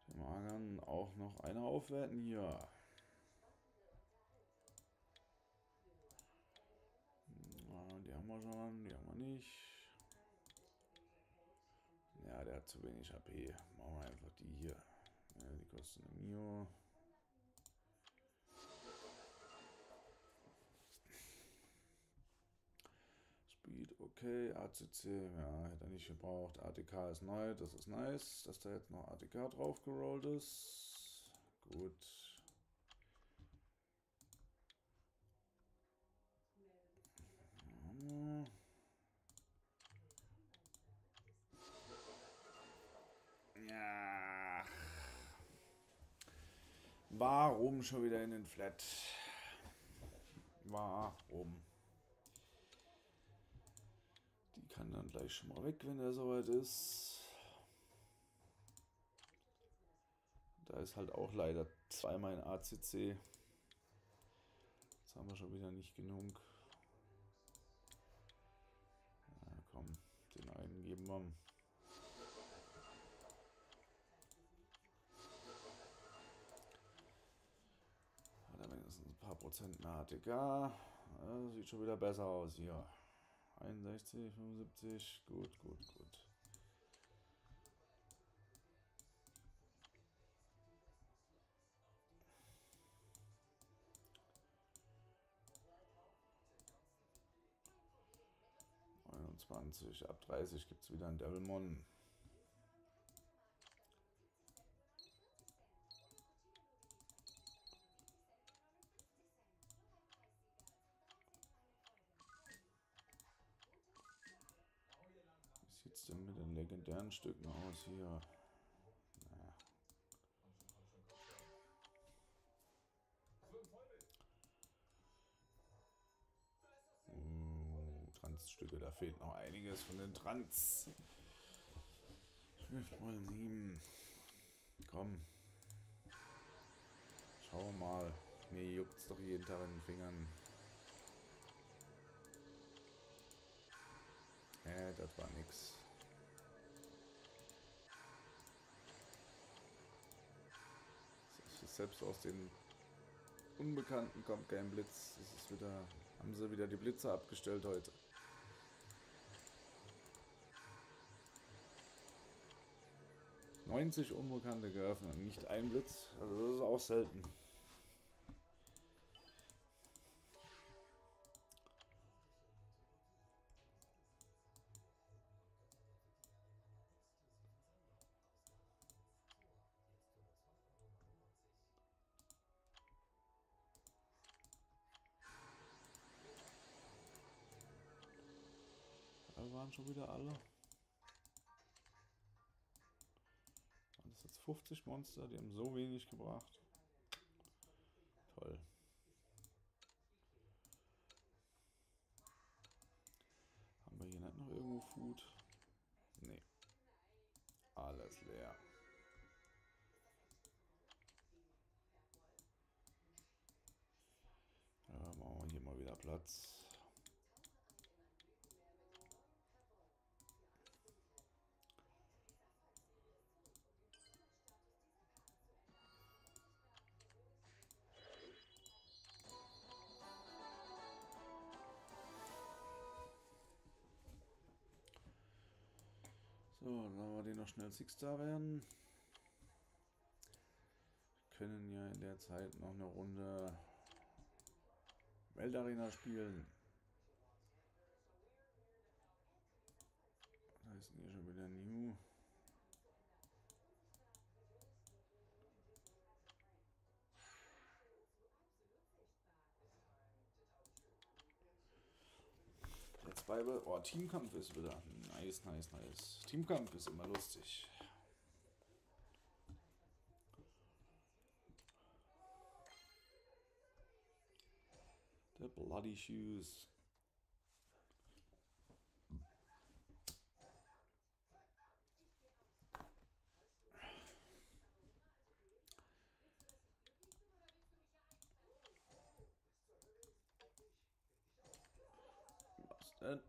dem Agern auch noch eine aufwerten hier. Na, die haben wir schon, die haben wir nicht. Ja, der hat zu wenig HP. Machen wir einfach die hier. Ja, die kosten eine Mio. Speed, okay. ACC, ja, hätte er nicht gebraucht. ATK ist neu, das ist nice, dass da jetzt noch ATK drauf gerollt ist. Gut. Ja. Warum schon wieder in den Flat? Warum? Die kann dann gleich schon mal weg, wenn er soweit ist. Da ist halt auch leider zweimal in ACC. Jetzt haben wir schon wieder nicht genug. Ja, komm, den einen geben wir. Hat er wenigstens ein paar Prozent mehr ATK. Ja, sieht schon wieder besser aus hier. 61, 75, gut, gut, gut. Ab 30 gibt es wieder ein Devilmon. Wie sieht es denn legendären Stücken aus hier? Naja. Uh, Transstücke, da fehlt noch einiges von den Trans. 5 mal 7. Komm. Schau mal. Mir juckt's doch jeden Tag in den Fingern. Äh, das war nix. Selbst aus den Unbekannten kommt kein Blitz. Das ist wieder. Haben sie wieder die Blitze abgestellt heute. Neunzig Unbekannte geöffnet, nicht ein Blitz. Also das ist auch selten. Schon wieder alle. Waren das jetzt 50 Monster? Die haben so wenig gebracht. Toll. Haben wir hier nicht noch irgendwo Food? Alles leer. Ja, machen wir hier mal wieder Platz. Noch schnell Six-Star werden. Können ja in der Zeit noch eine Runde Weltarena spielen. Da ist hier schon wieder New. Bei oh, Teamkampf ist wieder. Nice, nice, nice. Teamkampf ist immer lustig. The bloody shoes. Was denn?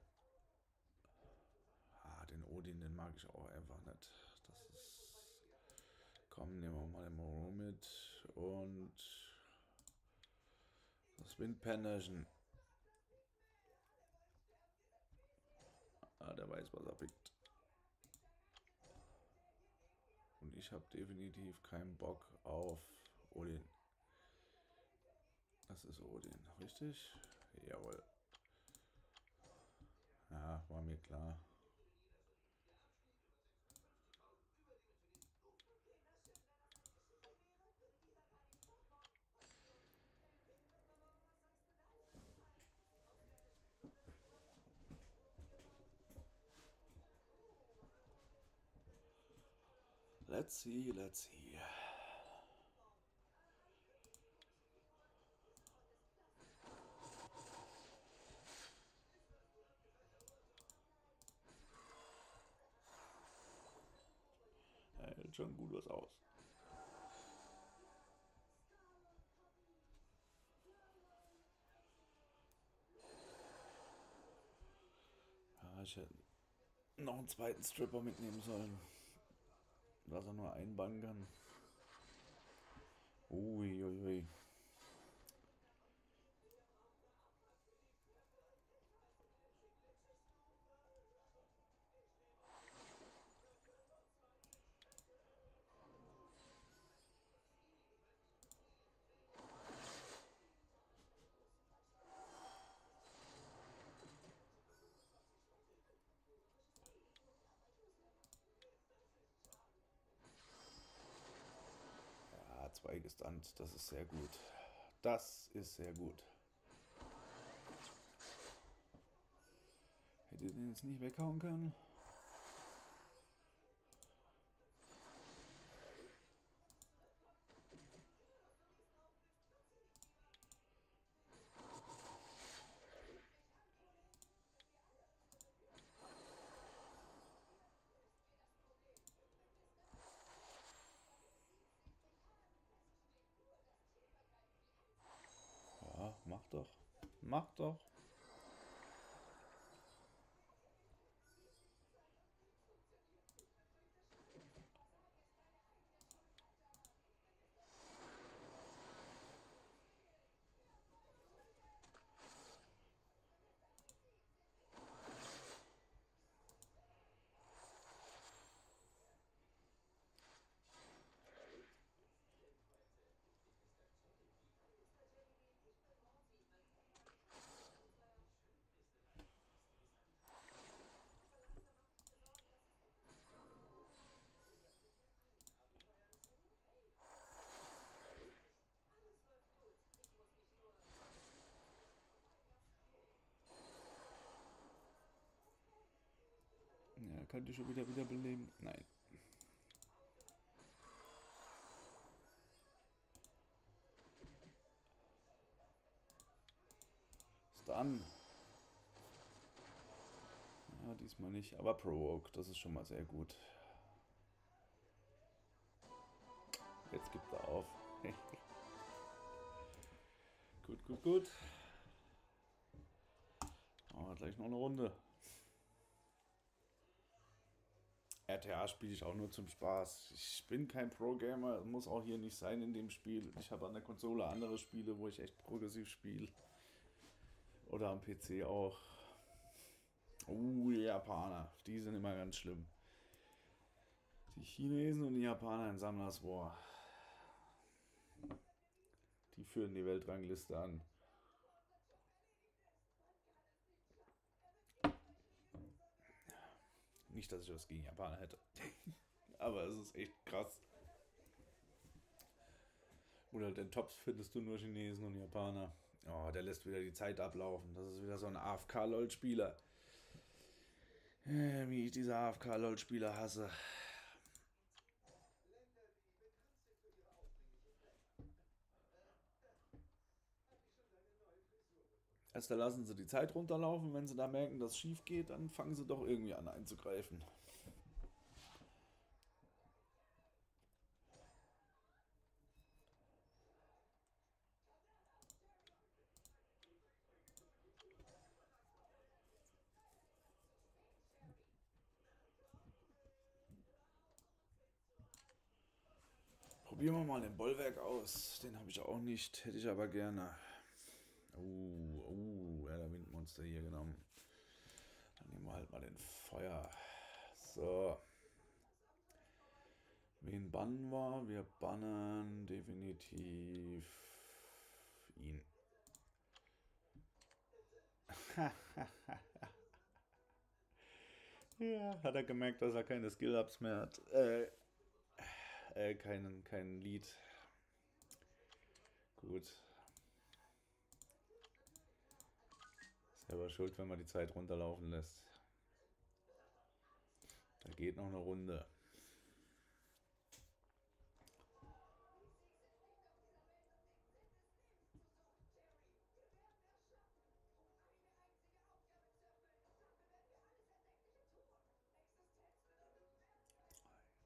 Ah, den Odin, den mag ich auch einfach nicht. Das ist. Komm, nehmen wir mal den Moro mit. Und. Das Windpanation. Ah, der weiß, was er pickt. Und ich habe definitiv keinen Bock auf Odin. Das ist Odin, richtig? Jawohl. Ja, war mir klar. Let's see, let's see. Hält schon gut was aus. Ja, ich hätte noch einen zweiten Stripper mitnehmen sollen. Dass er nur einbannen kann. Uiuiui. Ui, ui. Ja, zwei gestunt, das ist sehr gut. Das ist sehr gut. Hätte den jetzt nicht weghauen können? Ja, mach doch. Mach doch. Die schon wieder wiederbeleben? Nein. Stun. Ja, diesmal nicht, aber Provoke, das ist schon mal sehr gut. Jetzt gibt er auf. gut, gut, gut. Aber gleich noch eine Runde. RTA spiele ich auch nur zum Spaß. Ich bin kein Pro-Gamer, muss auch hier nicht sein in dem Spiel. Ich habe an der Konsole andere Spiele, wo ich echt progressiv spiele. Oder am PC auch. Uh, die Japaner, die sind immer ganz schlimm. Die Chinesen und die Japaner in Sammlers War. Die führen die Weltrangliste an. Nicht, dass ich was gegen Japaner hätte. Aber es ist echt krass. Oder den Tops findest du nur Chinesen und Japaner. Oh, der lässt wieder die Zeit ablaufen. Das ist wieder so ein AFK-LOL-Spieler. Äh, wie ich diese AFK-LOL-Spieler hasse. Erst da lassen sie die Zeit runterlaufen. Wenn sie da merken, dass es schief geht, dann fangen sie doch irgendwie an einzugreifen. Probieren wir mal den Bollwerk aus. Den habe ich auch nicht, hätte ich aber gerne. Uh, er Windmonster hier genommen. Dann nehmen wir halt mal den Feuer. So. Wen bannen wir? Wir bannen definitiv ihn. ja, hat er gemerkt, dass er keine Skill-Ups mehr hat. Äh, äh, keinen, kein Lied. Gut. Selber schuld, wenn man die Zeit runterlaufen lässt. Da geht noch eine Runde.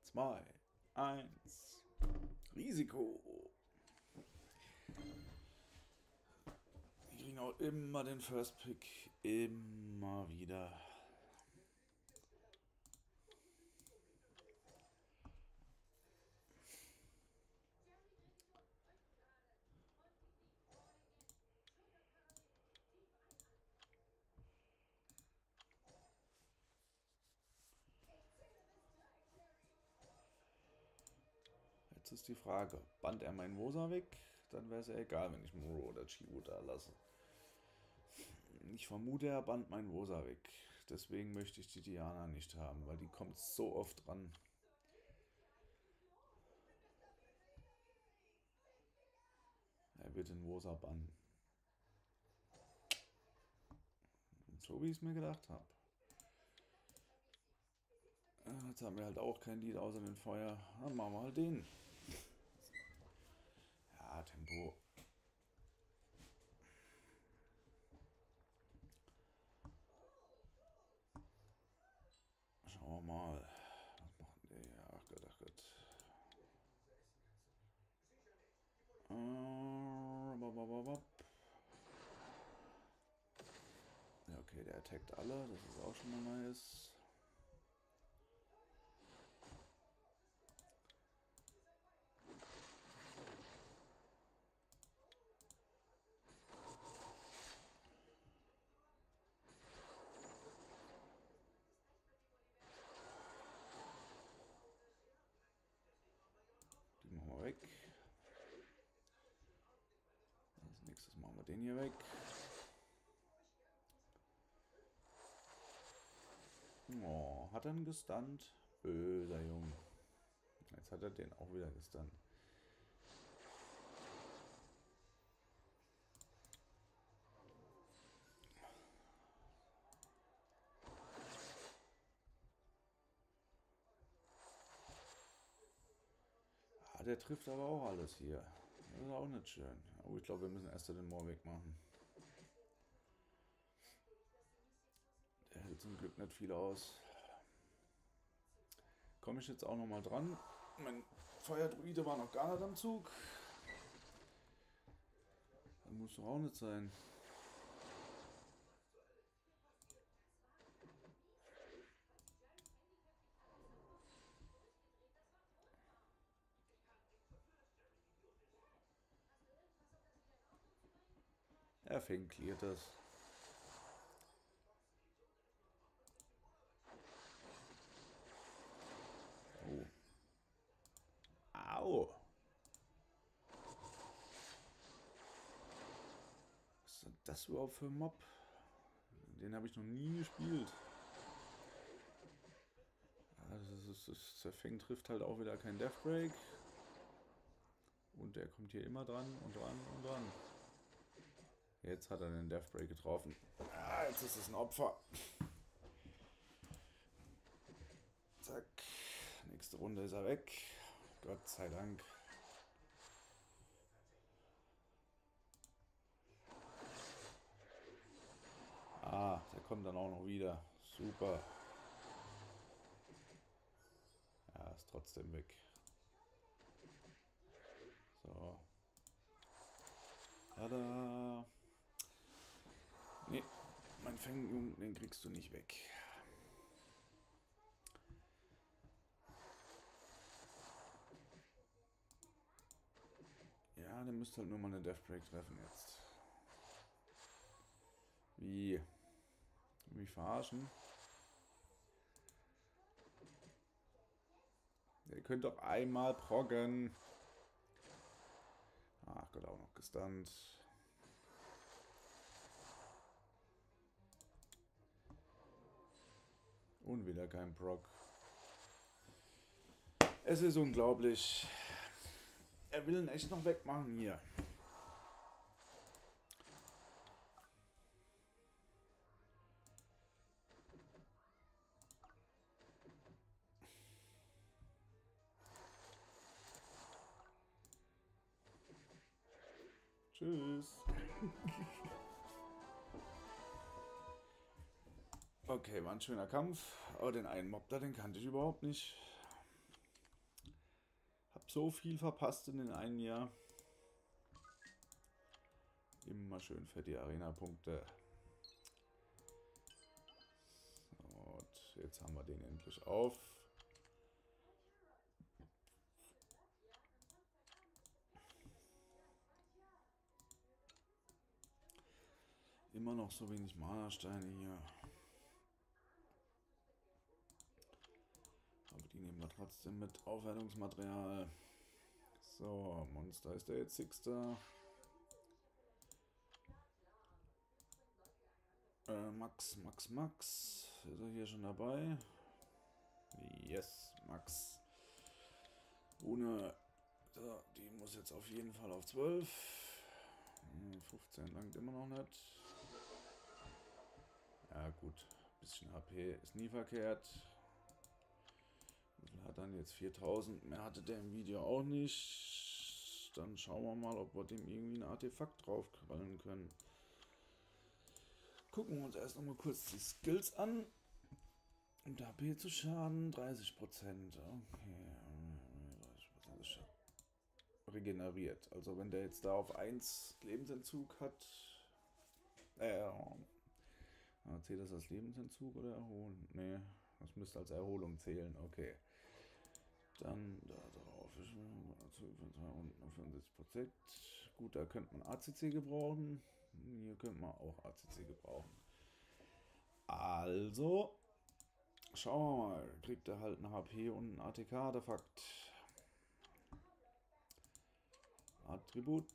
Zwei, eins, Risiko. Kriegen auch immer den First Pick. Immer wieder. Jetzt ist die Frage, band er meinen Wosa weg? Dann wäre es ja egal, wenn ich Muro oder Chivo da lasse. Ich vermute, er band meinen Rosa weg. Deswegen möchte ich die Diana nicht haben, weil die kommt so oft dran. Er wird den Rosa bannen. so wie ich es mir gedacht habe. Äh, jetzt haben wir halt auch kein Lied außer den Feuer. Dann machen wir halt den. Ja, Tempo mal. Was machen die? Ach Gott, ach Gott. Ja, okay, der attackt alle. Das ist auch schon mal nice. Wir den hier weg. Oh, hat er einen gestunt? Böser Junge. Jetzt hat er den auch wieder gestunt. Ah, der trifft aber auch alles hier. Das ist auch nicht schön. Oh, ich glaube, wir müssen erst den Moor wegmachen. Der hält zum Glück nicht viel aus. Komme ich jetzt auch noch mal dran? Mein Feuerdruide war noch gar nicht am Zug. Das muss doch auch nicht sein. Fängt cleart das. Oh. Au. Was ist das überhaupt für ein Mob? Den habe ich noch nie gespielt. Also das, ist, das Zerfäng trifft halt auch wieder kein Death Break. Und der kommt hier immer dran und dran und dran. Jetzt hat er den Death Break getroffen. Ah, jetzt ist es ein Opfer. Zack. Nächste Runde ist er weg. Gott sei Dank. Ah, der kommt dann auch noch wieder. Super. Ja, ist trotzdem weg. So. Tada. Fängjungen, den kriegst du nicht weg. Ja, der müsste halt nur mal eine Death Break treffen jetzt. Wie? Wie verarschen? Ihr könnt doch einmal proggen. Ach Gott, auch noch gestunt. Und wieder kein Proc. Es ist unglaublich. Er will ihn echt noch wegmachen hier. Tschüss. Okay, war ein schöner Kampf, aber den einen Mob da, den kannte ich überhaupt nicht. Hab so viel verpasst in den einen Jahr. Immer schön für die Arena-Punkte. Und jetzt haben wir den endlich auf. Immer noch so wenig Mana-Steine hier. Aber trotzdem mit Aufwertungsmaterial. So, Monster ist der jetzt. Äh, Max, Max, Max. Ist er hier schon dabei? Yes, Max. Ohne. So, die muss jetzt auf jeden Fall auf 12. 15 hm, langt immer noch nicht. Ja, gut. Bisschen HP ist nie verkehrt. Hat dann jetzt 4000? Mehr hatte der im Video auch nicht. Dann schauen wir mal, ob wir dem irgendwie ein Artefakt draufkrallen können. Gucken wir uns erst noch mal kurz die Skills an. Und HP zu Schaden 30%. Okay. Regeneriert. Also wenn der jetzt da auf 1 Lebensentzug hat. Äh, zählt das als Lebensentzug oder Erholen? Nee, das müsste als Erholung zählen. Okay. Dann da drauf ist unten 75 Prozent. Gut, da könnte man ACC gebrauchen. Hier könnte man auch ACC gebrauchen. Also, schauen wir mal. Kriegt er halt ein HP und ein ATK-Artefakt. Attribut.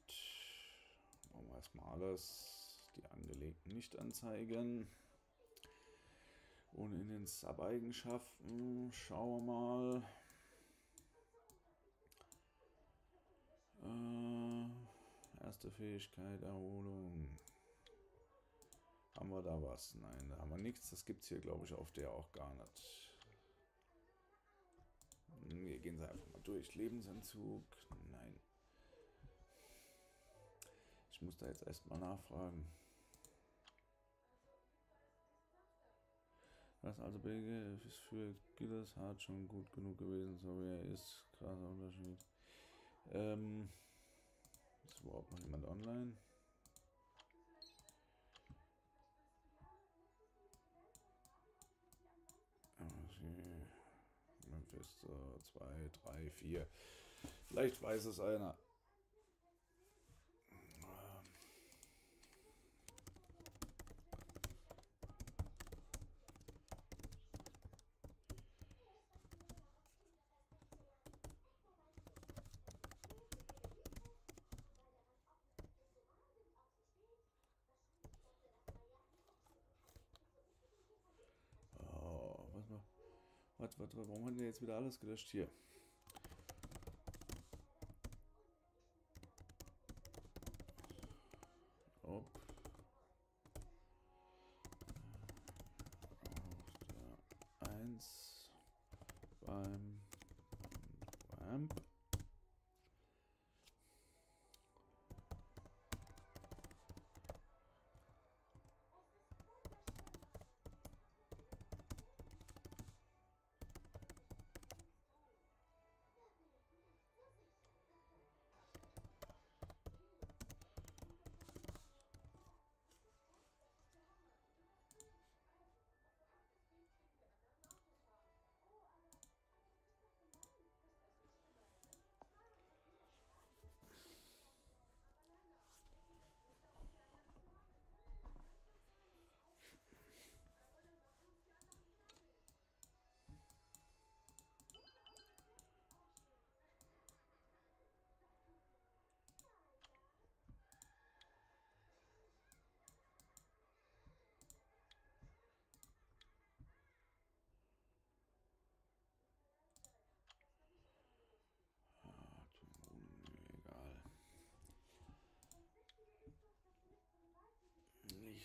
Machen wir erstmal alles die angelegten nicht anzeigen. Und in den Sub-Eigenschaften schauen wir mal. Äh, erste Fähigkeit, Erholung. Haben wir da was? Nein, da haben wir nichts. Das gibt es hier, glaube ich, auf der auch gar nicht. Wir gehen sie einfach mal durch. Lebensentzug. Nein. Ich muss da jetzt erstmal nachfragen. Was also BG ist für Gilles hart schon gut genug gewesen, so wie er ist. Krasser Unterschied. Ähm, ist überhaupt noch jemand online? Memphis 2, 3, 4. Vielleicht weiß es einer. Warum haben wir jetzt wieder alles gelöscht hier? Ob. Auf der 1 beim Ramp.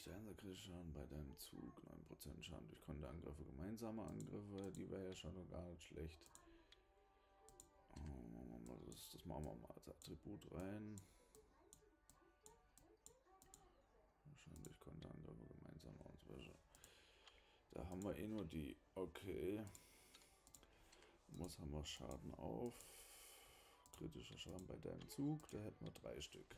Steinser kritischer Schaden bei deinem Zug, 9% Schaden durch Konterangriffe, gemeinsame Angriffe, die wäre ja schon gar nicht schlecht. Das, das machen wir mal als Attribut rein. Durch Konterangriffe, gemeinsame Auswäsche. Da haben wir eh nur die, okay. Was haben wir Schaden auf? Kritischer Schaden bei deinem Zug, da hätten wir drei Stück.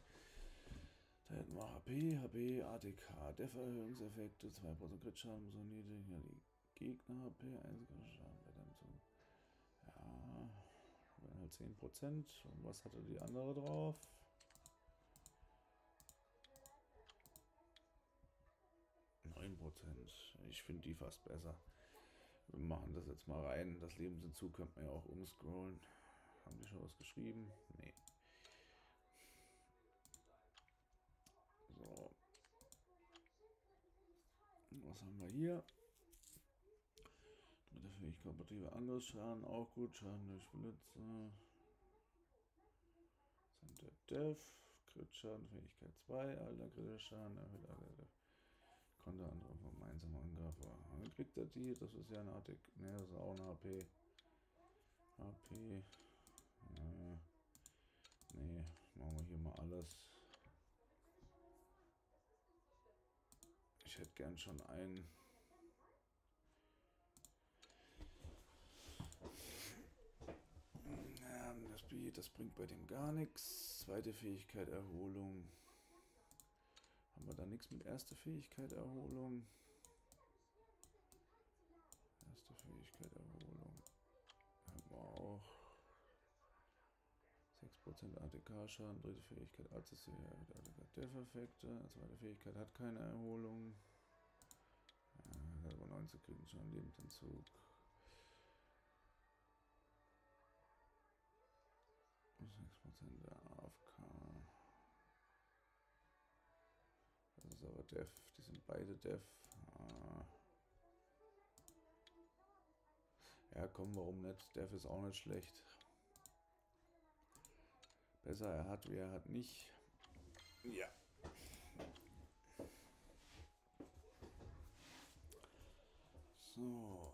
Da hätten wir HP, HP, ATK, Def-Erhöhungseffekte, 2% Crit-Schaden so niedrig. Ja, die Gegner HP, 1 Schaden bei dem so. Ja, wären halt 10%. Und was hatte die andere drauf? Prozent. Ich finde die fast besser. Wir machen das jetzt mal rein. Das Lebensentzug könnte man ja auch umscrollen. Haben die schon was geschrieben? Nee. Was haben wir hier? Fähigkeit kompatible Angriffsschaden, auch gut. Schaden durch Blitze. Sind der Dev. Crit-Schaden, Fähigkeit 2, alter Kritischer-Schaden, erhöht alter Konnte andere gemeinsame Angriffe. Dann kriegt er die, das ist ja eine Artig. Ne, das ist auch eine HP. HP. Ne, nee, machen wir hier mal alles. Ich hätte gern schon einen. Ja, das, das bringt bei dem gar nichts. Zweite Fähigkeit Erholung. Haben wir da nichts mit erster Fähigkeit Erholung? Erste Fähigkeit Erholung. Haben wir auch. 6% ATK-Schaden, dritte Fähigkeit Arztes Def-Effekte, zweite Fähigkeit hat keine Erholung. Ja, aber 19 kriegen schon Lebensentzug. Prozent der AFK. Das ist aber Def, die sind beide Def. Ah. Ja, komm, warum nicht? Def ist auch nicht schlecht. Besser er hat, wie er hat nicht. Ja. So.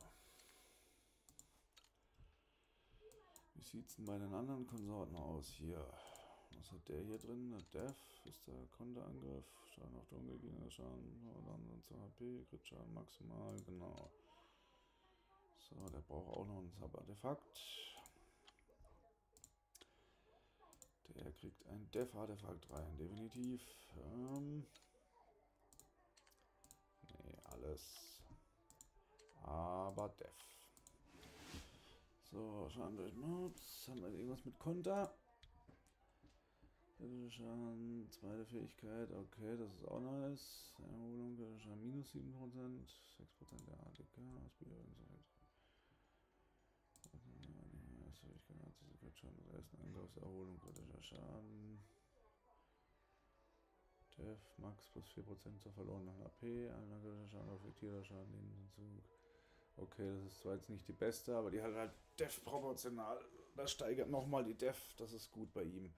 Wie sieht es denn bei den anderen Konsorten aus hier? Was hat der hier drin? Der Dev ist der Konterangriff. Schaden auf Dunkelgegner, Schaden und dann zu HP, Crit Schaden maximal, genau. So, der braucht auch noch ein Sub-Artefakt. Der kriegt ein Def-Artefakt rein, definitiv. Ähm nee, alles. Aber Def. So, schauen durch Notes. Haben wir irgendwas mit Konter? Schaden, zweite Fähigkeit, okay, das ist auch nice. Erholung, Schaden minus 7%, 6% der ADK, Ausbildung, Fähigkeit hat Fähigkeit Schaden des ersten Angriffs, Erholung, kritischer Schaden. Def, Max plus 4% zur verlorenen AP, einer kritischer Schaden, reflektierter Schaden, Hinzug. Okay, das ist zwar jetzt nicht die beste, aber die hat halt Def proportional. Das steigert nochmal die Def, das ist gut bei ihm.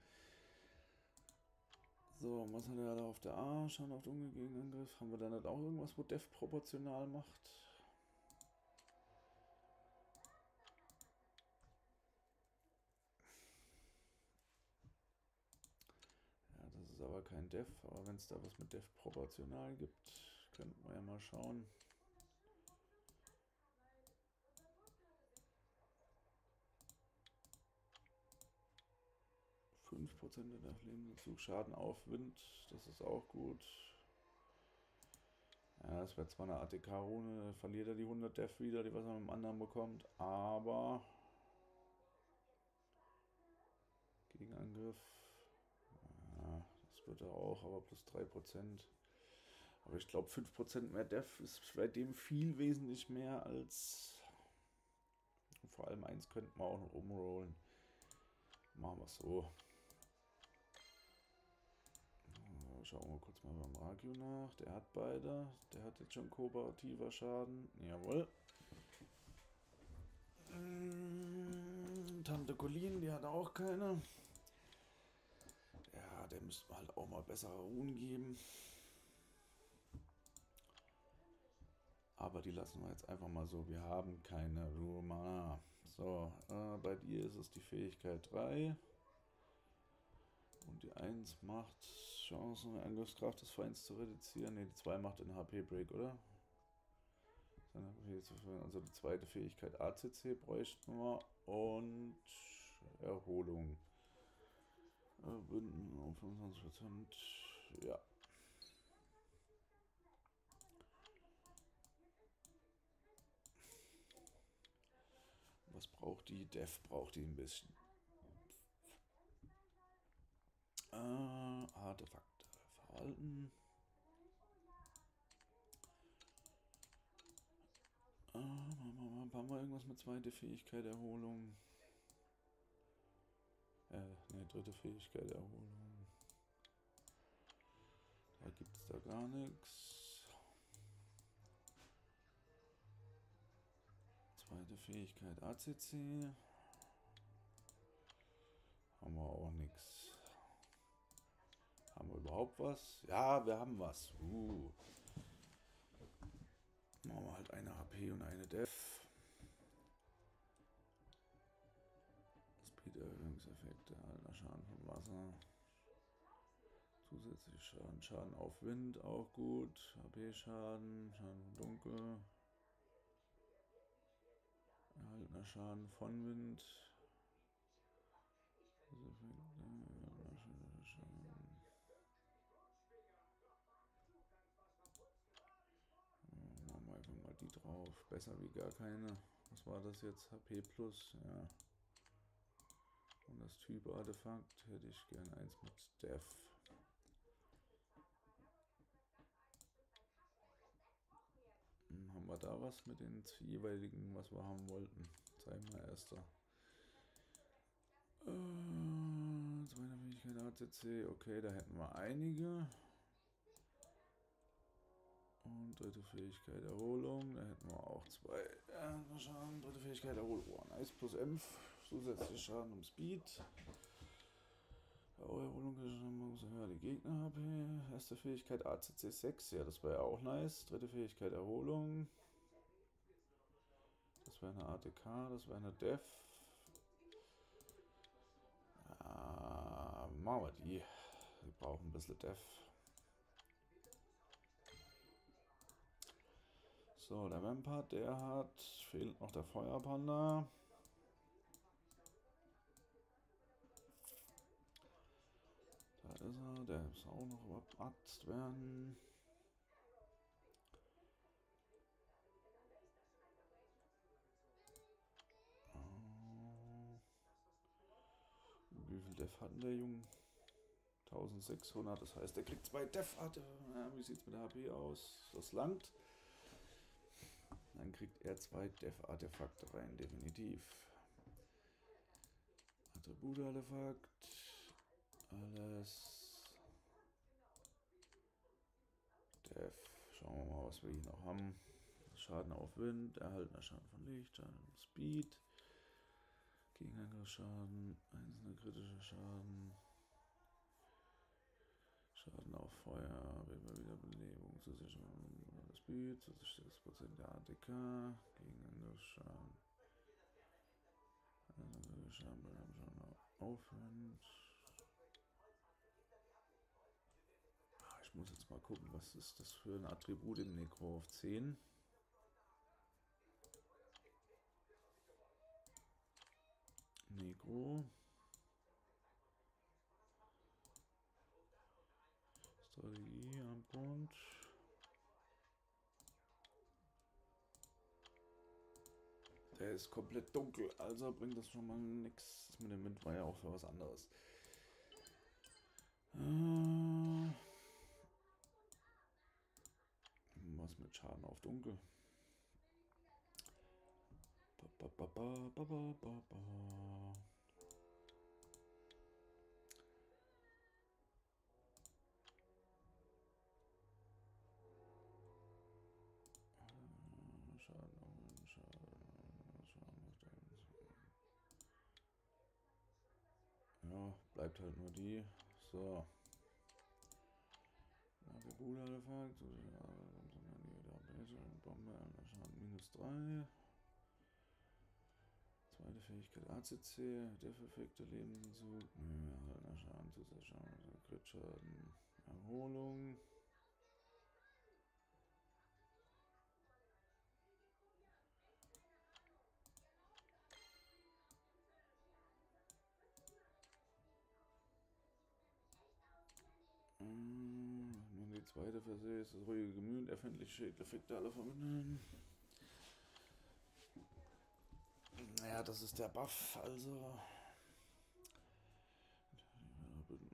So, was hat er da auf der A? Schauen auf Dunkel gegen Angriff. Haben wir da nicht auch irgendwas, wo Def proportional macht? Ja, das ist aber kein Def, aber wenn es da was mit Def proportional gibt, könnten wir ja mal schauen. 5% der Lebenszug Schaden auf Wind, das ist auch gut. Ja, das wäre zwar eine ATK-Rune, verliert er die 100 Def wieder, die was er mit dem anderen bekommt, aber Gegenangriff, wird er auch, aber plus 3%. Aber ich glaube 5% mehr Def ist bei dem viel wesentlich mehr als vor allem eins könnten wir auch noch umrollen. Machen wir so. Schauen wir kurz mal beim Ragio nach. Der hat beide. Der hat jetzt schon kooperativer Schaden. Jawohl. Tante Colin, die hat auch keine. Der müsste halt auch mal bessere Ruhen geben. Aber die lassen wir jetzt einfach mal so. Wir haben keine Ruhe So, äh, bei dir ist es die Fähigkeit 3. Und die 1 macht Chance, Angriffskraft des Feinds zu reduzieren. Ne, die 2 macht den HP-Break, oder? Also die zweite Fähigkeit ACC bräuchten wir. Und Erholung. Bünden um 25%. Ja. Was braucht die? Def braucht die ein bisschen. Äh, Artefakte verwalten. Äh, haben wir irgendwas mit zweiter Fähigkeit Erholung? Äh, ne, dritte Fähigkeit Erholung. Da gibt es da gar nichts. Zweite Fähigkeit ACC. Haben wir auch nichts. Haben wir überhaupt was? Ja, wir haben was. Uh. Machen wir halt eine HP und eine Def. Wasser. Zusätzlich Schaden, Schaden auf Wind, auch gut. HP-Schaden, Schaden vom Dunkel. Erhaltener Schaden von Wind. die drauf. Besser wie gar keine. Was war das jetzt? HP plus, ja. Und das Typ Artefakt hätte ich gerne eins mit Def. Hm, haben wir da was mit den jeweiligen, was wir haben wollten? Zeigen wir erster. Äh, zweite Fähigkeit ACC, okay, da hätten wir einige. Und dritte Fähigkeit Erholung. Da hätten wir auch zwei äh, Schaden. Dritte Fähigkeit Erholung. Oh, nice. Plus M. Zusätzlich Schaden um Speed. Erholung muss höher die Gegner HP. Erste Fähigkeit ACC 6. Ja, das wäre ja auch nice. Dritte Fähigkeit Erholung. Das wäre eine ATK. Das wäre eine Def. Ja, machen wir die. Wir brauchen ein bisschen Def. So, der Vampire, der hat. Fehlt noch der Feuerpanda. Ist er. Der muss auch noch überpatzt werden. Wie viel Def hat der Junge? 1600, das heißt, er kriegt zwei Def. Ja, wie sieht es mit der HP aus? Das langt. Dann kriegt er zwei Def-Artefakte rein, definitiv. Attribut-Artefakt. Alles. Def. Schauen wir mal, was wir hier noch haben. Schaden auf Wind, erhaltener Schaden von Licht, Schaden von Speed. Gegenangriffsschaden, einzelner kritischer Schaden. Schaden auf Feuer, Wiederbelebung, des Speed, zusätzliches Prozent der ATK, Gegenangriffsschaden. Also Schaden beim Schaden Aufwand. Ich muss jetzt mal gucken, was ist das für ein Attribut im Necro auf 10. Negro. Strategie am Grund. Der ist komplett dunkel, also bringt das schon mal nichts. Mit dem Wind war ja auch für was anderes. Äh, was mit Schaden auf dunkel? Ba, ba, ba. Äh, Schaden Schaden, Schaden. Ja, bleibt halt nur die. So. Attribut-Artefakt, Bombe, Schaden minus 3. Zweite Fähigkeit ACC, der verfekte Lebenszug, erhaltener Schaden, Zusatzschaden, Crit-Schaden, Erholung. Nun die zweite Verseh ist das ruhige Gemüt, erfindliche Schädleffekte aller verbinden. Naja, das ist der Buff, also.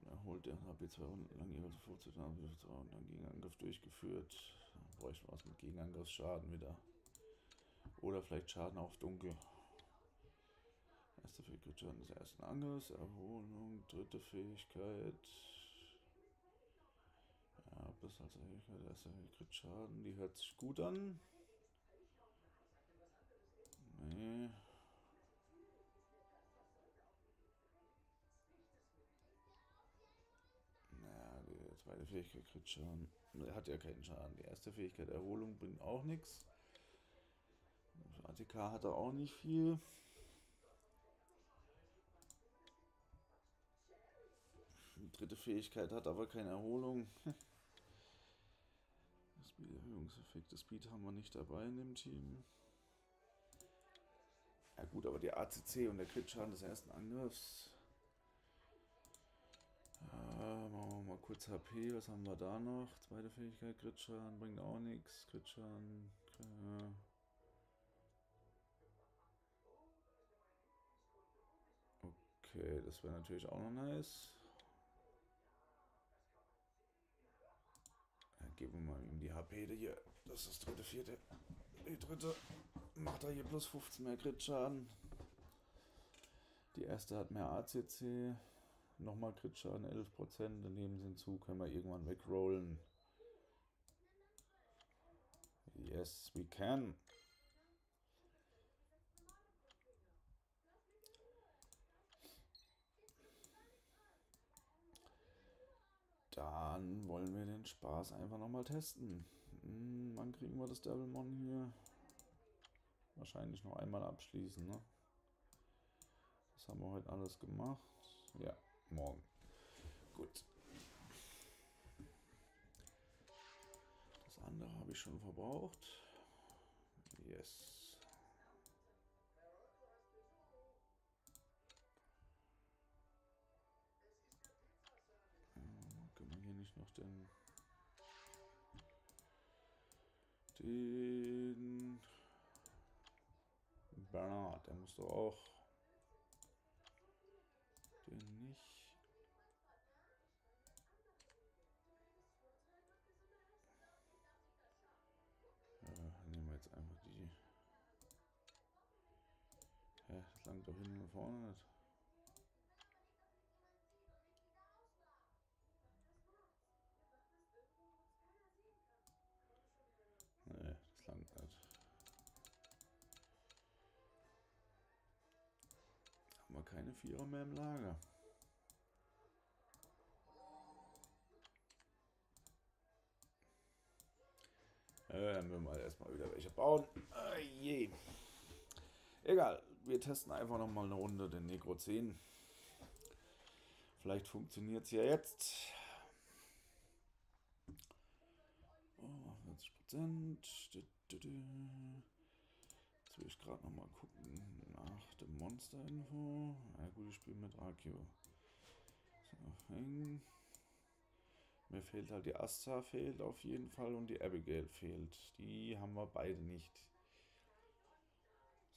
Erholt der HP 200 lang jeweils vorzugt, dann wieder 200 lang Gegenangriff durchgeführt. Dann bräuchte man was mit Gegenangriffsschaden wieder. Oder vielleicht Schaden auf Dunkel. Erste Fähigkeit des ersten Angriffs, Erholung, dritte Fähigkeit. Ja, bis als erste Fähigkeit Schaden, die hört sich gut an. Nee. Naja, die zweite Fähigkeit kriegt Schaden. Er hat ja keinen Schaden. Die erste Fähigkeit Erholung bringt auch nichts. ATK hat er auch nicht viel. Die dritte Fähigkeit hat aber keine Erholung. Speed-Erhöhungseffekte. Speed haben wir nicht dabei in dem Team. Ja gut, aber die ACC und der Crit-Schaden des ersten Angriffs. Ja, machen wir mal kurz HP. Was haben wir da noch? Zweite Fähigkeit, Crit-Schaden bringt auch nichts. Crit-Schaden. Ja. Okay, das wäre natürlich auch noch nice. Geben wir mal ihm die HP hier. Das ist das dritte, vierte. Die dritte macht er hier plus 15 mehr Crit-Schaden. Die erste hat mehr ACC. Nochmal Crit-Schaden 11%. Daneben sind zu, können wir irgendwann wegrollen. Yes, we can. Dann wollen wir den Spaß einfach nochmal testen. Hm, wann kriegen wir das Devilmon hier? Wahrscheinlich noch einmal abschließen, ne? Das haben wir heute alles gemacht. Ja, morgen. Gut. Das andere habe ich schon verbraucht. Den Bernard, der muss doch auch den nicht. Ja, nehmen wir jetzt einfach die. Ja, das langt doch hinten und vorne nicht. Vierer mehr im Lager. Äh, dann wir erstmal wieder welche bauen. Ah, je. Egal, wir testen einfach nochmal eine Runde den Negro 10. Vielleicht funktioniert es ja jetzt. Oh, 40 Prozent. Will ich gerade nochmal gucken nach dem Monster-Info. Ja gut, ich spiele mit Akio. So, hängen. Mir fehlt halt die Asta fehlt auf jeden Fall und die Abigail fehlt. Die haben wir beide nicht.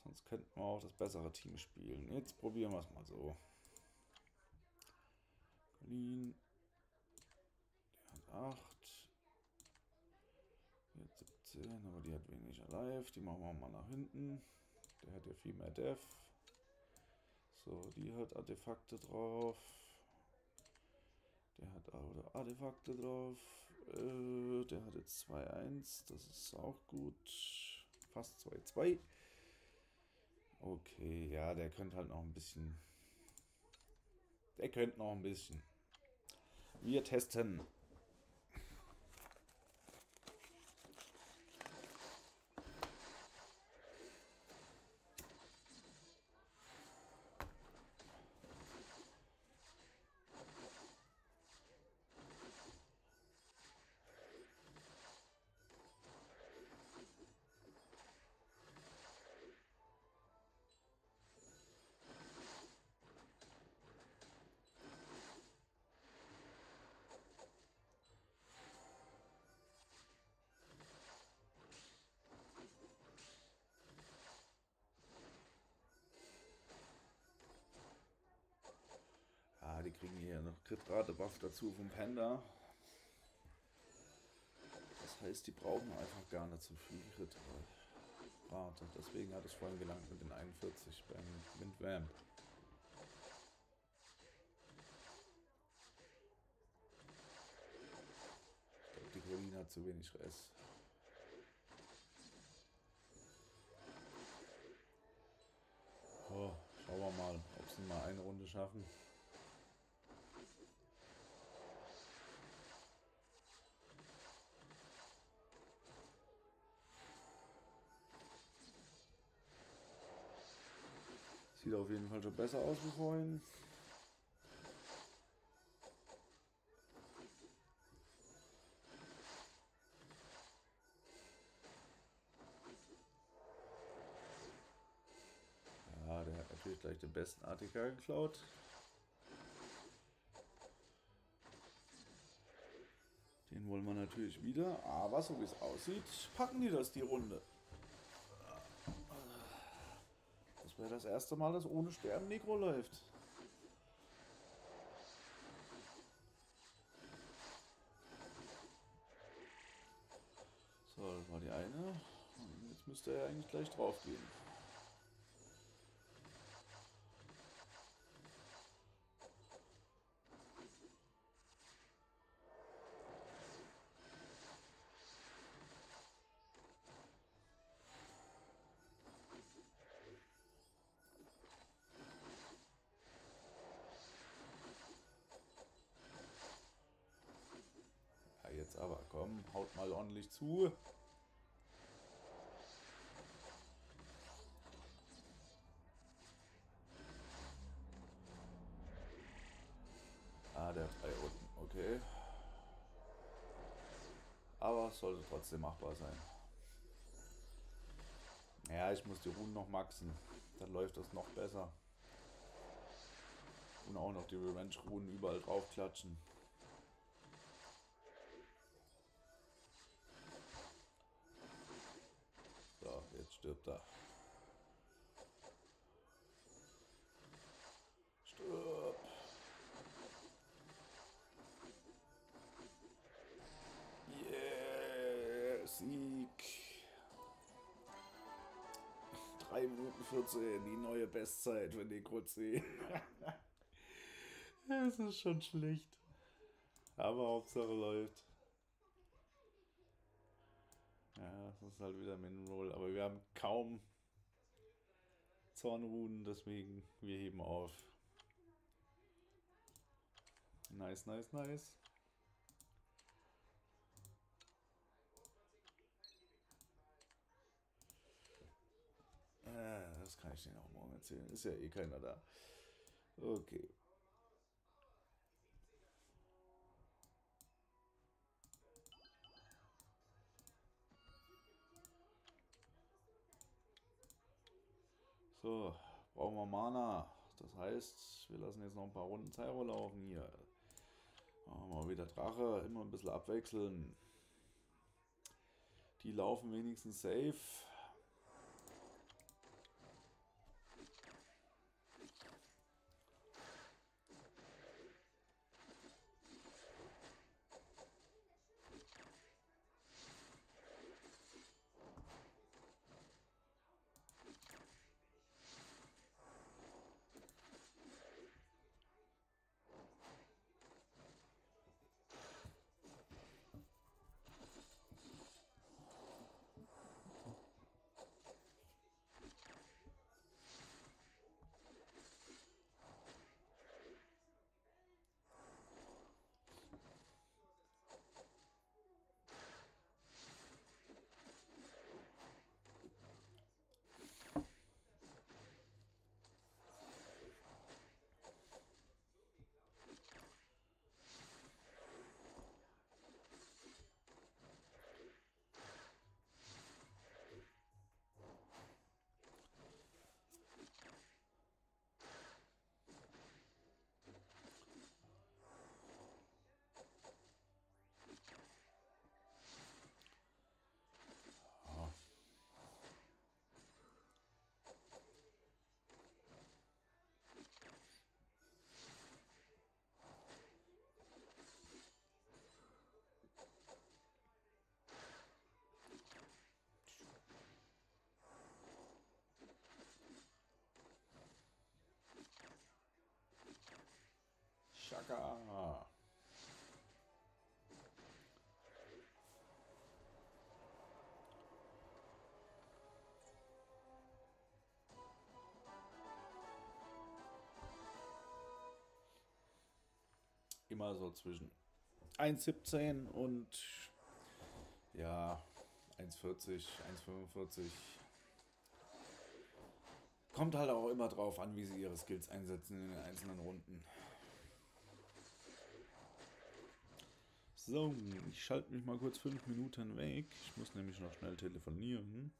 Sonst könnten wir auch das bessere Team spielen. Jetzt probieren wir es mal so. Colleen. Der hat 8. Jetzt 17, aber die hat weniger Live. Die machen wir mal nach hinten. Der hat ja viel mehr Dev. So, die hat Artefakte drauf. Der hat auch Artefakte drauf. Äh, der hat jetzt 2-1. Das ist auch gut. Fast 2-2. Okay, ja, der könnte halt noch ein bisschen. Der könnte noch ein bisschen. Wir testen. Noch Crit-Rate-Buff dazu vom Panda. Das heißt, die brauchen einfach gar nicht so viel Crit-Rate. Deswegen hat es vorhin gelangt mit den 41 beim Windwam. Ich glaube, die Colleen hat zu wenig Rest. Oh, schauen wir mal, ob sie mal eine Runde schaffen. Sieht auf jeden Fall schon besser aus wie vorhin. Ja, der hat natürlich gleich den besten ATK geklaut. Den wollen wir natürlich wieder. Aber so wie es aussieht, packen die das die Runde. Das wäre das erste Mal, dass ohne Sterben Negro läuft. So, das war die eine. Und jetzt müsste er eigentlich gleich drauf gehen. Mal ordentlich zu. Ah, der drei unten, okay. Aber sollte trotzdem machbar sein. Ja, ich muss die Runen noch maxen. Dann läuft das noch besser. Und auch noch die Revenge-Runen überall drauf klatschen. Stirbt er. Stirb. Yeah, Sieg. 3 Minuten 14, die neue Bestzeit für Necro 10. Es ist schon schlecht. Aber Hauptsache läuft. Ja, das ist halt wieder Min-Roll. Aber wir haben kaum Zornruhen, deswegen wir heben auf. Nice, nice, nice. Äh, das kann ich dir auch morgen erzählen. Ist ja eh keiner da. Okay. So, brauchen wir Mana. Das heißt, wir lassen jetzt noch ein paar Runden Zyro laufen hier. Machen wir wieder Drache, immer ein bisschen abwechseln. Die laufen wenigstens safe. Chaka. Immer so zwischen 1,17 und ja 1,40, 1,45. Kommt halt auch immer drauf an, wie sie ihre Skills einsetzen in den einzelnen Runden. So, ich schalte mich mal kurz fünf Minuten weg. Ich muss nämlich noch schnell telefonieren.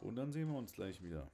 Und dann sehen wir uns gleich wieder.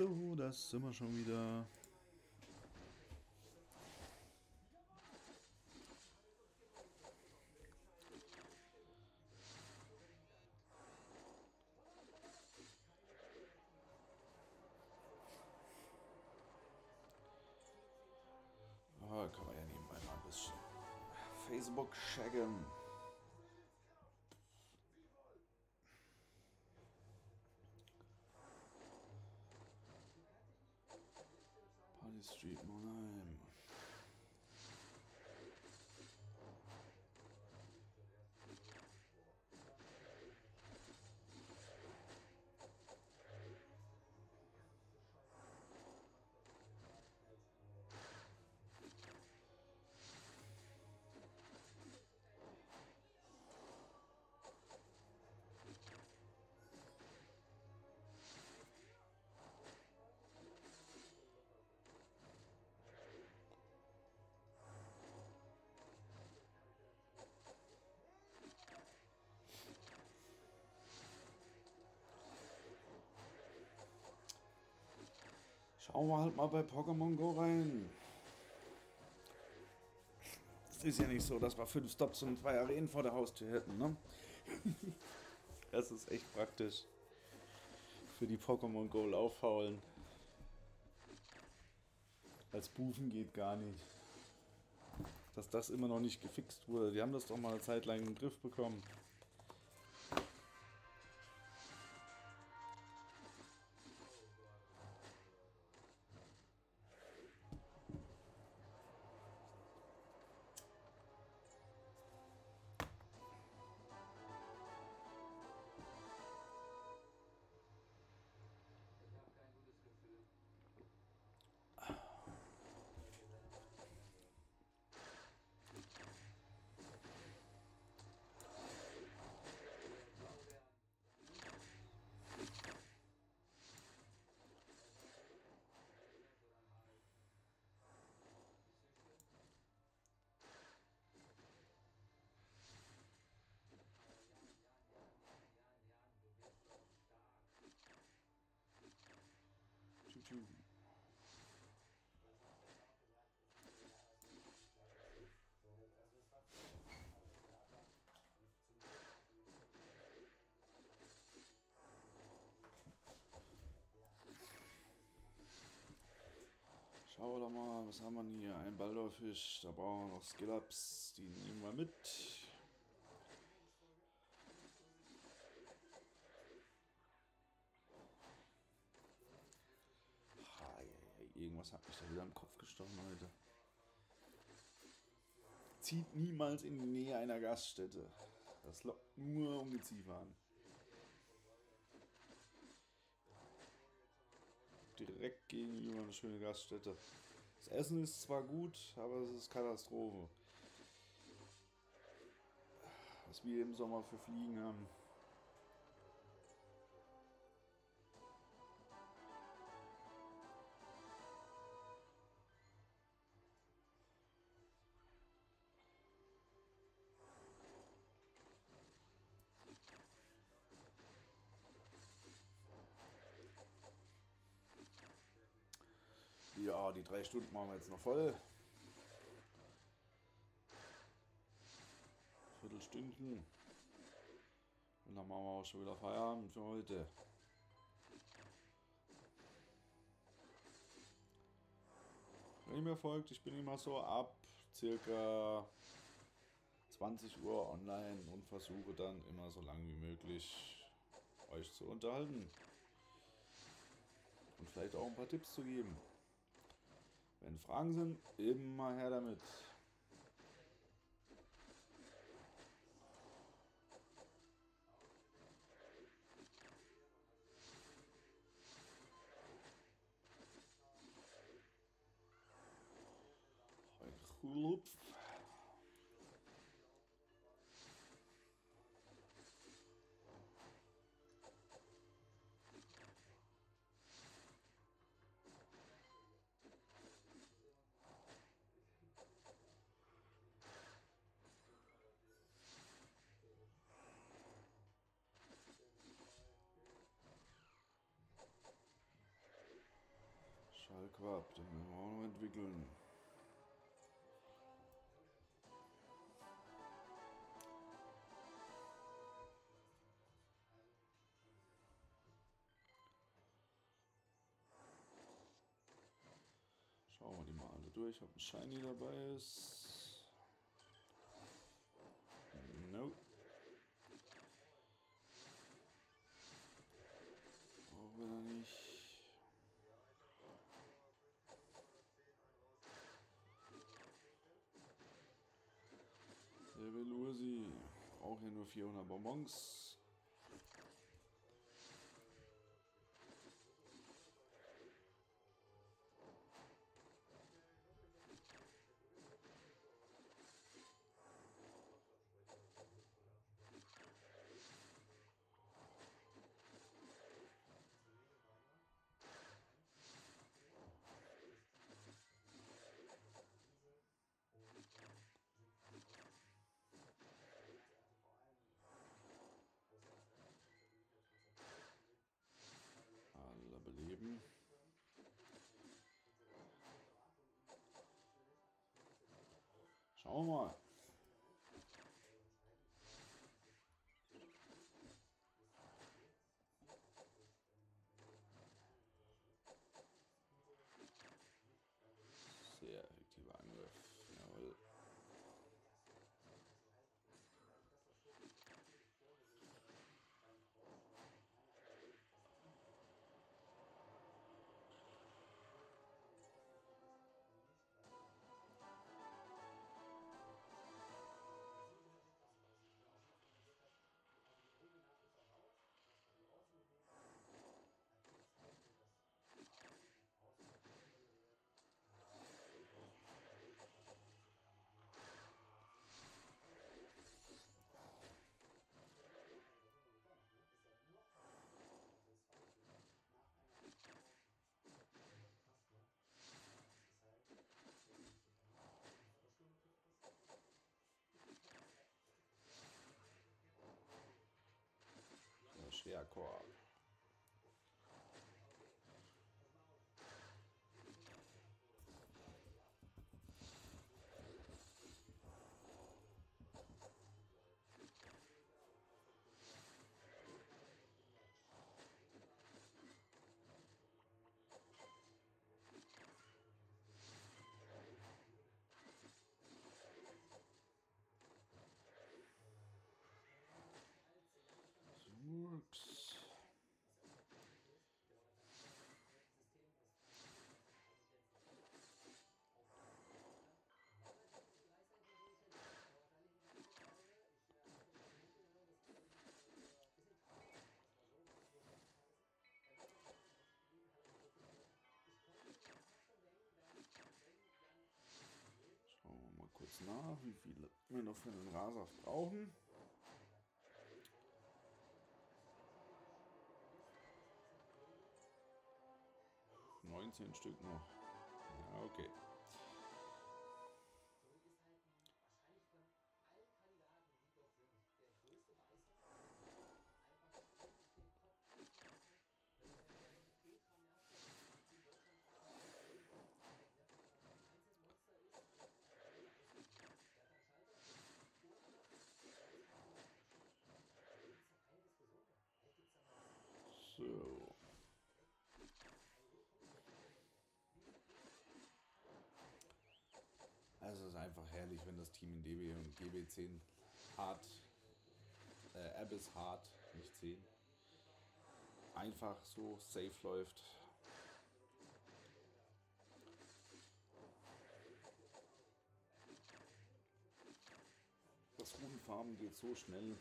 So, das sind wir schon wieder. Schauen wir halt mal bei Pokémon Go rein. Es ist ja nicht so, dass wir fünf Stops und zwei Arenen vor der Haustür hätten, ne? das ist echt praktisch. Für die Pokémon Go Laufhaulen. Als Bufen geht gar nicht. Dass das immer noch nicht gefixt wurde. Die haben das doch mal eine Zeit lang den Griff bekommen. Schauen wir doch mal, was haben wir hier? Ein Baldorfisch, da brauchen wir noch Skill-Ups, die nehmen wir mit. Irgendwas hat mich da wieder im Kopf gestochen heute. Zieht niemals in die Nähe einer Gaststätte. Das lockt nur Ungeziefer an. Direkt gegenüber eine schöne Gaststätte. Das Essen ist zwar gut, aber es ist Katastrophe. Was wir im Sommer für Fliegen haben. Drei Stunden machen wir jetzt noch voll. Viertelstündchen. Und dann machen wir auch schon wieder Feierabend für heute. Wenn ihr mir folgt, ich bin immer so ab circa 20 Uhr online und versuche dann immer so lange wie möglich euch zu unterhalten. Und vielleicht auch ein paar Tipps zu geben. Wenn Fragen sind, immer her damit. Hulp. Kahlquab, den müssen wir auch noch entwickeln. Schauen wir die mal alle durch, ob ein Shiny dabei ist. Nope. Auch wieder nicht. Ursi. Braucht ja nur 400 Bonbons. Schauen wir Der Scherkorb. Nach, wie viele wir noch für den Rasaft brauchen. 19 Stück noch. Ja, okay. Einfach herrlich, wenn das Team in DB und GB10 hart, äh, Abyss hart, nicht 10, einfach so safe läuft. Das Runenfarben geht so schnell.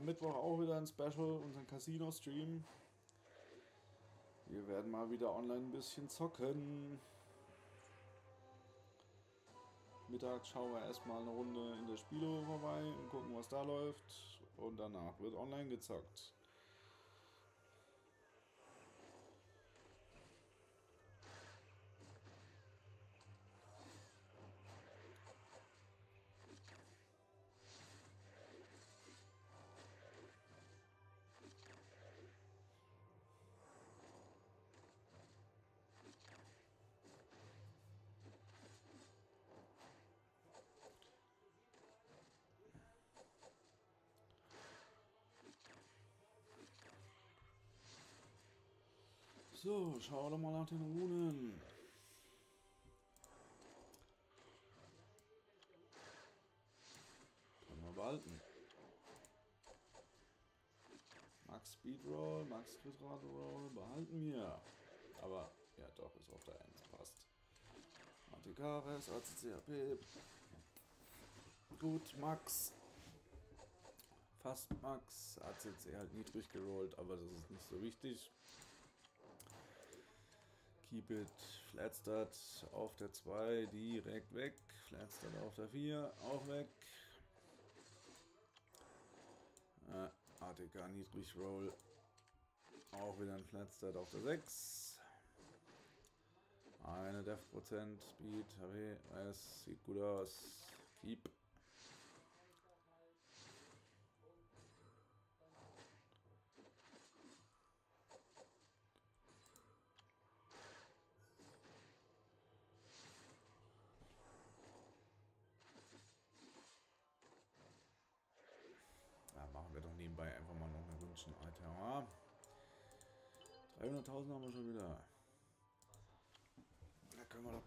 Am Mittwoch auch wieder ein Special, unseren Casino-Stream. Wir werden mal wieder online ein bisschen zocken. Mittags schauen wir erstmal eine Runde in der Spielo vorbei und gucken, was da läuft. Und danach wird online gezockt. So, schau doch mal nach den Runen. Können wir behalten. Max Speedroll, Max Critrate Roll behalten wir. Aber, ja doch, ist auf der 1, passt. Antikares, ACCAP. Gut, Max. Fast Max. ACC halt niedrig gerollt, aber das ist nicht so wichtig. Keep it. Flatstart auf der 2 direkt weg. Flatstart auf der 4 auch weg. Äh, ATK niedrig Roll. Auch wieder ein Flatstart auf der 6. Eine Def Prozent Speed. HP. Es sieht gut aus. Keep.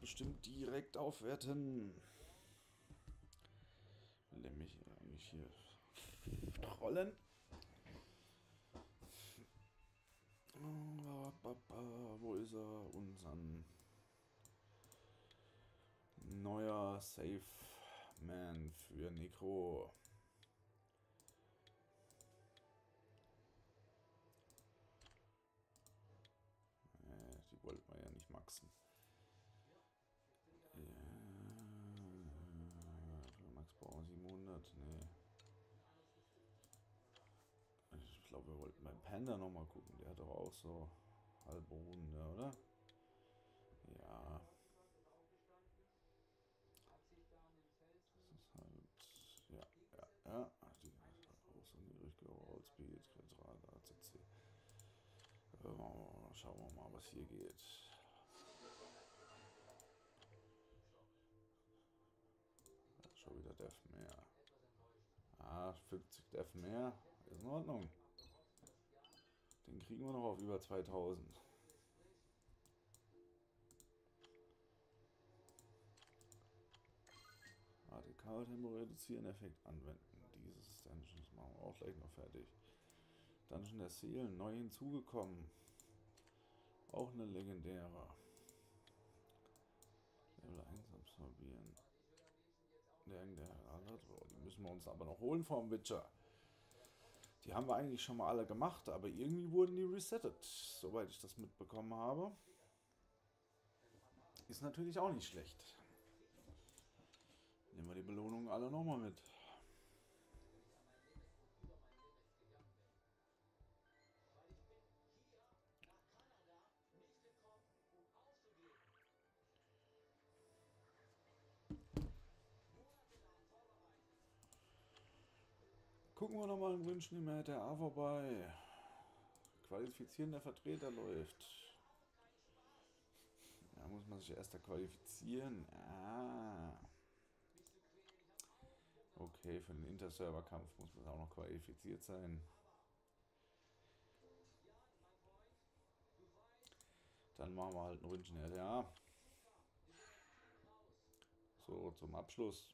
Bestimmt direkt aufwerten. Will mich eigentlich hier trollen? Wo ist er? Unseren neuer Safe Man für Necro. Äh, die wollten wir ja nicht maxen. Ja, Max Bauer 700, nee. Ich glaube, wir wollten beim Panda noch mal gucken. Der hat doch auch so halbe Runde, oder? Ja. Das ist halt, ja, ja, ja. Die hat auch so niedrig gerollt. Speed, Quadrat, ACC. Oh, schauen wir mal, was hier geht. Schon wieder Def mehr. Ah, 50 Def mehr. Ist in Ordnung. Den kriegen wir noch auf über 2000. ATK-Tempo reduzieren, Effekt anwenden. Dieses Dungeon machen wir auch gleich noch fertig. Dungeon der Seelen, neu hinzugekommen. Auch eine legendäre. Level 1 absorbieren. Der, der oh, die müssen wir uns aber noch holen vom Witcher. Die haben wir eigentlich schon mal alle gemacht, aber irgendwie wurden die resettet, soweit ich das mitbekommen habe. Ist natürlich auch nicht schlecht. Nehmen wir die Belohnungen alle nochmal mit. Gucken wir nochmal im Wünschen im RTA vorbei. Qualifizierender Vertreter läuft. Da muss man sich erst da qualifizieren. Ah. Okay, für den Interserver-Kampf muss man auch noch qualifiziert sein. Dann machen wir halt einen Wünschen RTA. So, zum Abschluss.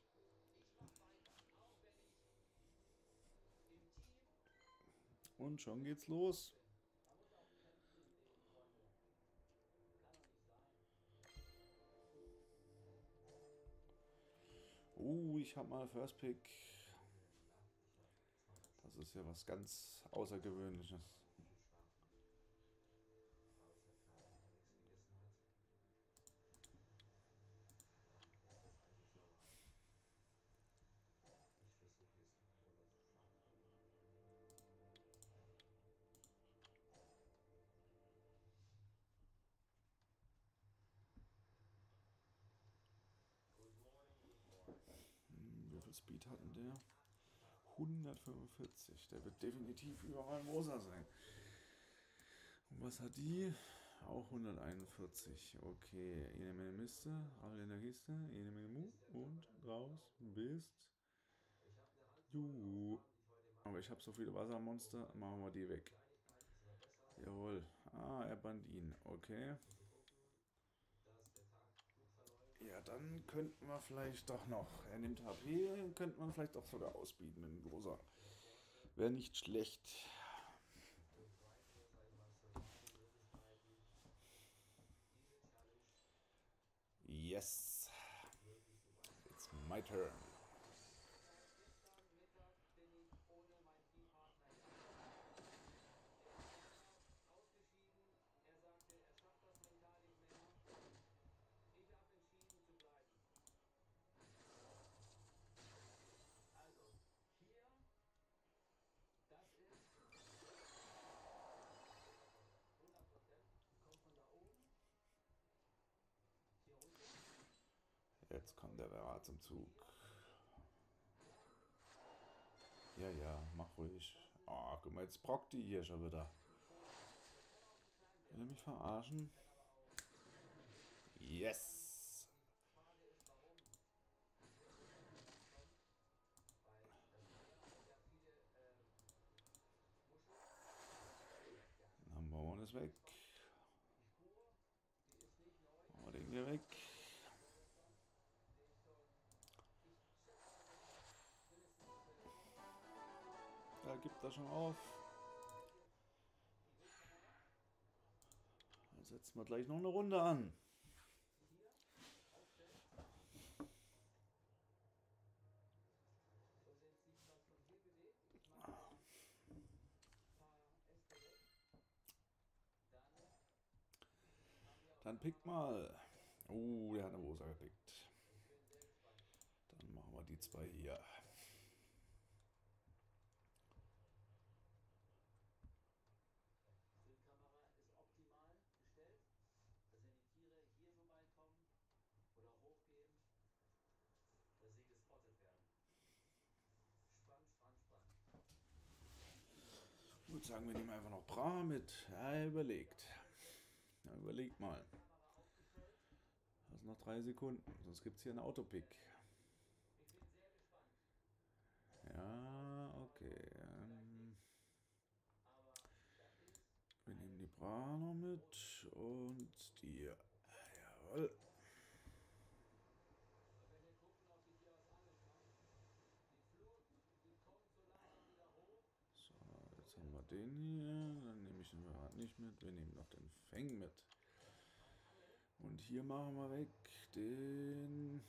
Und schon geht's los. Uh, ich habe mal First Pick. Das ist ja was ganz Außergewöhnliches. Hm, Wie viel Speed hatten der? 145. Der wird definitiv über meinem Rosa sein. Und was hat die? Auch 141. Okay. Eine meine Miste, alle in der Kiste, eine meine Mu und raus bist du. Aber ich habe so viele Wassermonster, machen wir die weg. Jawohl. Ah, er band ihn. Okay. Ja, dann könnten wir vielleicht doch noch. Er nimmt HP, könnte man vielleicht auch sogar ausbieten mit dem Großer. Wäre nicht schlecht. Yes. It's my turn. Jetzt kommt der Rat zum Zug. Ja, ja, mach ruhig. Oh, guck mal, jetzt brockt die hier schon wieder. Will er mich verarschen? Yes! Number one ist weg. Schon auf. Dann setzen wir gleich noch eine Runde an. Dann pick mal. Oh, der hat eine Rosa gepickt. Dann machen wir die zwei hier. Filmkamera ist optimal gestellt, dass wenn die Tiere hier vorbeikommen oder hochgehen, dass sie gespottet werden. Spannend, spannend, spannend. Ich würde sagen, wir nehmen einfach noch Bra mit. Ja, er überlegt. Ja, überlegt mal. Sind noch drei Sekunden, sonst gibt es hier einen Autopick. Ja, okay. Ähm, wir nehmen die Bra noch mit und die. Jawohl. So, jetzt haben wir den hier. Dann nehme ich den Rad nicht mit. Wir nehmen noch den Feng mit. Und hier machen wir weg den.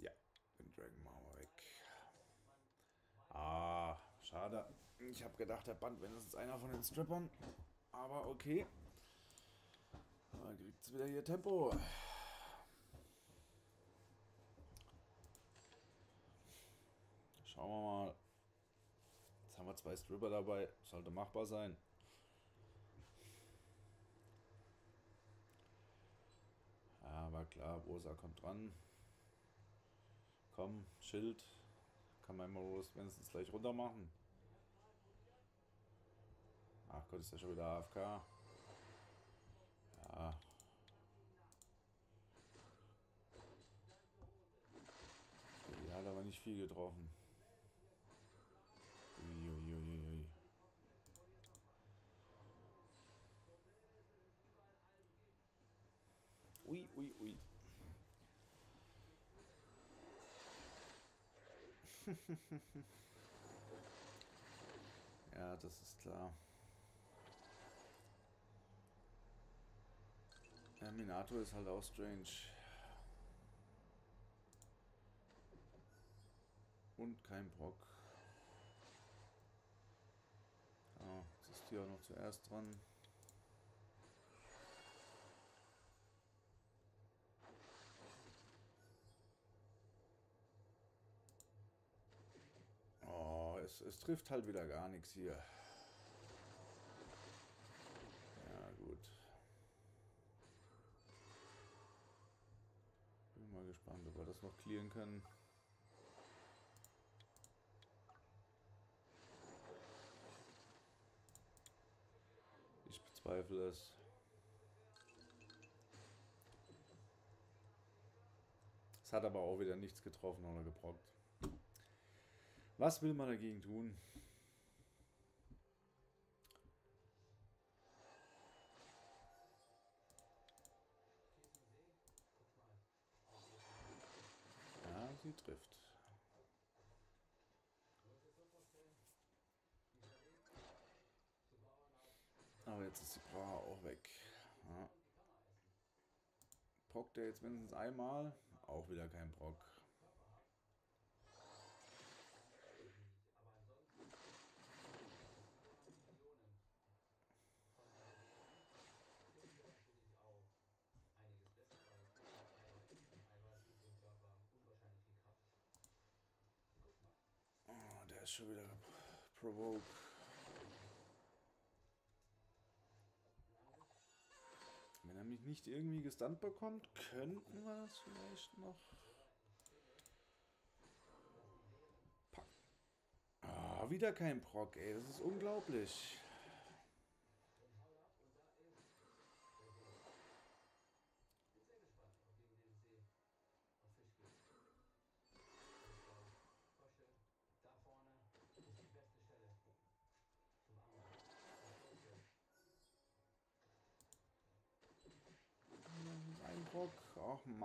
Ja, den Dragon machen wir weg. Ah, schade. Ich habe gedacht, der Band wenigstens einer von den Strippern. Aber okay. Da kriegt es wieder hier Tempo. Schauen wir mal. Haben wir zwei Stripper dabei. Sollte machbar sein. Ja, aber klar, Rosa kommt dran. Komm, Schild. Kann man mal Rose wenigstens gleich runter machen. Ach Gott, ist der schon wieder AFK. Ja. Die hat aber nicht viel getroffen. Ui, ui, ui. ja, das ist klar. Terminator ist halt auch strange. Und kein Brock. Ja, jetzt ist hier auch noch zuerst dran. Es, trifft halt wieder gar nichts hier. Ja, gut. Bin mal gespannt, ob wir das noch clearen können. Ich bezweifle es. Es hat aber auch wieder nichts getroffen oder gebrockt. Was will man dagegen tun? Ja, sie trifft. Aber jetzt ist die Bra auch weg. Ja. Prockt er jetzt mindestens einmal? Auch wieder kein Brock. Ist schon wieder provoke. Wenn er mich nicht irgendwie gestunt bekommt, könnten wir das vielleicht noch packen. Ah, wieder kein Proc, ey, das ist unglaublich.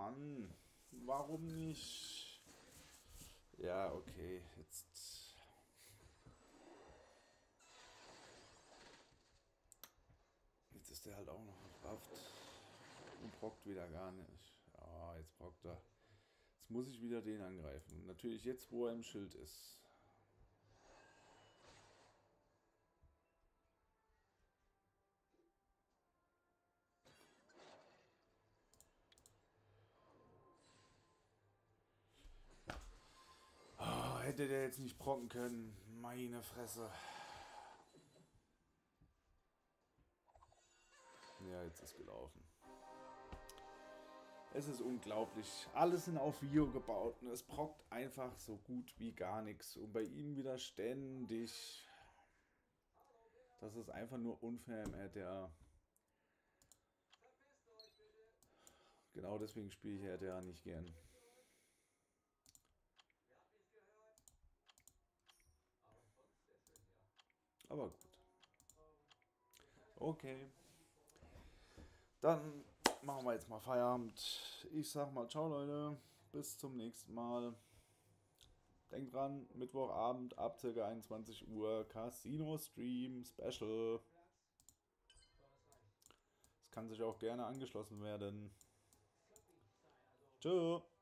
Mann, warum nicht? Ja, okay, jetzt. Jetzt ist der halt auch noch verrafft und brockt wieder gar nicht. Ja, jetzt brockt er. Jetzt muss ich wieder den angreifen. Natürlich jetzt, wo er im Schild ist. Hätte der jetzt nicht brocken können. Meine Fresse. Ja, jetzt ist gelaufen. Es ist unglaublich. Alles sind auf Video gebaut und es brockt einfach so gut wie gar nichts. Und bei ihm wieder ständig. Das ist einfach nur unfair im RTA. Genau deswegen spiele ich RTA nicht gern. Aber gut. Okay. Dann machen wir jetzt mal Feierabend. Ich sag mal ciao Leute. Bis zum nächsten Mal. Denkt dran, Mittwochabend ab ca. 21 Uhr Casino Stream Special. Es kann sich auch gerne angeschlossen werden. Tschüss.